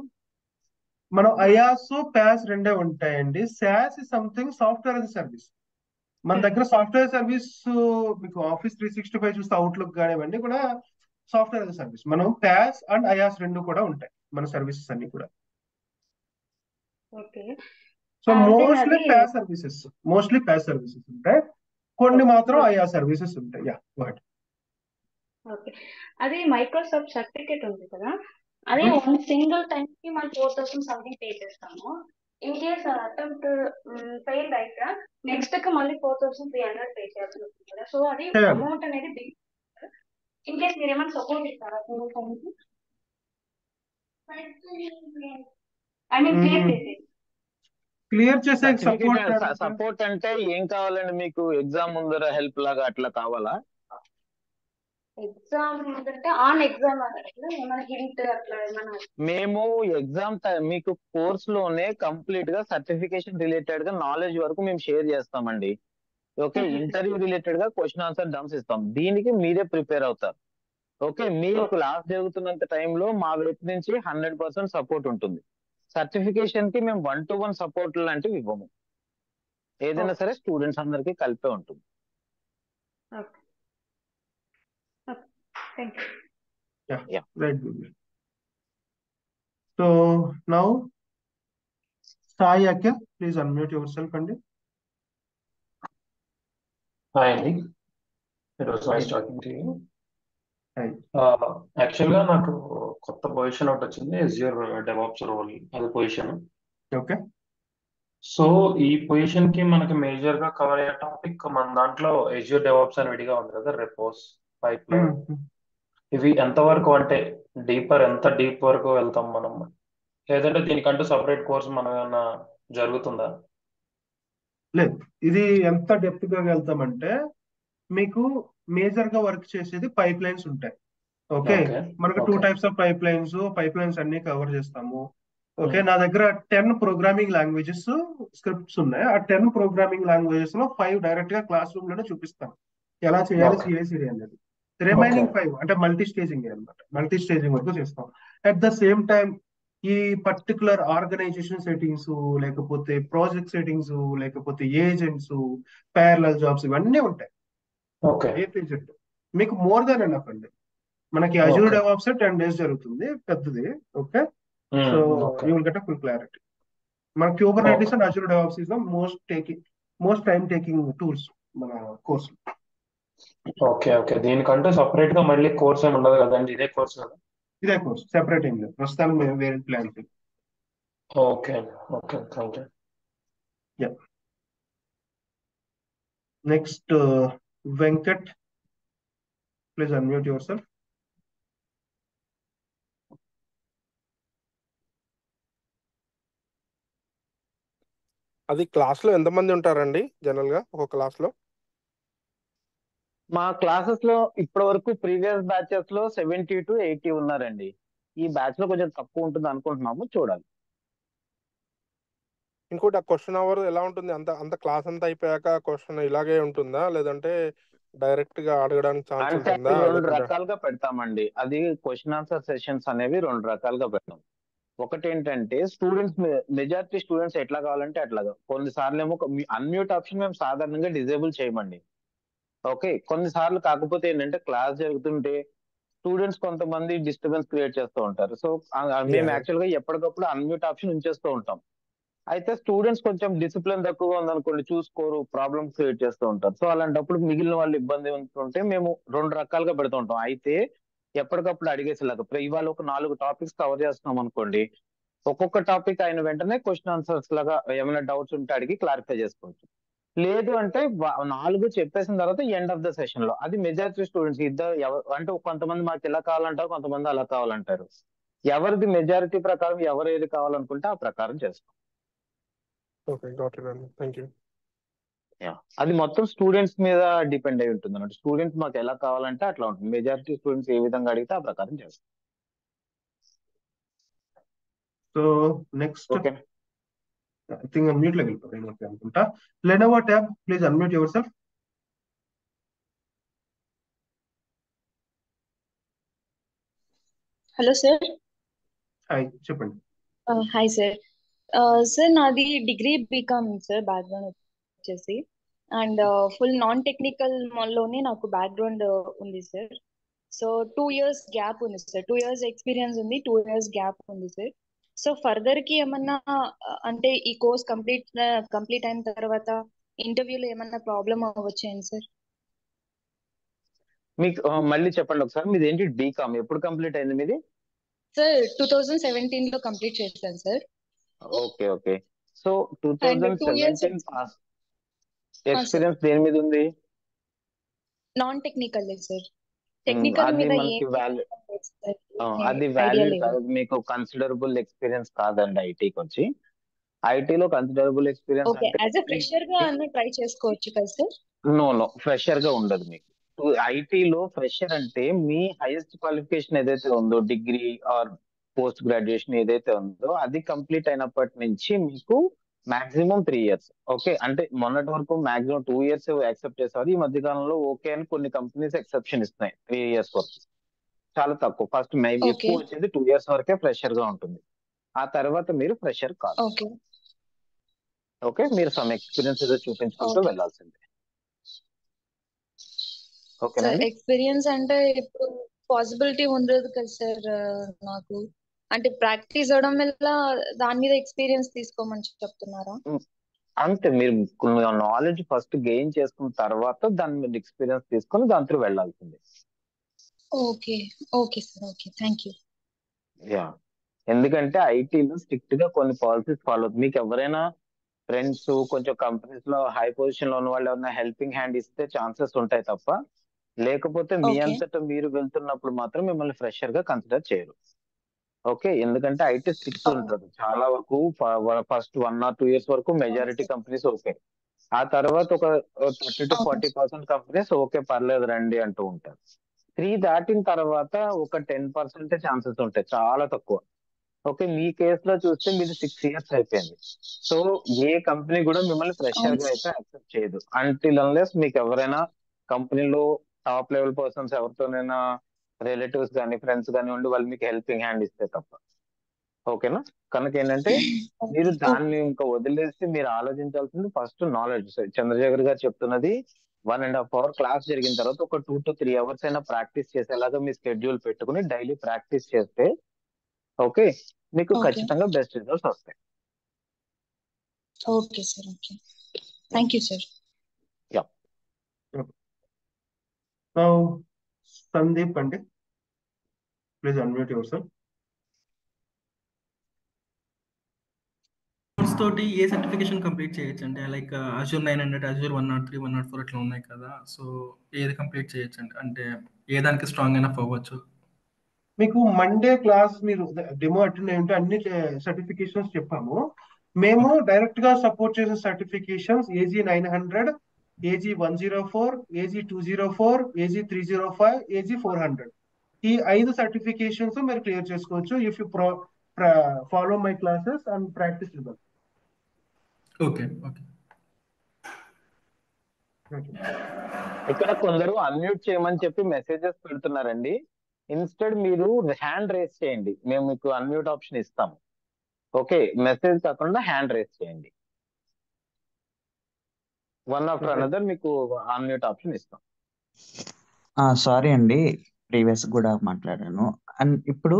మనం అయాస్ ప్యాస్ రెండే ఉంటాయండి. SaaS is something software as service మన దగ్గర సాఫ్ట్వేర్ సర్వీస్ మీకు ఆఫీస్ త్రీ సిక్స్టీ ఫైవ్ చూస్తే అవుట్లుక్ కానివ్వండి కూడా సాఫ్ట్వేర్ సర్వీస్ మనం ప్యాస్ అండ్ అయాస్ రెండు కూడా ఉంటాయి మన సర్వీసెస్ అన్ని కూడా. So mostly PaaS services mostly PaaS services ఉంటాయి. కొన్ని మాత్రం అయా సర్వీసెస్ ఉంటాయి. Yeah what okay. అది మైక్రోసాఫ్ట్ సర్టిఫికేట్ ఉంది కదా? అది వన్ సింగిల్ టైం కి మనం ఫోర్ థౌసండ్ సంథింగ్ పే చేస్తాము. ఇన్ కేస్ అటెంప్ట్ ఫెయిల్ అయితే నెక్స్ట్కి మళ్ళీ four thousand three hundred pay చేయాల్సి ఉంటుంది కదా. సో అది చేయాలి అమౌంట్ అనేది బిగ్ ఇన్ కేస్ మీరు ఏమైనా సపోర్ట్ ఇస్తారా సింగిల్ టైం కి ఐ మీన్ క్లియర్ చేసేది క్లియర్ చేసే సపోర్ట్ సపోర్ట్ అంటే ఏం కావాలండి? మీకు ఎగ్జామ్ ముందర హెల్ప్ లాగా అట్లా కావాలా? ఎగ్జామ్ అంటే ఆన్ ఎగ్జామ్ అట్లా ఏమైనా హింట్ అట్లా ఏమైనా? మేము ఎగ్జామ్ మీకు కోర్స్లోనే కంప్లీట్గా సర్టిఫికేషన్ రిలేటెడ్గా నాలెడ్జ్ వరకు మేము షేర్ చేస్తామండి. ఓకే ఇంటర్వ్యూ రిలేటెడ్గా క్వశ్చన్ ఆన్సర్ డమ్స్ ఇస్తాం. దీనికి మీరే ప్రిపేర్ అవుతారు. ఓకే మీకు క్లాస్ జరుగుతున్నంత టైంలో మా వైపు నుంచి హండ్రెడ్ పర్సెంట్ సపోర్ట్ ఉంటుంది. సర్టిఫికేషన్కి మేము వన్ టు వన్ సపోర్ట్ లాంటివి ఇవ్వము. ఏదైనా సరే స్టూడెంట్స్ అందరికీ కలిపే ఉంటుంది. Okay. Thank you Yeah, Yeah. right. Google. So now, Sai Akhil, please unmute yourself and hi అండి it was nice talking to you hi. యాక్చువల్గా నాకు కొత్త పొజిషన్ ఒకటి వచ్చింది ఎస్యూర్ డెవాప్స్ రోల్ అది పొజిషన్ Okay. సో ఈ పొజిషన్కి మనకి మేజర్గా కవర్ అయ్యే టాపిక్ మన దాంట్లో ఎస్యూర్ డెవాప్స్ అని విడిగా ఉంది కదా రెపోస్ పైప్ లైన్ Hmm. ఇవి ఎంతవరకు అంటే డీపర్ ఎంత డీప్ వరకు వెళ్తాం మనం? లేదంటే దీనికంటూ సపరేట్ కోర్స్ మనం ఏమైనా జరుగుతుందా? లేదు. ఇది ఎంత డెప్త్గా వెళ్తామంటే మీకు మేజర్గా వర్క్ చేసేది పైప్ లైన్స్ ఉంటాయి ఓకే మనకు two types of pipelines pipelines అన్ని కవర్ చేస్తాము. ఓకే నా దగ్గర టెన్ ప్రోగ్రామింగ్ లాంగ్వేజెస్ స్క్రిప్ట్స్ ఉన్నాయి. ఆ టెన్ ప్రోగ్రామింగ్ లాంగ్వేజెస్లో ఫైవ్ డైరెక్ట్గా క్లాస్ రూమ్లోనే చూపిస్తాను ఎలా చేయాలి ఓకే సిఐసిడి అనేది. రిమైనింగ్ ఫైవ్ అంటే మల్టీ స్టేజింగ్ అనమాట మల్టీ స్టేజింగ్ వరకు చేస్తాం. అట్ ద సేమ్ టైం ఈ పర్టికులర్ ఆర్గనైజేషన్ సెట్టింగ్స్ లేకపోతే ప్రాజెక్ట్ సెట్టింగ్స్ లేకపోతే ఏజెంట్స్ ప్యారలల్ జాబ్స్ ఇవన్నీ ఉంటాయి. మీకు మోర్ దాన్ ఎనఫ్ అండి. మనకి అజూర్ డెవాప్స్ టెన్ డేస్ జరుగుతుంది పెద్దది. Okay so you will get full clarity మన Kubernetes okay and Azure DevOps is the most taking most time taking tools మన కోర్స్ ఓకే ఓకే. దీనికంటూ సపరేట్గా మళ్ళీ కోర్స్ ఏమి ఉండదు కదండి? ఇదే కోర్స్ కదా? ఇదే కోర్స్ సెపరేట్ ఏం లేదు. ప్రస్తుతానికి మేము వేరే plan okay okay. Thank you next Venkat please unmute yourself అది క్లాస్లో ఎంతమంది ఉంటారండి జనరల్గా? ఒక క్లాస్లో? మా క్లాసెస్లో ఇప్పటి వరకు ప్రీవియస్ బ్యాచెస్లో సెవెంటీ టు ఎయిటీ ఉన్నారండి. ఈ బ్యాచ్లో కొంచెం తక్కువ ఉంటుంది అనుకుంటున్నాము చూడాలి. ఇంకోటి ఆ క్వశ్చన్ అవర్ ఎలా ఉంటుంది? అంత అంత క్లాస్ అంతా అయిపోయాక క్వశ్చన్ ఇలాగే ఉంటుందా? లేదంటే డైరెక్ట్గా అడగడానికి ఛాన్స్ అంటే ఉంటుందా? రెండు రకాలుగా పెడతామండి. అది క్వశ్చన్ ఆన్సర్ సెషన్స్ అనేవి రెండు రకాలుగా పెడతాం. ఒకటి ఏంటంటే స్టూడెంట్స్ మెజారిటీ స్టూడెంట్స్ ఎట్లా కావాలంటే అట్లాగా కొన్నిసార్లు ఏమో అన్మ్యూట్ ఆప్షన్ మేము సాధారణంగా డిజేబుల్ చేయమండి. ఓకే కొన్నిసార్లు కాకపోతే ఏంటంటే క్లాస్ జరుగుతుంటే స్టూడెంట్స్ కొంతమంది డిస్టర్బెన్స్ క్రియేట్ చేస్తూ ఉంటారు. సో మేము. యాక్చువల్గా ఎప్పటికప్పుడు అన్మ్యూట్ ఆప్షన్ ఉంచేస్తూ ఉంటాం. అయితే స్టూడెంట్స్ కొంచెం డిసిప్లిన్ తక్కువగా ఉందనుకోండి చూసుకోరు ప్రాబ్లమ్స్ క్రియేట్ చేస్తూ ఉంటారు. సో అలాంటప్పుడు మిగిలిన వాళ్ళు ఇబ్బంది ఉంటుంటే మేము రెండు రకాలుగా పెడుతూ ఉంటాం. అయితే ఎప్పటికప్పుడు అడిగేసేలాగా ఇప్పుడు ఇవాళ ఒక నాలుగు టాపిక్స్ కవర్ చేస్తున్నాం అనుకోండి ఒక్కొక్క టాపిక్ అయిన వెంటనే క్వశ్చన్ ఆన్సర్స్ లాగా ఏమైనా డౌట్స్ ఉంటే అడిగి క్లారిఫై చేసుకోవచ్చు. లేదు అంటే వా- నాలుగు చెప్పేసిన తర్వాత ఎండ్ ఆఫ్ ద సెషన్లో. అది మెజారిటీ స్టూడెంట్స్ ఇద్దరు ఎవ- అంటే కొంతమంది మాకు ఇలా కావాలంటారు కొంతమంది అలా కావాలంటారు. ఎవరిది మెజారిటీ ప్రకారం ఎవరు ఏది కావాలనుకుంటే ఆ ప్రకారం చేస్తాం. ఓకే గాట్ ఇట్ అండి థ్యాంక్ యూ Yeah. అది మొత్తం స్టూడెంట్స్ మీద డిపెండ్ అయి ఉంటుంది అన్నట్టు స్టూడెంట్స్ మాకు ఎలా కావాలంటే అట్లా ఉంటుంది. మెజారిటీ స్టూడెంట్స్ ఏ విధంగా అడిగితే ఆ ప్రకారం చేస్తాం. So next okay I think అన్మ్యూట్లో వెళ్ళిపోయాను ఓకే అనుకుంటా. Lenovo tab please unmute yourself hello sir hi చెప్పండి హాయ్ సార్ సార్ నాది degree B Com sir background వచ్చేసి. అండ్ ఫుల్ నాన్ టెక్నికల్లోనే నాకు బ్యాక్గ్రౌండ్ ఉంది sir so two years gap ఉంది sir two years experience ఉంది టూ ఇయర్స్ గ్యాప్ ఉంది sir so ఫర్దర్కి ఏమన్నా అంటే ఈ కోర్స్ కంప్లీట్ కంప్లీట్ అయిన తర్వాత ఇంటర్వ్యూలో ఏమన్నా ప్రాబ్లం అవ్వచ్చేయండి సార్? మీకు మళ్ళీ చెప్పండి ఒకసారి. మీది ఏంటి? బీకామ్ ఎప్పుడు కంప్లీట్ అయింది మీది? సార్ టూ థౌజండ్ సెవెంటీన్లో కంప్లీట్ చేశాను sir. Okay okay. So two thousand seventeen pass experience దేని మీద ఉంది? Non technical sir. టెక్నికల్ మీద అది ఐడియా వాల్యూ లేదు కాదు. మీకు కన్సిడరబుల్ ఎక్స్పీరియన్స్ కాదండి ఐటీకి వచ్చి ఐటీలో కన్సిడరబుల్ ఎక్స్పీరియన్స్ ఓకే అంటే యాజ్ ఎ ఫ్రెషర్గా అన్న ట్రై చేసుకోవచ్చు కదా సార్ నో నో ఫ్రెషర్గా ఉండదు మీకు. ఐటీలో ఫ్రెషర్ అంటే మీ హైయెస్ట్ క్వాలిఫికేషన్ ఏదైతే ఉందో డిగ్రీ ఆర్ పోస్ట్ గ్రాడ్యుయేషన్ ఏదైతే ఉందో అది కంప్లీట్ అయినప్పటి నుంచి మీకు మాక్సిమం త్రీ ఇయర్స్ ఓకే అంటే మొన్నటి వరకు మాక్సిమం టూ ఇయర్స్ యాక్సెప్ట్ చేసేవారు ఈ మధ్య కాలంలో ఓకే అని కొన్ని కంపెనీస్ ఎక్సెప్షన్ ఇస్తున్నాయి. త్రీ ఇయర్స్ వరకు. చాలా తక్కువ. First okay. ఎక్కువ వచ్చేది టూ ఇయర్స్ వరకే ఫ్రెషర్గా ఉంటుంది. ఆ తర్వాత మీరు ఫ్రెషర్ కాదు. ఓకే. ఓకే? మీరు సమ్ ఎక్స్పీరియన్స్ ఏదో చూపించుకుంటూ ఓకే. వెళ్ళాల్సిందే. సార్ ఓకేనండి ఎక్స్పీరియన్స్ అంటే ఇప్పుడు పాసిబిలిటీ ఉండదు కదా సార్ నాకు. అంటే ప్రాక్టీస్ అవడం వల్ల దాని మీద ఎక్స్పీరియన్స్ తీసుకోమని చెప్తున్నారా? ఉమ్, అంతే. మీరు నాలెడ్జ్ ఫస్ట్ గెయిన్ చేసుకున్న తర్వాత దాని మీద ఎక్స్పీరియన్స్ తీసుకొని దాని త్రూ వెళ్ళాల్సిందే. Okay okay sir okay. Thank you. Yeah. ఎందుకంటే ఐటీలో స్ట్రిక్ట్గా కొన్ని పాలసీస్ ఫాలో అవుతుంది మీకు ఎవరైనా ఫ్రెండ్స్ కొంచెం కంపెనీస్లో హై పొజిషన్లో ఉన్న వాళ్ళు ఎవరైనా హెల్పింగ్ హ్యాండ్ ఇస్తే ఛాన్సెస్ ఉంటాయి తప్ప లేకపోతే మీ ఓకే. అంతటా మీరు వెళ్తున్నప్పుడు మాత్రం మిమ్మల్ని ఫ్రెషర్గా కన్సిడర్ చేయరు. ఓకే ఎందుకంటే ఐటీ స్ట్రిక్ట్ ఉంటుంది. చాలా వరకు first one or two years వరకు మెజారిటీ కంపెనీస్ ఓకే. ఆ తర్వాత ఒక thirty to forty percent companies okay పర్లేదు రండి అంటూ ఉంటారు. త్రీ దాటిన తర్వాత ఒక టెన్ పర్సెంట్ ఛాన్సెస్ ఉంటాయి చాలా తక్కువ. ఓకే మీ కేసులో చూస్తే మీరు సిక్స్ ఇయర్స్ అయిపోయింది. సో ఏ కంపెనీ కూడా మిమ్మల్ని ఫ్రెషర్గా అయితే యాక్సెప్ట్ చేయదు. అంటిల్ అన్లెస్ మీకు ఎవరైనా కంపెనీలో టాప్ లెవెల్ పర్సన్స్ ఎవరితోనైనా రిలేటివ్స్ కానీ ఫ్రెండ్స్ కానీ ఉండి వాళ్ళు మీకు హెల్పింగ్ హ్యాండ్ ఇస్తే తప్ప. ఓకేనా? కనుక ఏంటంటే మీరు దాన్ని ఇంకా వదిలేసి మీరు ఆలోచించాల్సింది ఫస్ట్ నాలెడ్జ్. చంద్రశేఖర్ గారు చెప్తున్నది one and half hour class జరిగిన తర్వాత ఒక టూ టు త్రీ అవర్స్ అయినా ప్రాక్టీస్ చేసేలాగా మీ స్కెడ్యూల్ పెట్టుకుని డైలీ ప్రాక్టీస్ చేస్తే ఓకే మీకు ఖచ్చితంగా బెస్ట్ రిజల్ట్స్ వస్తాయి. Okay sir okay. Thank you sir yeah. Now, Sandeep Pandit, please unmute yourself. తోటి ఏ సర్టిఫికేషన్ కంప్లీట్ చేయొచ్చు అంటే like Azure nine hundred Azure one not three one not four అట్లా ఉన్నాయి కదా. సో ఏది కంప్లీట్ చేయొచ్చు అంటే అంటే ఏ దానికి స్ట్రాంగ్ అయినా అవ్వచ్చు మీకు మండే క్లాస్ మీరు డెమో అటెండ్ అయి అన్ని సర్టిఫికేషన్స్ చెప్పాము. మేము డైరెక్ట్గా సపోర్ట్ చేసే certifications AZ nine hundred AZ one zero four AZ two zero four AZ three zero five AZ four hundred ఈ ఐదు సర్టిఫికేషన్స్ మీరు క్లియర్ చేసుకోవచ్చు if you pro follow my classes and practice with okay okay. ఇక్కడ కొందరు unmute చేయమని చెప్పి messages పెడుతున్నారండి. Instead మీరు హ్యాండ్ రేస్ చేయండి. మేము మీకు అన్మ్యూట్ ఆప్షన్ ఇస్తాము ఓకే మెసేజ్ కాకుండా హ్యాండ్ రేస్ చేయండి. వన్ ఆఫ్టర్ అనదర్ మీకు అన్మ్యూట్ ఆప్షన్ ఇస్తాం. సారీ అండి. ప్రీవియస్ కూడా మాట్లాడాను. అండ్ ఇప్పుడు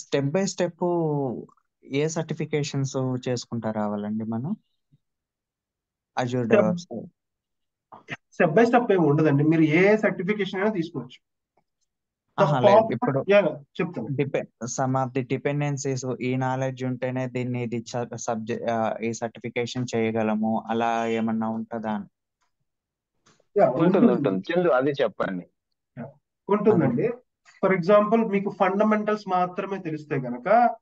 స్టెప్ బై స్టెప్ ఏ సర్టిఫికేషన్స్ చేసుకుంటా రావాలండి మనం? అజూర్ స్టెప్ బై స్టెప్ ఏమి ఉండదండి. మీరు ఏ సర్టిఫికేషన్ అయినా తీసుకోవచ్చు. ఇప్పుడు చెప్తాను. Depend some of the dependencies ఈ నాలెడ్జ్ ఉంటేనే దీన్ని ఇది సబ్జెక్ట్ ఈ సర్టిఫికేషన్ చేయగలము. అలా ఏమన్నా ఉంటుందా? అది చెప్పండి. ఉంటుందండి. ఫర్ ఎగ్జాంపుల్ మీకు ఫండమెంటల్స్ మాత్రమే తెలిస్తే గనక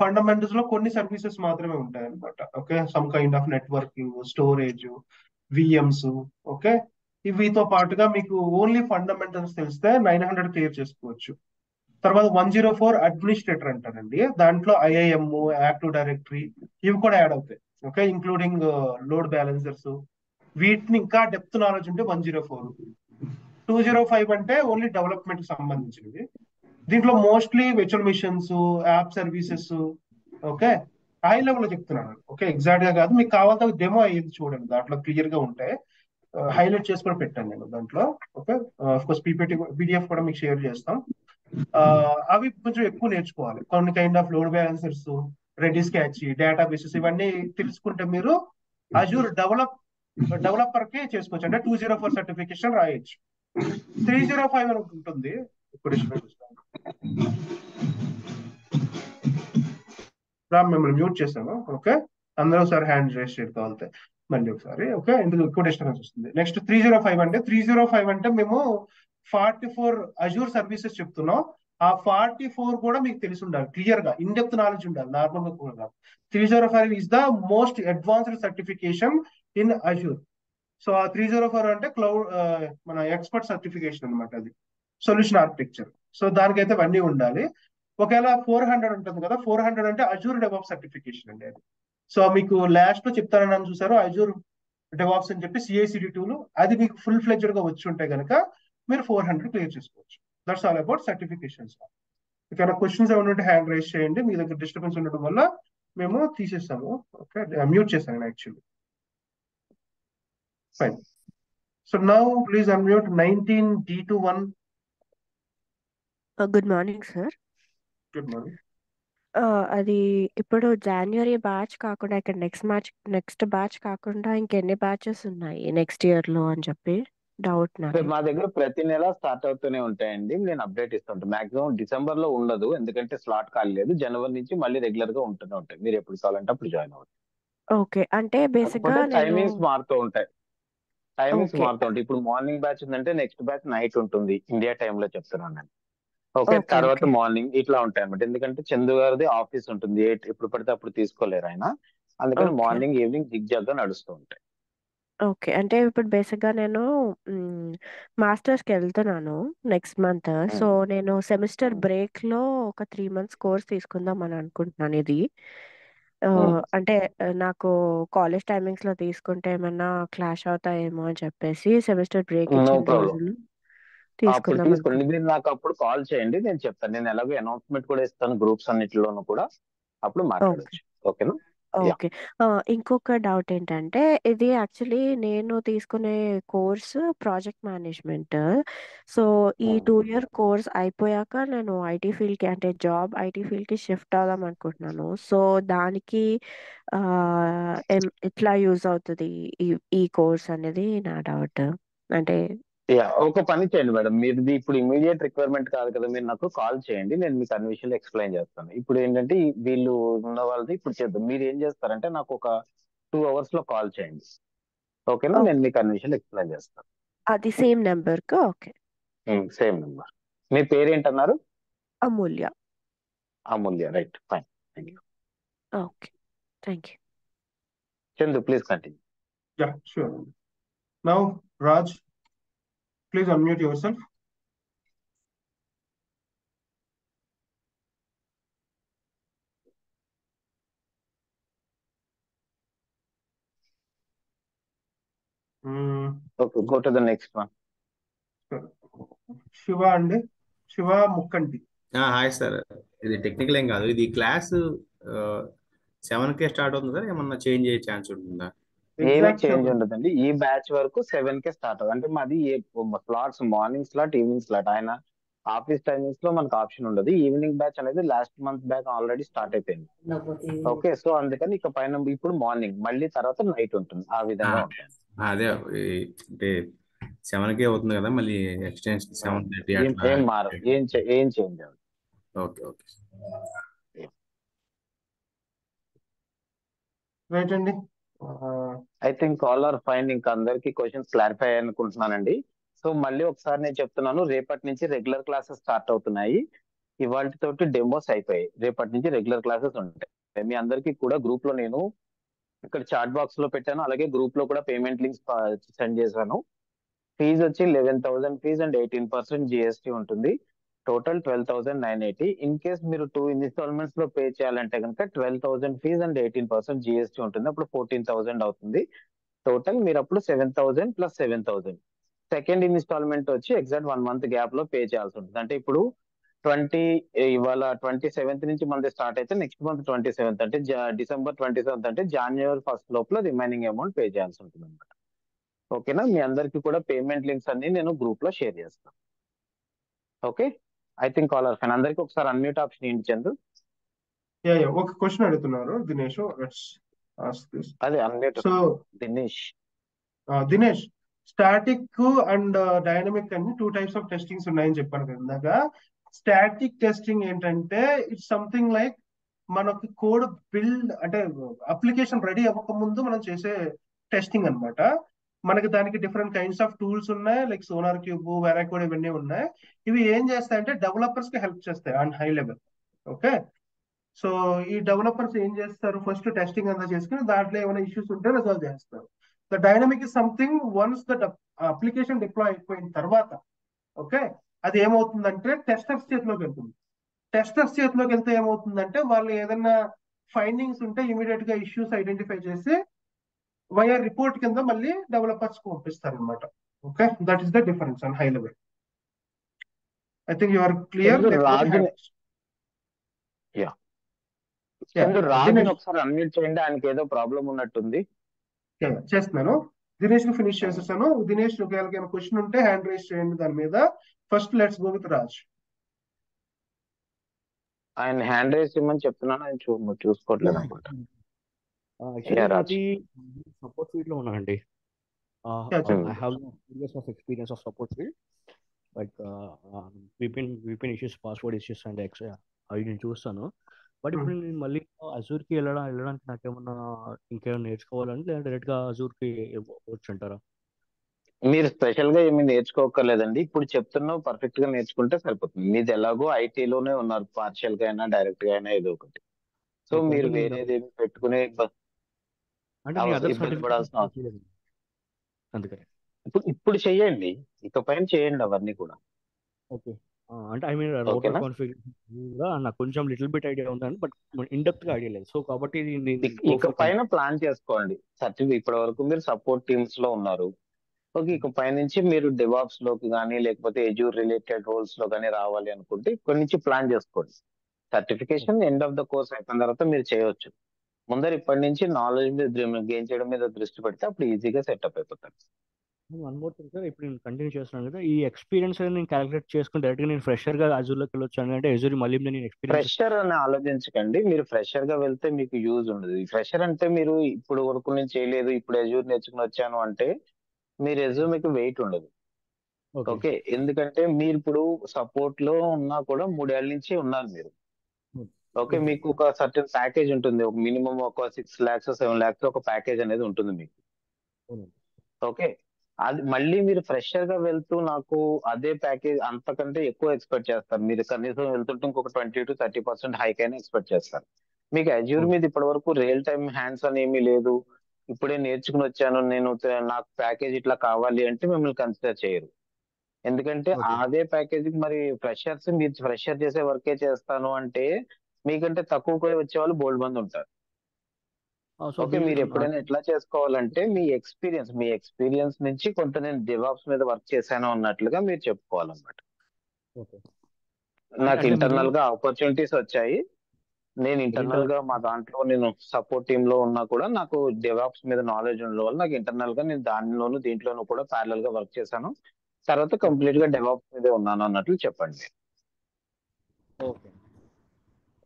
ఫండమెంటల్స్లో కొన్ని సర్వీసెస్ మాత్రమే ఉంటాయి అనమాట okay some kind of networking storage VMs okay ఇవితో పాటుగా మీకు ఓన్లీ ఫండమెంటల్స్ తెలిస్తే నైన్ హండ్రెడ్ క్లియర్ చేసుకోవచ్చు. తర్వాత వన్ జీరో ఫోర్ అడ్మినిస్ట్రేటర్ అంటారండి. దాంట్లో ఐఐఎం యాక్టివ్ డైరెక్టరీ ఇవి కూడా యాడ్ అవుతాయి. ఓకే ఇంక్లూడింగ్ లోడ్ బ్యాలెన్సర్స్ వీటిని ఇంకా డెప్త్ నాలెడ్జ్ ఉంటే one zero four two zero five అంటే ఓన్లీ డెవలప్మెంట్ సంబంధించినవి. దీంట్లో mostly వెచువల్ machines app services okay high level చెప్తున్నాను. ఓకే ఎగ్జాక్ట్గా కాదు. మీకు కావాలంటే డెమో అయ్యేది చూడండి. దాంట్లో క్లియర్గా ఉంటే uh, హైలైట్ చేసి కూడా పెట్టాను నేను దాంట్లో. ఓకే కోర్స్ పీపీటీ పీడిఎఫ్ కూడా మీకు షేర్ చేస్తాం. Uh, అవి కొంచెం ఎక్కువ నేర్చుకోవాలి. కొన్ని kind of load balancers Redis cache databases ఇవన్నీ తెలుసుకుంటే మీరు అజూర్ డెవలప్ డెవలపర్కి చేసుకోవచ్చు. అంటే టూ జీరో ఫోర్ సర్టిఫికేషన్ రాయొచ్చు. త్రీ జీరో ఫైవ్ అని ఉంటుంది. రామ్ మిమ్మల్ని మ్యూట్ చేశాను. ఓకే? అందరూ ఒకసారి హ్యాండ్ రేస్ చేయగలితే మళ్ళీ ఒకసారి ఓకే? ఇందులో ఎక్కువ డిస్టర్బెన్స్ వస్తుంది. నెక్స్ట్ త్రీ జీరో ఫైవ్ అంటే త్రీ జీరో ఫైవ్ అంటే మేము ఫార్టీ ఫోర్ అజూర్ సర్వీసెస్ చెప్తున్నాం. ఆ ఫార్టీ ఫోర్ కూడా మీకు తెలిసి ఉండాలి. క్లియర్గా ఇన్ డెప్త్ నాలెడ్జ్ ఉండాలి. నార్మల్గా కూడా. కాదు three zero five is the most advanced certification in Azure so ఆ త్రీ జీరో ఫోర్ అంటే క్లౌడ్ మన ఎక్స్పర్ట్ సర్టిఫికేషన్ అనమాట అది. సొల్యూషన్ ఆర్కిటెక్చర్ సో దానికైతే అవన్నీ ఉండాలి. ఒకవేళ ఫోర్ హండ్రెడ్ ఉంటుంది కదా ఫోర్ హండ్రెడ్ అంటే అజూర్ డెవాప్ సర్టిఫికేషన్ అండి అది. సో మీకు లాస్ట్లో చెప్తానని చూసారు అజూర్ డెవాప్స్ అని చెప్పి సిఐసిడి టూలు అది మీకు ఫుల్ ఫ్లెడ్జెడ్గా వచ్చి ఉంటే కనుక మీరు ఫోర్ హండ్రెడ్ క్లియర్ చేసుకోవచ్చు. దట్స్ ఆల్ అబౌట్ సర్టిఫికేషన్స్ ఇక్కడ క్వశ్చన్స్ ఏమైనా ఉంటే హ్యాండ్ రైజ్ చేయండి మీ దగ్గర డిస్టర్బెన్స్ ఉండడం వల్ల మేము తీసేస్తాము. ఓకే మ్యూట్ చేశాను actually fine so now please unmute nineteen D two one good morning sir good morning అది ఇప్పుడు జనవరి బ్యాచ్ కాకుండా ఇక్కడ నెక్స్ట్ మ్యాచ్ నెక్స్ట్ బ్యాచ్ కాకుండా ఇంకెన్ని బ్యాచెస్ ఉన్నాయి నెక్స్ట్ ఇయర్లో అని చెప్పి డౌట్ నాది మా దగ్గర ప్రతి నెల స్టార్ట్ అవుతూనే ఉంటాయండి. నేను అప్డేట్ ఇస్తుంటాను మాక్సిమం డిసెంబర్లో ఉండదు. ఎందుకంటే స్లాట్ ఖాళీ లేదు. జనవరి నుంచి మళ్ళీ రెగ్యులర్గా ఉంటూనే ఉంటాయి. మీరు ఎప్పుడు కావాలంటే అప్పుడు జాయిన్ అవ్వండి ఓకే అంటే బేసిక్గా టైమింగ్స్ మారుతూ ఉంటాయి. టైమింగ్స్ మారుతూ ఉంటాయి. ఇప్పుడు మార్నింగ్ బ్యాచ్ ఉందంటే నెక్స్ట్ బ్యాచ్ నైట్ ఉంటుంది. ఇండియా టైమ్లో చెప్తున్నాను నేను. ఓకే ఓకే తర్వాత ఓకే. మార్నింగ్ ఇట్లా ఉంటాయి అనమాట ఎందుకంటే చందు గారిది ఆఫీస్ ఉంటుంది. ఎయిట్ ఎప్పుడు పడితే అప్పుడు తీసుకోలేరు ఆయన. అందుకని ఓకే. మార్నింగ్ ఈవినింగ్ జిగ్గా నడుస్తూ ఉంటాయి. ఓకే అంటే ఇప్పుడు బేసిక్గా నేను మాస్టర్స్కి వెళ్తున్నాను నెక్స్ట్ మంత్. సో ఉమ్, నేను సెమిస్టర్ ఉమ్, బ్రేక్లో ఒక త్రీ మంత్స్ కోర్స్ తీసుకుందాం అని అనుకుంటున్నాను ఇది. ఆ, ఉమ్. అంటే ఆ, నాకు కాలేజ్ టైమింగ్స్లో తీసుకుంటే ఏమన్నా క్లాష్ అవుతాయేమో అని చెప్పేసి సెమిస్టర్ బ్రేక్ నో ఇచ్చిన ప్రాబ్లం రోజులు. అప్పుడు తీసుకోండి మీరు నాకు అప్పుడు కాల్ చేయండి. నేను చెప్తాను. నేను ఎలాగో అనౌన్స్మెంట్ కూడా ఇస్తాను గ్రూప్స్ అన్నిటిలోనూ కూడా. అప్పుడు మాట్లాడొచ్చు. ఓకేనా? ఓకే. ఇంకొక డౌట్ ఏంటంటే ఇది యాక్చువల్లీ నేను తీసుకునే కోర్స్ ప్రాజెక్ట్ మేనేజ్మెంట్ సో ఈ టూ ఇయర్ కోర్స్ అయిపోయాక నేను ఐటీ ఫీల్డ్కి అంటే జాబ్ ఐటీ ఫీల్డ్కి షిఫ్ట్ అవుదాం అనుకుంటున్నాను. సో దానికి ఎట్లా యూజ్ అవుతుంది ఈ ఈ కోర్స్ అనేది నా డౌట్ అంటే యా ఒక పని చేయండి మేడం. మీది ఇప్పుడు ఇమీడియట్ రిక్వైర్మెంట్ కాదు కదా మీరు నాకు కాల్ చేయండి. నేను మీకు అన్ని విషయాలు ఎక్స్ప్లెయిన్ చేస్తాను. ఇప్పుడు ఏంటంటే ఈ వీళ్ళు ఉన్న వాళ్ళది ఇప్పుడు చేద్దాం. మీరు ఏం చేస్తారంటే నాకు ఒక టూ అవర్స్లో కాల్ చేయండి. ఓకేనా? నేను ఓకే మీకు అన్ని విషయాలు ఎక్స్ప్లెయిన్ చేస్తాను. అది సేమ్ నెంబర్కి ఓకే సేమ్ నెంబర్ మీ పేరేంటన్నారు? Amulya. Amulya right fine thank you okay thank you Chandu please continue yeah sure now Raj please unmute yourself okay go to the next one Shiva అండి శివ ముక్కంటి hi sir ఇది technical ఏం కాదు. ఇది class seven కే start అవుతుంది? Sir ఏమన్నా change అయ్యే chance ఉంటుందా? ఏమీ చేంజ్ ఉండదండి. ఈ బ్యాచ్ వరకు సెవెన్ కే స్టార్ట్ అవుతుంది అంటే మాది slots morning slot evening slot ఆయన ఆఫీస్ టైమింగ్స్లో మనకు ఆప్షన్ ఉండదు. ఈవినింగ్ బ్యాచ్ అనేది last month back already start అయిపోయింది. ఓకే సో అందుకని ఇక పైన ఇప్పుడు మార్నింగ్ మళ్ళీ తర్వాత నైట్ ఉంటుంది. ఆ విధంగా ఉంటుంది అదే అంటే సెవెన్ కే అవుతుంది కదా మళ్ళీ ఎక్స్టెన్షన్ సెవెన్ థర్టీ ఏం ఏం మారదు. ఏం చేంజ్ అవ్వదు. ఓకే ఓకే రైట్ అండి. I think all are fine ఇంకా అందరికి క్వశ్చన్స్ క్లారిఫై అనుకుంటున్నానండి సో మళ్ళీ ఒకసారి నేను చెప్తున్నాను రేపటి నుంచి రెగ్యులర్ క్లాసెస్ స్టార్ట్ అవుతున్నాయి. ఇవాళ తోటి డెమోస్ అయిపోయాయి. రేపటి నుంచి రెగ్యులర్ క్లాసెస్ ఉంటాయి. మీ అందరికీ కూడా గ్రూప్లో నేను ఇక్కడ చాట్ బాక్స్లో పెట్టాను. అలాగే గ్రూప్లో కూడా పేమెంట్ లింక్స్ సెండ్ చేశాను. ఫీజు వచ్చి eleven thousand fees and eighteen percent GST ఉంటుంది. Total twelve thousand nine eighty in case మీరు టూ ఇన్స్టాల్మెంట్స్లో పే చేయాలంటే కనుక twelve thousand fees and eighteen percent GST ఉంటుంది. అప్పుడు ఫోర్టీన్ థౌసండ్ అవుతుంది. టోటల్ మీరు అప్పుడు seven thousand plus seven thousand second installment వచ్చి ఎగ్జాక్ట్ వన్ మంత్ గ్యాప్లో పే చేయాల్సి ఉంటుంది. అంటే ఇప్పుడు ట్వంటీ eh, ఇవాళ ట్వంటీ సెవెంత్ నుంచి మనది స్టార్ట్ అయితే నెక్స్ట్ మంత్ ట్వంటీ సెవెంత్ అంటే డిసెంబర్ ట్వంటీ సెవెంత్ అంటే జనవరి ఫస్ట్ లోపల రిమైనింగ్ అమౌంట్ పే చేయాల్సి ఉంటుంది అనమాట ఓకేనా మీ అందరికి కూడా పేమెంట్ లింక్స్ అన్ని నేను గ్రూప్లో షేర్ చేస్తాను. Okay I think caller fine అందరికి ఒకసారి అన్మ్యూట్ ఆప్షన్ ఏంటి చందు? యా యా ఒక క్వశ్చన్ అడుగుతున్నారు. దినేష్ లెట్స్ ఆస్క్ దిస్ అదే unmute so Dinesh Dinesh static and dynamic అని టూ టైప్స్ ఆఫ్ టెస్టింగ్స్ ఉన్నాయని చెప్పాను కదా ఇందాక. స్టాటిక్ టెస్టింగ్ ఏంటంటే ఇట్స్ సంథింగ్ లైక్ మనకి కోడ్ బిల్డ్ అంటే అప్లికేషన్ రెడీ అవ్వక ముందు మనం చేసే టెస్టింగ్ అన్నమాట. మనకి దానికి డిఫరెంట్ కైండ్స్ ఆఫ్ టూల్స్ ఉన్నాయి లైక్ సోనార్ క్యూబ్ వెరాకోడ్ ఇవన్నీ ఉన్నాయి. ఇవి ఏం చేస్తాయంటే డెవలపర్స్కి హెల్ప్ చేస్తాయి on high level okay so ఈ డెవలపర్స్ ఏం చేస్తారు? ఫస్ట్ టెస్టింగ్ అంతా చేసుకుని దాంట్లో ఏమైనా ఇష్యూస్ ఉంటే రిజాల్వ్ చేస్తారు. The dynamic is something once the application deploy అయిపోయిన తర్వాత ఓకే అది ఏమవుతుందంటే టెస్టర్స్ చేతిలోకి వెళ్తుంది. టెస్టర్స్ చేతిలోకి వెళ్తే ఏమవుతుందంటే వాళ్ళు ఏదైనా ఫైండింగ్స్ ఉంటే ఇమీడియట్గా ఇష్యూస్ ఐడెంటిఫై చేసి వయా రిపోర్ట్ కింద మళ్ళీ డెవలపర్స్కు పంపిస్తారు అనమాట okay that is the difference on high level I think you are clear రాజుని ఒకసారి అన్మ్యూట్ చేయండి ఆయనకి ఏదో ప్రాబ్లం ఉన్నట్టుంది. చేస్తున్నాను. దినేష్ని ఫినిష్ చేసేసాను దినేష్ ఒకవేళ క్వశ్చన్ ఉంటే హ్యాండ్ రైజ్ చేయండి దాని మీద. First let's go with Raj ఆయన హ్యాండ్ రైస్ ఇమ్మని చెప్తున్నాను ఆయన చూ చూసుకోవట్లేదు అనమాట యాక్చువల్లీ నాది సపోర్ట్ ఫీల్డ్లో ఉన్నానండి Yeah, I have years of experience of support field but Vipin Vipin issues password issues and ex అవి నేను చూస్తాను బట్ ఇప్పుడు నేను మళ్ళీ అజూర్కి వెళ్ళడం వెళ్ళడానికి నాకేమన్నా ఇంకేమైనా నేర్చుకోవాలంటే లేదా డైరెక్ట్గా అజూర్కి వచ్చు అంటారా మీరు స్పెషల్గా ఏమీ నేర్చుకోకర్లేదండి ఇప్పుడు చెప్తున్నావు పర్ఫెక్ట్గా నేర్చుకుంటే సరిపోతుంది. మీది ఎలాగో ఐటీలోనే ఉన్నారు పార్షియల్గా అయినా డైరెక్ట్గా అయినా ఏదో ఒకటి. సో మీరు వేరేది ఏమి పెట్టుకునే అంటే నేను అవస- అదర్ ఇబ్బంది సర్టిఫికేట్ పడాల్సిన అవసరం చేయలేదు. అందుకని. ఇప్పుడు ఇప్పుడు చెయ్యండి. ఇక పైన చేయండి అవన్నీ కూడా. ఓకే. అంటే ఐ మీన్ రౌటర్ ఓకేనా? కాన్ఫిగరేషన్ కూడా నాకు కొంచెం లిటిల్ బిట్ ఐడియా ఉందండి బట్ ఇన్ డెప్త్గా ఐడియా లేదు. సో కాబట్టి ఇది నేను ఇక గో ఇక ఫర్ పైన ప్లాన్ చేసుకోండి. సర్టిఫికేట్ ఇప్పటి వరకు మీరు సపోర్ట్ టీమ్స్లో ఉన్నారు. ఓకే ఇక పైనుంచి మీరు డెవాప్స్లోకి కానీ లేకపోతే ఎజ్యూర్ రిలేటెడ్ రోల్స్లో కానీ రావాలి అనుకుంటే ఇక్కడి నుంచి ప్లాన్ చేసుకోండి. Certification end of the course అయిపోయిన తర్వాత మీరు చేయొచ్చు. ముందర ఇప్పటి నుంచి నాలెడ్జ్ మీద గెయిన్ చేయడం మీద దృష్టి పెడితే అప్పుడు ఈజీగా సెటప్ అయిపోతారు. వన్ మోర్ థింగ్ సార్ ఇప్పుడు నేను కంటిన్యూ చేస్తున్నాను కదా ఈ ఎక్స్పీరియన్స్ అనేది నేను క్యాలిక్యులేట్ చేసుకుని డైరెక్ట్గా నేను ఫ్రెషర్గా అజూర్లోకి వెళ్ళొచ్చు అంటే అజూర్ మళ్ళీ నేను ఎక్స్పీరియన్స్ ఫ్రెషర్ అని ఆలోచించకండి. మీరు ఫ్రెషర్గా వెళ్తే మీకు యూజ్ ఉండదు. ఈ ఫ్రెషర్ అంటే మీరు ఇప్పుడు వరకు నేను చేయలేదు ఇప్పుడు ఎజ్యూర్ నేర్చుకుని వచ్చాను అంటే మీ రెజ్యూమేకి వెయిట్ ఉండదు. ఓకే ఓకే ఎందుకంటే మీరు ఇప్పుడు సపోర్ట్లో ఉన్నా కూడా మూడేళ్ళ నుంచి ఉన్నారు మీరు. ఓకే మీకు ఒక సర్టెన్ ప్యాకేజ్ ఉంటుంది. ఒక మినిమం ఒక సిక్స్ లాక్స్ సెవెన్ లాక్స్ ఒక ప్యాకేజ్ అనేది ఉంటుంది మీకు. ఓకే. అది మళ్ళీ మీరు ఫ్రెషర్గా వెళ్తూ నాకు అదే ప్యాకేజ్ అంతకంటే ఎక్కువ ఎక్స్పెక్ట్ చేస్తారు. మీరు కనీసం వెళ్తుంటే ఇంకొక twenty to thirty percent hike అయినా ఎక్స్పెక్ట్ చేస్తారు. మీకు అజ్యూర్ మీద ఇప్పటి వరకు రియల్ టైమ్ హ్యాండ్స్ అని ఏమీ లేదు. ఇప్పుడే నేర్చుకుని వచ్చాను. నేను నాకు ప్యాకేజ్ ఇట్లా కావాలి అంటే మిమ్మల్ని కన్సిడర్ చేయరు. ఎందుకంటే అదే ప్యాకేజ్ మరి ఫ్రెషర్స్ మీరు ఫ్రెషర్ చేసే వర్కే చేస్తాను అంటే మీకంటే తక్కువ వచ్చే వాళ్ళు బోల్డ్ మంది ఉంటారు. ఓకే మీరు ఎప్పుడైనా ఎట్లా చేసుకోవాలంటే మీ ఎక్స్పీరియన్స్ మీ ఎక్స్పీరియన్స్ నుంచి కొంత నేను డెవాప్స్ మీద వర్క్ చేశాను అన్నట్లుగా మీరు చెప్పుకోవాలన్నమాట. నాకు ఇంటర్నల్గా ఆపర్చునిటీస్ వచ్చాయి. నేను ఇంటర్నల్గా మా దాంట్లో నేను సపోర్ట్ టీమ్లో ఉన్నా కూడా నాకు డెవాప్స్ మీద నాలెడ్జ్ ఉండడం వల్ల నాకు ఇంటర్నల్గా నేను దానిలోను దీంట్లోనూ కూడా ప్యారల్గా వర్క్ చేశాను. తర్వాత కంప్లీట్గా డెవాప్స్ మీదే ఉన్నాను అన్నట్లు చెప్పండి. ఓకే.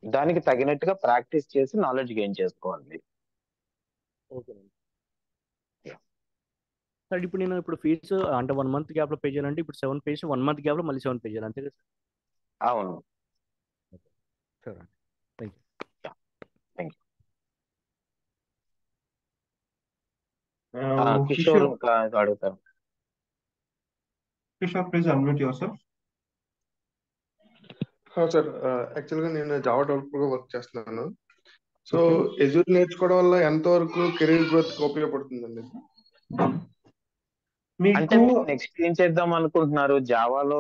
దానికి తగినట్టుగా ప్రాక్టీస్ చేసి నాలెడ్జ్ గెయిన్ చేసుకోవాలి. ఓకే సార్ ఇప్పుడు నేను ఇప్పుడు ఫీజు అంటే వన్ మంత్ గ్యాప్లో పే చేయాలంటే ఇప్పుడు సెవెన్ పేజ్ వన్ మంత్ గ్యాప్లో మళ్ళీ సెవెన్ పే చేయాలి అంతే కదా అవును. Sir thank you thank you Kishore ఏదో అడుగుతారు Kishore, please unmute yourself. Sir యాక్చువల్గా నేను జావా డెవలపర్గా వర్క్ చేస్తున్నాను. సో. ఎజూర్ నేర్చుకోవడం వల్ల ఎంతవరకు కెరీర్ గ్రోత్ ఉపయోగపడుతుందండి? అంటే నెక్స్ట్ ఏం చేద్దాం అనుకుంటున్నారు జావాలో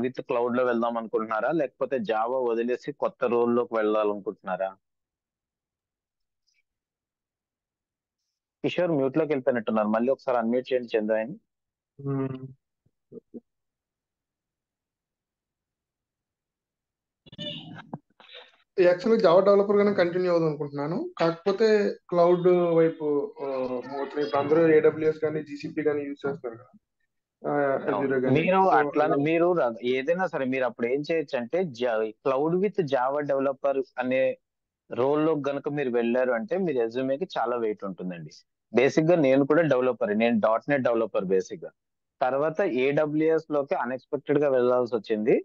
విత్ క్లౌడ్లో వెళ్దాం అనుకుంటున్నారా? లేకపోతే జావా వదిలేసి కొత్త రోల్లోకి వెళ్ళాలనుకుంటున్నారా? కిషోర్ మ్యూట్లోకి వెళ్ళిపోయినట్టున్నారు. మళ్ళీ ఒకసారి అన్మ్యూట్ చేయండి చందు ఆయన మ్మ్. యాక్చువల్గా జావా డెవలపర్ గానే కంటిన్యూ అవుదాం అనుకుంటున్నాను. కాకపోతే క్లౌడ్ వైపు. ఇప్పుడు అందరూ ఏడబ్ల్యూఎస్ కానీ జీసీపీ కానీ యూజ్ చేస్తారు కదా. మీరు సో అట్లానే మీరు ఏదైనా సరే మీరు అప్పుడు ఏం చేయొచ్చు అంటే క్లౌడ్ విత్ జావా డెవలపర్ అనే రోల్లో గనుక మీరు వెళ్ళారు అంటే మీ రెజ్యూమేకి చాలా వెయిట్ ఉంటుందండి. బేసిక్గా నేను కూడా డెవలపర్ నేను డాట్ నెట్ డెవలపర్ బేసిక్గా తర్వాత ఏడబ్ల్యూఎస్లోకి అన్ఎక్స్పెక్టెడ్గా వెళ్ళాల్సి వచ్చింది.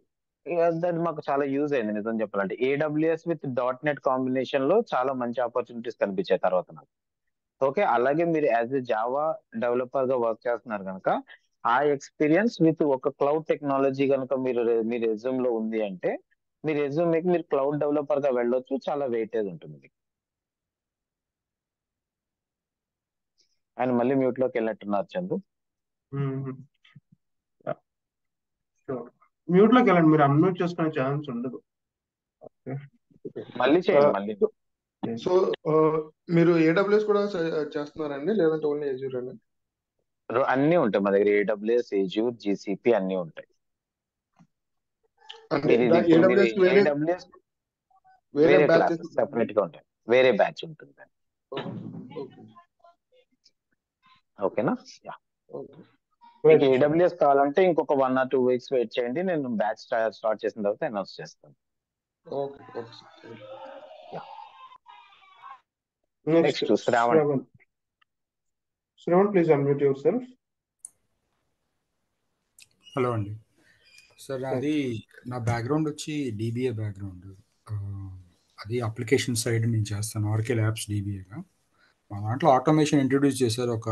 అది మాకు చాలా యూజ్ అయింది నిజం చెప్పాలంటే. ఏడబ్ల్యూఎస్ విత్ డాట్ నెట్ కాంబినేషన్లో చాలా మంచి ఆపర్చునిటీస్ కనిపించాయి తర్వాత నాకు. ఓకే అలాగే మీరు యాజ్ ఎ జావా డెవలపర్గా వర్క్ చేస్తున్నారు కనుక ఆ ఎక్స్పీరియన్స్ విత్ ఒక క్లౌడ్ టెక్నాలజీ కనుక మీరు మీ రెజ్యూమ్లో ఉంది అంటే మీ రెజ్యూమ్ మీరు క్లౌడ్ డెవలపర్గా వెళ్ళొచ్చు చాలా వెయిటేజ్ ఉంటుంది అండ్ ఆయన మళ్ళీ మ్యూట్లోకి వెళ్ళినట్టున్నారు చందు. మ్యూట్లోకి వెళ్ళండి మీరు అన్మ్యూట్ చేసుకునే ఛాన్స్ ఉండదు. ఓకే మళ్ళీ చేయండి మళ్ళీ. సో మీరు ఏడబ్ల్యూఎస్ కూడా చేస్తున్నారండి లేదంటే ఓన్లీ అజూర్ అండి అన్నీ ఉంటాయి మా దగ్గర ఏడబ్ల్యూఎస్ ఏజ్యూర్ జీసీపీ అన్నీ ఉంటాయి. వేరే క్లాసెస్ సెపరేట్గా ఉంటాయి. వేరే బ్యాచ్ ఉంటుంది. ఓకే ఓకేనా యా ఓకే మీకు ఏడబ్ల్యూఎస్ కావాలంటే ఇంకొక one or two weeks wait చేయండి. నేను బ్యాచ్ స్టార్ట్ చేసిన తర్వాత అనౌన్స్ చేస్తాను. Okay next Shravan Shravan please unmute yourself hello అండి. సార్ అది నా బ్యాక్గ్రౌండ్ వచ్చి డీబీఏ బ్యాక్గ్రౌండ్ అది అప్లికేషన్ సైడ్ నేను చేస్తాను. ఆర్కే ల్యాబ్స్ డీబీఏగా మా దాంట్లో ఆటోమేషన్ ఇంట్రడ్యూస్ చేశారు ఒక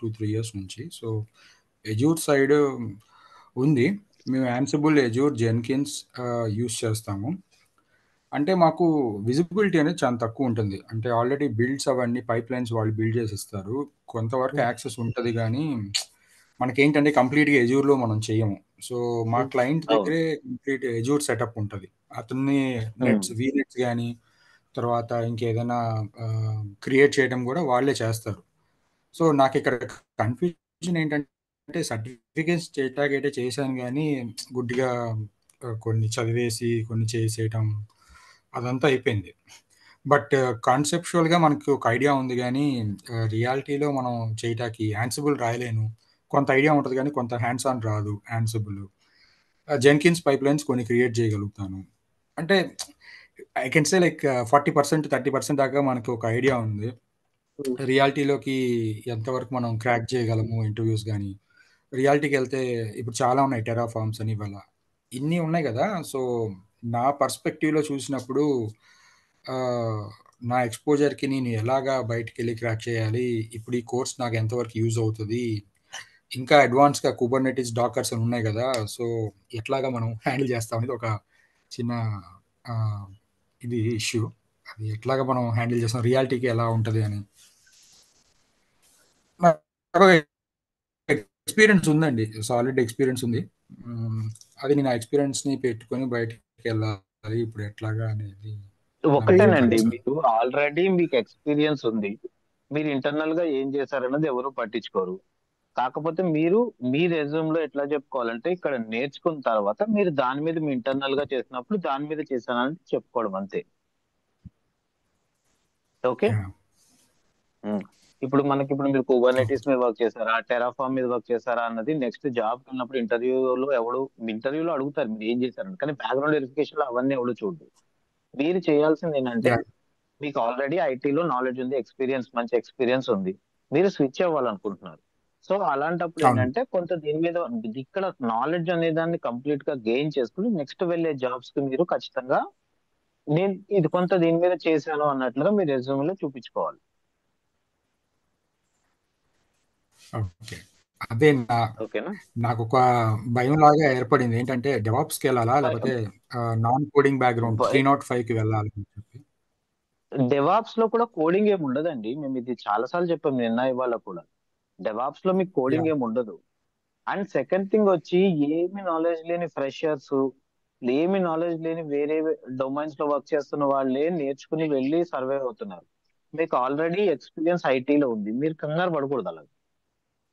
టూ త్రీ ఇయర్స్ నుంచి. సో ఎజూర్ సైడ్ ఉంది. మేము యాన్సిబుల్ ఎజూర్ జెన్కిన్స్ యూస్ చేస్తాము. అంటే మాకు విజిబిలిటీ అనేది చాలా తక్కువ ఉంటుంది. అంటే ఆల్రెడీ బిల్డ్స్ అవన్నీ పైప్ లైన్స్ వాళ్ళు బిల్డ్ చేసి ఇస్తారు కొంతవరకు యాక్సెస్ ఉంటుంది కానీ మనకేంటంటే కంప్లీట్గా ఎజూర్లో మనం చేయము. సో మా క్లయింట్ అవును. దగ్గరే కంప్లీట్ ఎజూర్ సెటప్ ఉంటుంది. అతన్ని నెట్స్ వి నెట్స్ కానీ తర్వాత ఇంకేదైనా క్రియేట్ చేయడం కూడా వాళ్ళే చేస్తారు. సో నాకు ఇక్కడ కన్ఫ్యూజన్ ఏంటంటే సర్టిఫికేట్స్ చేయటాకైతే చేశాను కానీ గుడ్డిగా కొన్ని చదివేసి కొన్ని చేసేయటం అదంతా అయిపోయింది. బట్ కాన్సెప్చువల్గా మనకు ఒక ఐడియా ఉంది కానీ రియాలిటీలో మనం చేయటానికి యాన్సిబుల్ రాయలేను. కొంత ఐడియా ఉంటుంది కానీ కొంత హ్యాండ్స్ ఆన్ రాదు యాన్సిబుల్ జెన్కిన్స్ పైప్ లైన్స్ కొన్ని క్రియేట్ చేయగలుగుతాను. అంటే I can say like forty percent thirty percent దాకా మనకు ఒక ఐడియా ఉంది. రియాలిటీలోకి ఎంతవరకు మనం క్రాక్ చేయగలము ఇంటర్వ్యూస్ కానీ రియాలిటీకి వెళ్తే ఇప్పుడు చాలా ఉన్నాయి టెరా ఫార్మ్స్ అని ఇవాళ. ఇన్ని ఉన్నాయి కదా సో నా పర్స్పెక్టివ్లో చూసినప్పుడు నా ఎక్స్పోజర్కి నేను ఎలాగా బయటికి వెళ్ళి క్రాక్ చేయాలి ఇప్పుడు ఈ కోర్స్ నాకు ఎంతవరకు యూజ్ అవుతుంది ఇంకా అడ్వాన్స్గా కూబర్నెటిస్ డాకర్స్ అని ఉన్నాయి కదా సో ఎట్లాగా మనం హ్యాండిల్ చేస్తాం అనేది ఒక చిన్న ఇది ఇష్యూ. అది ఎట్లాగా మనం హ్యాండిల్ చేస్తాం రియాలిటీకి ఎలా ఉంటుంది అని. ఎక్స్పీరియన్స్ ఉందండి. సాలిడ్ ఎక్స్పీరియన్స్ ఉంది. అది నేను ఆ ఎక్స్పీరియన్స్ని పెట్టుకొని బయటికి వెళ్ళాలి ఇప్పుడు ఎట్లాగా అనేది ఒకటేనండి మీకు ఆల్రెడీ మీకు ఎక్స్పీరియన్స్ ఉంది. మీరు ఇంటర్నల్గా ఏం చేశారన్నది ఎవరు పట్టించుకోరు. కాకపోతే మీరు మీ రెజ్యూమ్లో ఎట్లా చెప్పుకోవాలంటే ఇక్కడ నేర్చుకున్న తర్వాత మీరు దాని మీద మీ ఇంటర్నల్గా చేసినప్పుడు దాని మీద చేశానని చెప్పుకోవడం అంతే. ఓకే. ఇప్పుడు మనకి ఇప్పుడు మీరు కుబర్నెటిస్ మీద వర్క్ చేశారా? టెరాఫామ్ మీద వర్క్ చేశారా అన్నది నెక్స్ట్ జాబ్ వెళ్ళినప్పుడు ఇంటర్వ్యూలో ఎవడు ఇంటర్వ్యూలో అడుగుతారు మీరు ఏం చేశారని. కానీ బ్యాక్గ్రౌండ్ వెరిఫికేషన్లో అవన్నీ ఎవడు చూడు మీరు చేయాల్సింది ఏంటంటే మీకు ఆల్రెడీ ఐటీలో నాలెడ్జ్ ఉంది ఎక్స్పీరియన్స్ మంచి ఎక్స్పీరియన్స్ ఉంది. మీరు స్విచ్ అవ్వాలనుకుంటున్నారు. సో అలాంటప్పుడు ఏంటంటే కొంత దీని మీద ఇక్కడ నాలెడ్జ్ అనే దాన్ని కంప్లీట్గా గెయిన్ చేసుకుని నెక్స్ట్ వెళ్ళే జాబ్స్కి మీరు ఖచ్చితంగా నేను ఇది కొంత దీని మీద చేశాను అన్నట్లుగా మీ రెజ్యూమ్లో చూపించుకోవాలి. ఓకే. అదే నా ఓకేనా? నాకు ఒక భయం లాగా ఏర్పడింది. ఏంటంటే డెవాప్స్కి వెళ్ళాలా? లేకపోతే non coding background three not ఫైవ్కి వెళ్ళాలి అని చెప్పి? డెవాప్స్లో కూడా కోడింగ్ ఏమి ఉండదండి. మేము ఇది చాలా సార్లు చెప్పాం నిన్న ఇవాళ కూడా. డెవాప్స్లో మీకు కోడింగ్ ఏమి ఉండదు. అండ్ సెకండ్ థింగ్ వచ్చి ఏమి నాలెడ్జ్ లేని ఫ్రెషర్స్ ఏమి నాలెడ్జ్ లేని వేరే డొమైన్స్లో వర్క్ చేస్తున్న వాళ్ళే నేర్చుకుని వెళ్ళి సర్వే అవుతున్నారు. మీకు ఆల్రెడీ ఎక్స్పీరియన్స్ ఐటీలో ఉంది. మీరు కంగారు పడకూడదు అలా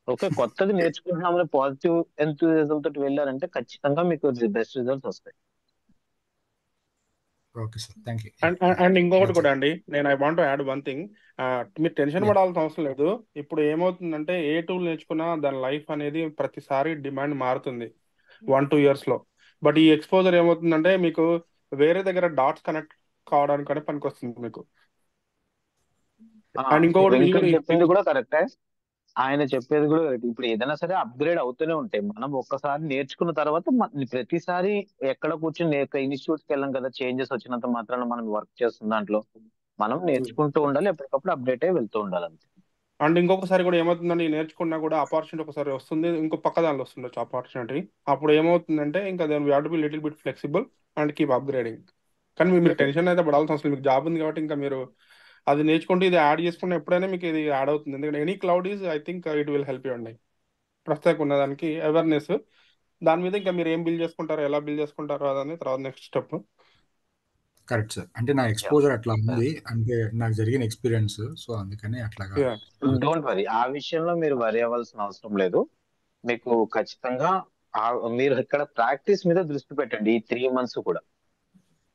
ఓకే కొత్తది నేర్చుకుంటున్నామని పాజిటివ్ ఎంతూజిజం తోటి వెళ్ళారంటే ఖచ్చితంగా మీకు బెస్ట్ రిజల్ట్స్ వస్తాయి. Okay sir thank you and and ఇంకొకటి కూడా అండి. నేను I want add one thing మీరు టెన్షన్. పడాల్సిన అవసరం లేదు. ఇప్పుడు ఏమవుతుందంటే ఏ టూల్ నేర్చుకున్నా దాని లైఫ్ అనేది ప్రతిసారి డిమాండ్ మారుతుంది. వన్ టూ ఇయర్స్లో. బట్ ఈ ఎక్స్పోజర్ ఏమవుతుందంటే మీకు వేరే దగ్గర డాట్స్ కనెక్ట్ కావడానికనే పనికొస్తుంది మీకు. ఆ, అండ్ ఇంకొకటి కూడా కరెక్టే ఆయన చెప్పేది కూడా correct. ఇప్పుడు ఏదైనా సరే అప్గ్రేడ్ అవుతూనే ఉంటాయి. మనం ఒక్కసారి నేర్చుకున్న తర్వాత ప్రతిసారి ఎక్కడ కూర్చొని ఇన్స్టిట్యూట్కి వెళ్ళాం కదా చేంజెస్ వచ్చినంత మాత్రాన మనం వర్క్ చేస్తున్న దాంట్లో మనం నేర్చుకుంటూ ఉండాలి. ఎప్పటికప్పుడు అప్డేట్ అయ్యి వెళ్తూ ఉండాలి అంతే. అండ్ ఇంకొకసారి కూడా ఏమవుతుందంటే నేర్చుకున్నా కూడా ఆపర్చునిటీ ఒకసారి వస్తుంది. ఇంకో పక్క దానిలో వస్తుండొచ్చు ఆపర్చునిటీ. అప్పుడు ఏమవుతుందంటే ఇంకా then we to be little bit flexible and keep upgrading. కానీ మీరు టెన్షన్ అయితే పడాల్సిన అవసరం. మీకు జాబ్ ఉంది కాబట్టి ఇంకా మీరు అది నేర్చుకుంటే ఇది యాడ్ చేసుకున్న ఎప్పుడైనా మీకు ఇది యాడ్ అవుతుంది. ఎందుకంటే any cloud is I think it will help you అండి. ప్రస్తుతం ఉన్న దానికి అవేర్నెస్. దాని మీద ఇంకా మీరు ఏం బిల్ చేసుకుంటారో ఎలా బిల్ చేసుకుంటారో అదని తర్వాత నెక్స్ట్ స్టెప్. Correct sir. అంటే నా ఎక్స్పోజర్ అట్లా ఉంది. అంటే నాకు జరిగిన ఎక్స్పీరియన్స్ సో అందుకని అట్లాగా డోంట్ వరీ ఆ విషయంలో మీరు వరి అవ్వాల్సిన అవసరం లేదు. మీకు ఖచ్చితంగా మీరు ఇక్కడ ప్రాక్టీస్ మీద దృష్టి పెట్టండి ఈ త్రీ మంత్స్ కూడా.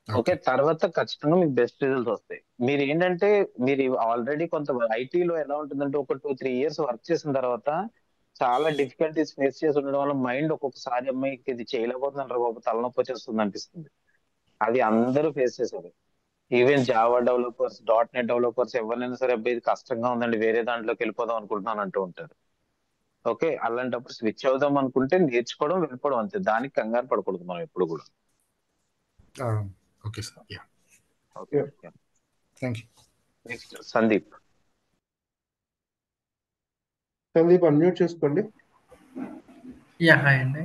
ఓకే తర్వాత ఖచ్చితంగా మీకు బెస్ట్ రిజల్ట్స్ వస్తాయి. మీరు ఏంటంటే మీరు ఆల్రెడీ కొంత ఐటీలో ఎలా ఉంటుందంటే ఒక టూ త్రీ ఇయర్స్ వర్క్ చేసిన తర్వాత చాలా డిఫికల్టీస్ ఫేస్ చేసి ఉండడం వల్ల మైండ్ ఒక్కొక్కసారి అమ్మాయికి ఇది చేయలేకపోతున్నారు బాబు తలనొప్పి వచ్చేస్తుంది అనిపిస్తుంది. అది అందరూ ఫేస్ చేసేది even Java developers dot net developers ఎవరినైనా సరే అబ్బాయి ఇది కష్టంగా ఉందండి వేరే దాంట్లోకి వెళ్ళిపోదాం అనుకుంటున్నాను అంటూ ఉంటారు. ఓకే అలాంటప్పుడు స్విచ్ అవుదాం అనుకుంటే నేర్చుకోవడం వెళ్ళిపోవడం అంతే. దానికి కంగారు పడకూడదు మనం ఎప్పుడు కూడా. Okay sir. Yeah okay. Thank you next Sandeep Sandeep unmute చేసుకోండి. యా హాయ్ అండి.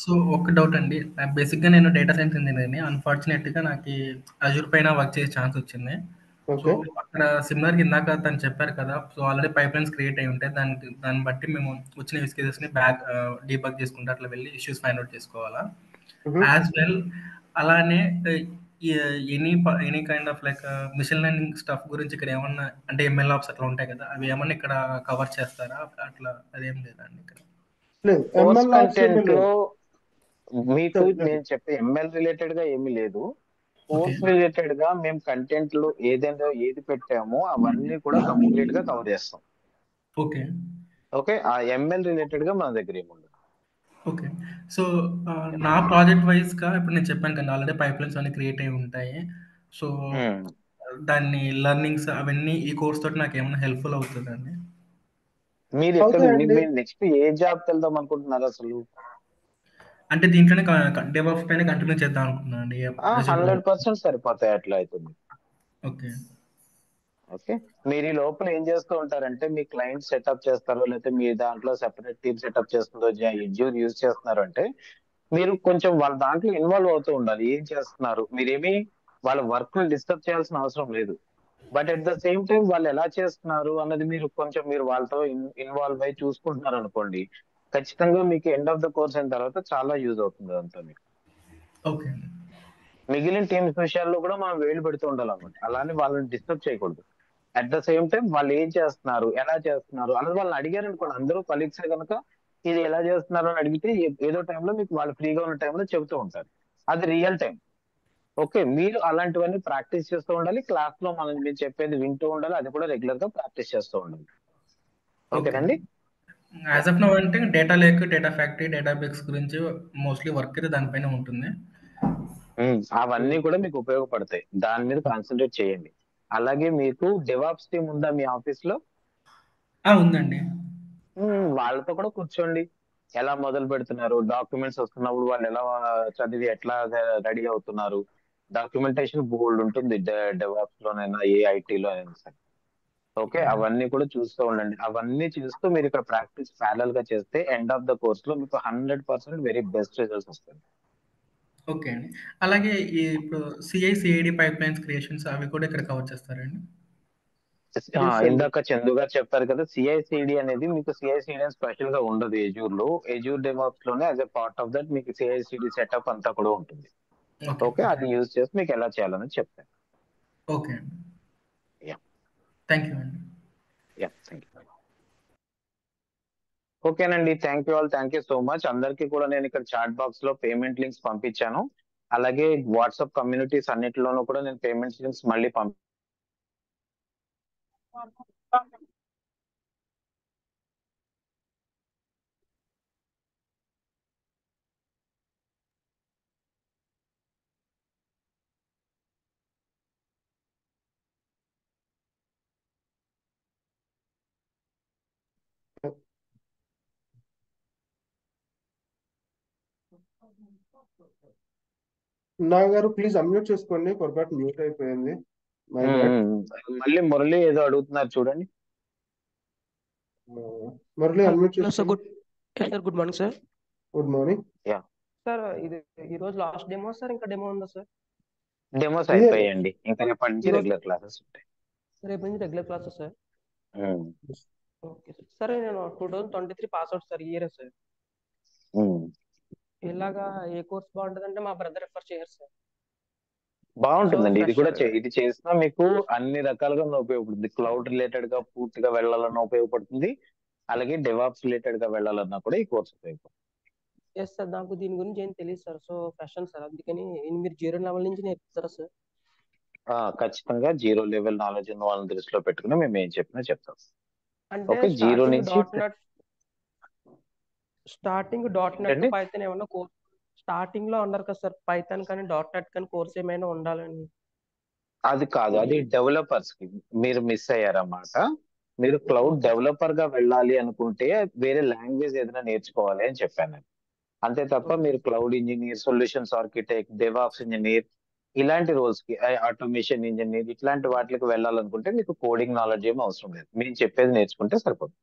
సో ఒక డౌట్ అండి. బేసిక్గా నేను డేటా సైన్స్ ఇంజనీర్ని అన్ఫార్చునేట్గా నాకు అజూర్ పైన వర్క్ చేసే ఛాన్స్ వచ్చింది. సో అక్కడ సిమిలర్ ఇందాక తను చెప్పారు కదా. So already pipelines create అయి ఉంటాయి దానికి దాన్ని బట్టి మేము వచ్చిన యూస్ కేసెస్ని బ్యాక్ డీబగ్ చేసుకుంటే అట్లా వెళ్ళి ఇష్యూస్ ఫైండ్ అవుట్ చేసుకోవాలా. యాజ్ వెల్ అలానే any any kind of like machine learning stuff గురించి ఇక్కడ ఏమన్నా అంటే ఎంఎల్ ఆప్స్ అట్లా ఉంటాయి కదా అవి ఏమన్నా ఇక్కడ కవర్ చేస్తారా? అట్లా అదేం లేదండి ఇక్కడ. మీకు నేను చెప్పే ఎంఎల్ రిలేటెడ్గా ఏమీ లేదు. కోర్స్ రిలేటెడ్గా మేము కంటెంట్లో ఏదైనా ఏది పెట్టామో అవన్నీ కూడా కంప్లీట్గా కవర్ చేస్తాం. ఓకే. ఓకే ఆ ఎంఎల్ రిలేటెడ్గా మన దగ్గర ఏముండదు. ఓకే. సో నా ప్రాజెక్ట్ వైజ్గా ఇప్పుడు నేను చెప్పాను కదా ఆల్రెడీ పైప్ లైన్స్ అన్ని క్రియేట్ అయి ఉంటాయి. సో దాన్ని లెర్నింగ్స్ అవన్నీ ఈ కోర్స్ తోటి నాకు ఏమైనా హెల్ప్ఫుల్ అవుతుందండి మీరు ఎక్కడ అవుతాయండి మీరు నెక్స్ట్ ఏ జాబ్ వెళ్దాం అనుకుంటున్నారు అసలు? అంటే దీంట్లోనే డెవలప్స్ పైన కంటిన్యూ చేద్దాం అనుకున్నాను అండి హండ్రెడ్ పర్సెంట్ సరిపోతాయి అట్లా అవుతుంది. ఓకే. ఓకే. మీరు ఈ లోపల ఏం చేస్తూ ఉంటారంటే మీ క్లయింట్ సెటప్ చేస్తారో లేకపోతే మీ దాంట్లో సెపరేట్ టీమ్ సెటప్ చేస్తుందో ఎడ్యూర్ యూజ్ చేస్తున్నారు అంటే మీరు కొంచెం వాళ్ళ దాంట్లో ఇన్వాల్వ్ అవుతూ ఉండాలి. ఏం చేస్తున్నారు? మీరేమి వాళ్ళ వర్క్ని డిస్టర్బ్ చేయాల్సిన అవసరం లేదు. But at the same time వాళ్ళు ఎలా చేస్తున్నారు అన్నది మీరు కొంచెం మీరు వాళ్ళతో ఇన్వాల్వ్ అయి చూసుకుంటున్నారు అనుకోండి ఖచ్చితంగా మీకు ఎండ్ ఆఫ్ ద కోర్స్ అయిన తర్వాత చాలా యూజ్ అవుతుంది అదంతా మీకు. మిగిలిన టీమ్స్ విషయాల్లో కూడా మనం వేలు పెడుతూ ఉండాలి అన్నమాట అలానే వాళ్ళని డిస్టర్బ్ చేయకూడదు. అట్ ద సేమ్ టైం వాళ్ళు ఏం చేస్తున్నారు? ఎలా చేస్తున్నారు? అన్నది వాళ్ళని అడిగారు అనుకోండి. అందరూ కలీగ్స్ కనుక ఇది ఎలా చేస్తున్నారు అని అడిగితే ఏదో టైంలో మీకు వాళ్ళు ఫ్రీగా ఉన్న టైంలో చెబుతూ ఉంటారు. అది రియల్ టైం ఓకే మీరు అలాంటివన్నీ ప్రాక్టీస్ చేస్తూ ఉండాలి. క్లాస్లో మనం మీరు చెప్పేది వింటూ ఉండాలి. అది కూడా రెగ్యులర్గా ప్రాక్టీస్ చేస్తూ ఉండాలి. ఓకేనండి? యాజ్ ఆఫ్ నో అంటే data lake data factory data bakes గురించి మోస్ట్లీ వర్క్ అయితే దానిపైన ఉంటుంది. ఉమ్, అవన్నీ కూడా మీకు ఉపయోగపడతాయి. దాని మీద కాన్సన్ట్రేట్ చేయండి. అలాగే మీకు డెవాప్స్ టీమ్ ఉందా మీ ఆఫీస్లో ఉందండి. వాళ్ళతో కూడా కూర్చోండి. ఎలా మొదలు పెడుతున్నారు? డాక్యుమెంట్స్ వస్తున్నప్పుడు వాళ్ళు ఎలా చదివి ఎట్లా రెడీ అవుతున్నారు? డాక్యుమెంటేషన్ బోల్డ్ ఉంటుంది డెవాప్స్ లోనైనా ఏ ఐటీలో అయినా సరే. ఓకే అవన్నీ కూడా చూస్తూ ఉండండి. అవన్నీ చూస్తూ మీరు ఇక్కడ ప్రాక్టీస్ ప్యారల్గా చేస్తే ఎండ్ ఆఫ్ ద కోర్స్లో మీకు hundred percent very best results వస్తాయి. ఓకే అండి. అలాగే ఈ ఇప్పుడు CI CID pipelines creations అవి కూడా ఇక్కడ కవర్ చేస్తారండి? ఆ, ఇందాక చందు గారు చెప్పారు కదా సిఐసిడి అనేది మీకు సిఐసిడి అని స్పెషల్గా ఉండదు ఎజూర్లో Azure డెవాప్స్లోనే as a part of that మీకు సిఐసిడి సెటప్ అంతా కూడా ఉంటుంది. ఓకే. అది యూజ్ చేసి మీకు ఎలా చేయాలని చెప్తాను. ఓకే అండి. యా థ్యాంక్ యూ అండి. యా థ్యాంక్ యూ ఓకేనండి. Thank you all. Thank you so much. అందరికీ కూడా నేను ఇక్కడ చాట్ బాక్స్లో పేమెంట్ లింక్స్ పంపించాను. అలాగే వాట్సాప్ కమ్యూనిటీస్ అన్నిటిలోనూ కూడా నేను పేమెంట్ లింక్స్ మళ్ళీ పంపి నాగారు ప్లీజ్ అన్మ్యూట్ చేసుకోండి. పొరపాటు మ్యూట్ అయిపోయింది. మళ్ళీ మురళి ఏదో అడుగుతున్నారు చూడండి. మురళి అన్మ్యూట్ సార్ చేసుకోండి. Good sir good morning sir good morning yeah sir ఇది ఈ రోజు లాస్ట్ డెమో సార్ ఇంకా డెమో ఉందా సార్ డెమోస్ ఇదే అయిపోయాయండి ఇంకా రేపటి నుంచి రెగ్యులర్ క్లాసెస్ ఉంటాయి. రేపు నుంచి regular classes sir okay sir sir నేను two thousand twenty three pass out sir year sir. ఇలాగా ఏ కోర్స్ బాగుంటుందంటే మా బ్రదర్ రిఫర్ చేయరు సార్. బాగుంటుందండి. ఇది కూడా చే- ఇది చేసినా మీకు అన్ని రకాలుగా ఉపయోగపడుతుంది. క్లౌడ్ రిలేటెడ్గా పూర్తిగా వెళ్ళాలన్నా ఉపయోగపడుతుంది. అలాగే డెవాప్స్ రిలేటెడ్గా వెళ్ళాలన్నా కూడా ఈ కోర్స్ ఉపయోగపడుతుంది. Yes sir. నాకు దీని గురించి ఏం తెలియదు సార్. So freshen sir. అందుకని మీరు జీరో లెవెల్ నుంచి నేర్పుతారా సార్? ఆ, ఖచ్చితంగా జీరో లెవెల్ నాలెడ్జ్ ఉన్న వాళ్ళని దృష్టిలో పెట్టుకుని మేము ఏం చెప్పినా చెప్తాం. అంటే ఓకే జీరో స్టార్టింగ్ నుంచి dot net starting dot net python ఏమన్నా కోర్స్ స్టార్టింగ్లో అన్నారు కదా సార్ పైథాన్ కానీ డాట్ నెట్ కానీ కోర్స్ ఏమైనా ఉండాలని అది కాదు అది డెవలపర్స్కి. మీరు మిస్ అయ్యారన్నమాట. మీరు క్లౌడ్ డెవలపర్గా వెళ్ళాలి అనుకుంటే వేరే లాంగ్వేజ్ ఏదైనా నేర్చుకోవాలి అని చెప్పాను అంతే తప్ప మీరు cloud engineer solutions architect DevOps engineer ఇలాంటి రోల్స్కి ఆటోమేషన్ ఇంజనీర్ ఇట్లాంటి వాటికి వెళ్ళాలనుకుంటే మీకు కోడింగ్ నాలెడ్జ్ ఏమీ అవసరం లేదు. మేము చెప్పేది నేర్చుకుంటే సరిపోతుంది.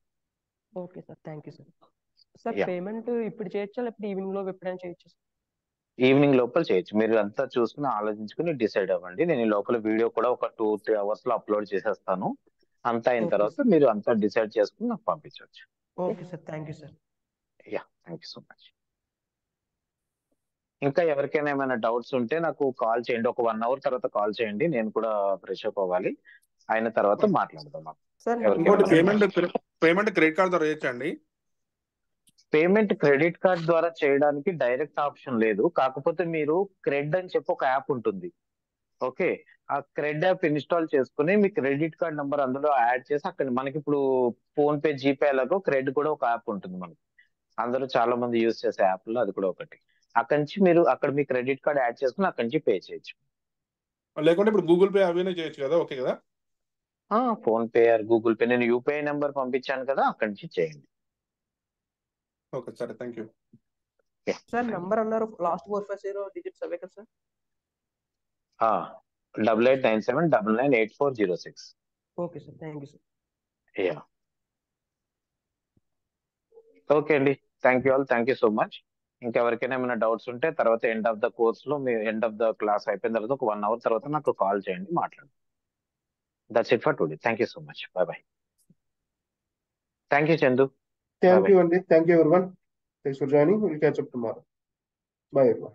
Okay sir thank you sir sir yeah payment ఇప్పుడు చేయొచ్చా? లేకపోతే ఈవినింగ్లో ఎప్పుడైనా చేయొచ్చా ఈవినింగ్ లోపల చేయొచ్చు. మీరు అంతా చూసుకుని ఆలోచించుకుని డిసైడ్ అవ్వండి. నేను ఈ లోపల వీడియో కూడా ఒక టూ త్రీ అవర్స్లో అప్లోడ్ చేసేస్తాను. అంతా అయిన ఓకే తర్వాత మీరు అంతా డిసైడ్ చేసుకుని నాకు పంపించవచ్చు okay sir. Thank you sir. Yeah thank you so much ఇంకా ఎవరికైనా ఏమైనా డౌట్స్ ఉంటే నాకు కాల్ చేయండి. ఒక వన్ అవర్ తర్వాత కాల్ చేయండి. నేను కూడా ఫ్రెష్ అప్ అవ్వాలి. అయిన తర్వాత మాట్లాడదాం. సార్ ఇంకోటి పేమెంట్ పేమెంట్ క్రెడిట్ కార్డ్ ద్వారా చేయొచ్చండి పేమెంట్ క్రెడిట్ కార్డ్ ద్వారా చేయడానికి డైరెక్ట్ ఆప్షన్ లేదు. కాకపోతే మీరు క్రెడ్ అని చెప్పి ఒక యాప్ ఉంటుంది. ఓకే? ఆ క్రెడ్ యాప్ ఇన్స్టాల్ చేసుకుని మీ క్రెడిట్ కార్డ్ నెంబర్ అందులో యాడ్ చేసి అక్కడ మనకి ఇప్పుడు ఫోన్ పే జీపే లాగో క్రెడ్ కూడా ఒక యాప్ ఉంటుంది మనకి. అందరూ చాలా మంది యూజ్ చేసే యాప్లో అది కూడా ఒకటి. అక్కడి నుంచి మీరు అక్కడ మీ క్రెడిట్ కార్డ్ యాడ్ చేసుకుని అక్కడి నుంచి పే చేయొచ్చు. లేకుంటే ఇప్పుడు గూగుల్ పే అవన్నీ చేయొచ్చు కదా? ఓకే కదా? PhonePe or Google Pay. నేను యూపీఐ నెంబర్ పంపించాను కదా అక్కడి నుంచి చేయండి. ఓకే సరే థ్యాంక్ యూ. సార్ నంబర్ అన్నారు last four five zero digits అవే కదా sir? Double eight nine seven double nine eight four zero six. Okay sir thank you sir. Yeah. Okay అండి thank you all thank you so much. ఇంకెవరికైనా ఏమైనా doubts ఉంటే తర్వాత end of the కోర్స్లో మీ end of the class అయిపోయిన తర్వాత ఒక వన్ అవర్ తర్వాత నాకు కాల్ చేయండి మాట్లాడండి. That's it for today thank you so much bye bye thank you Chandu Thank Bye. you, Andy. Thank you, everyone. Thanks for joining. We'll catch up tomorrow. Bye, everyone.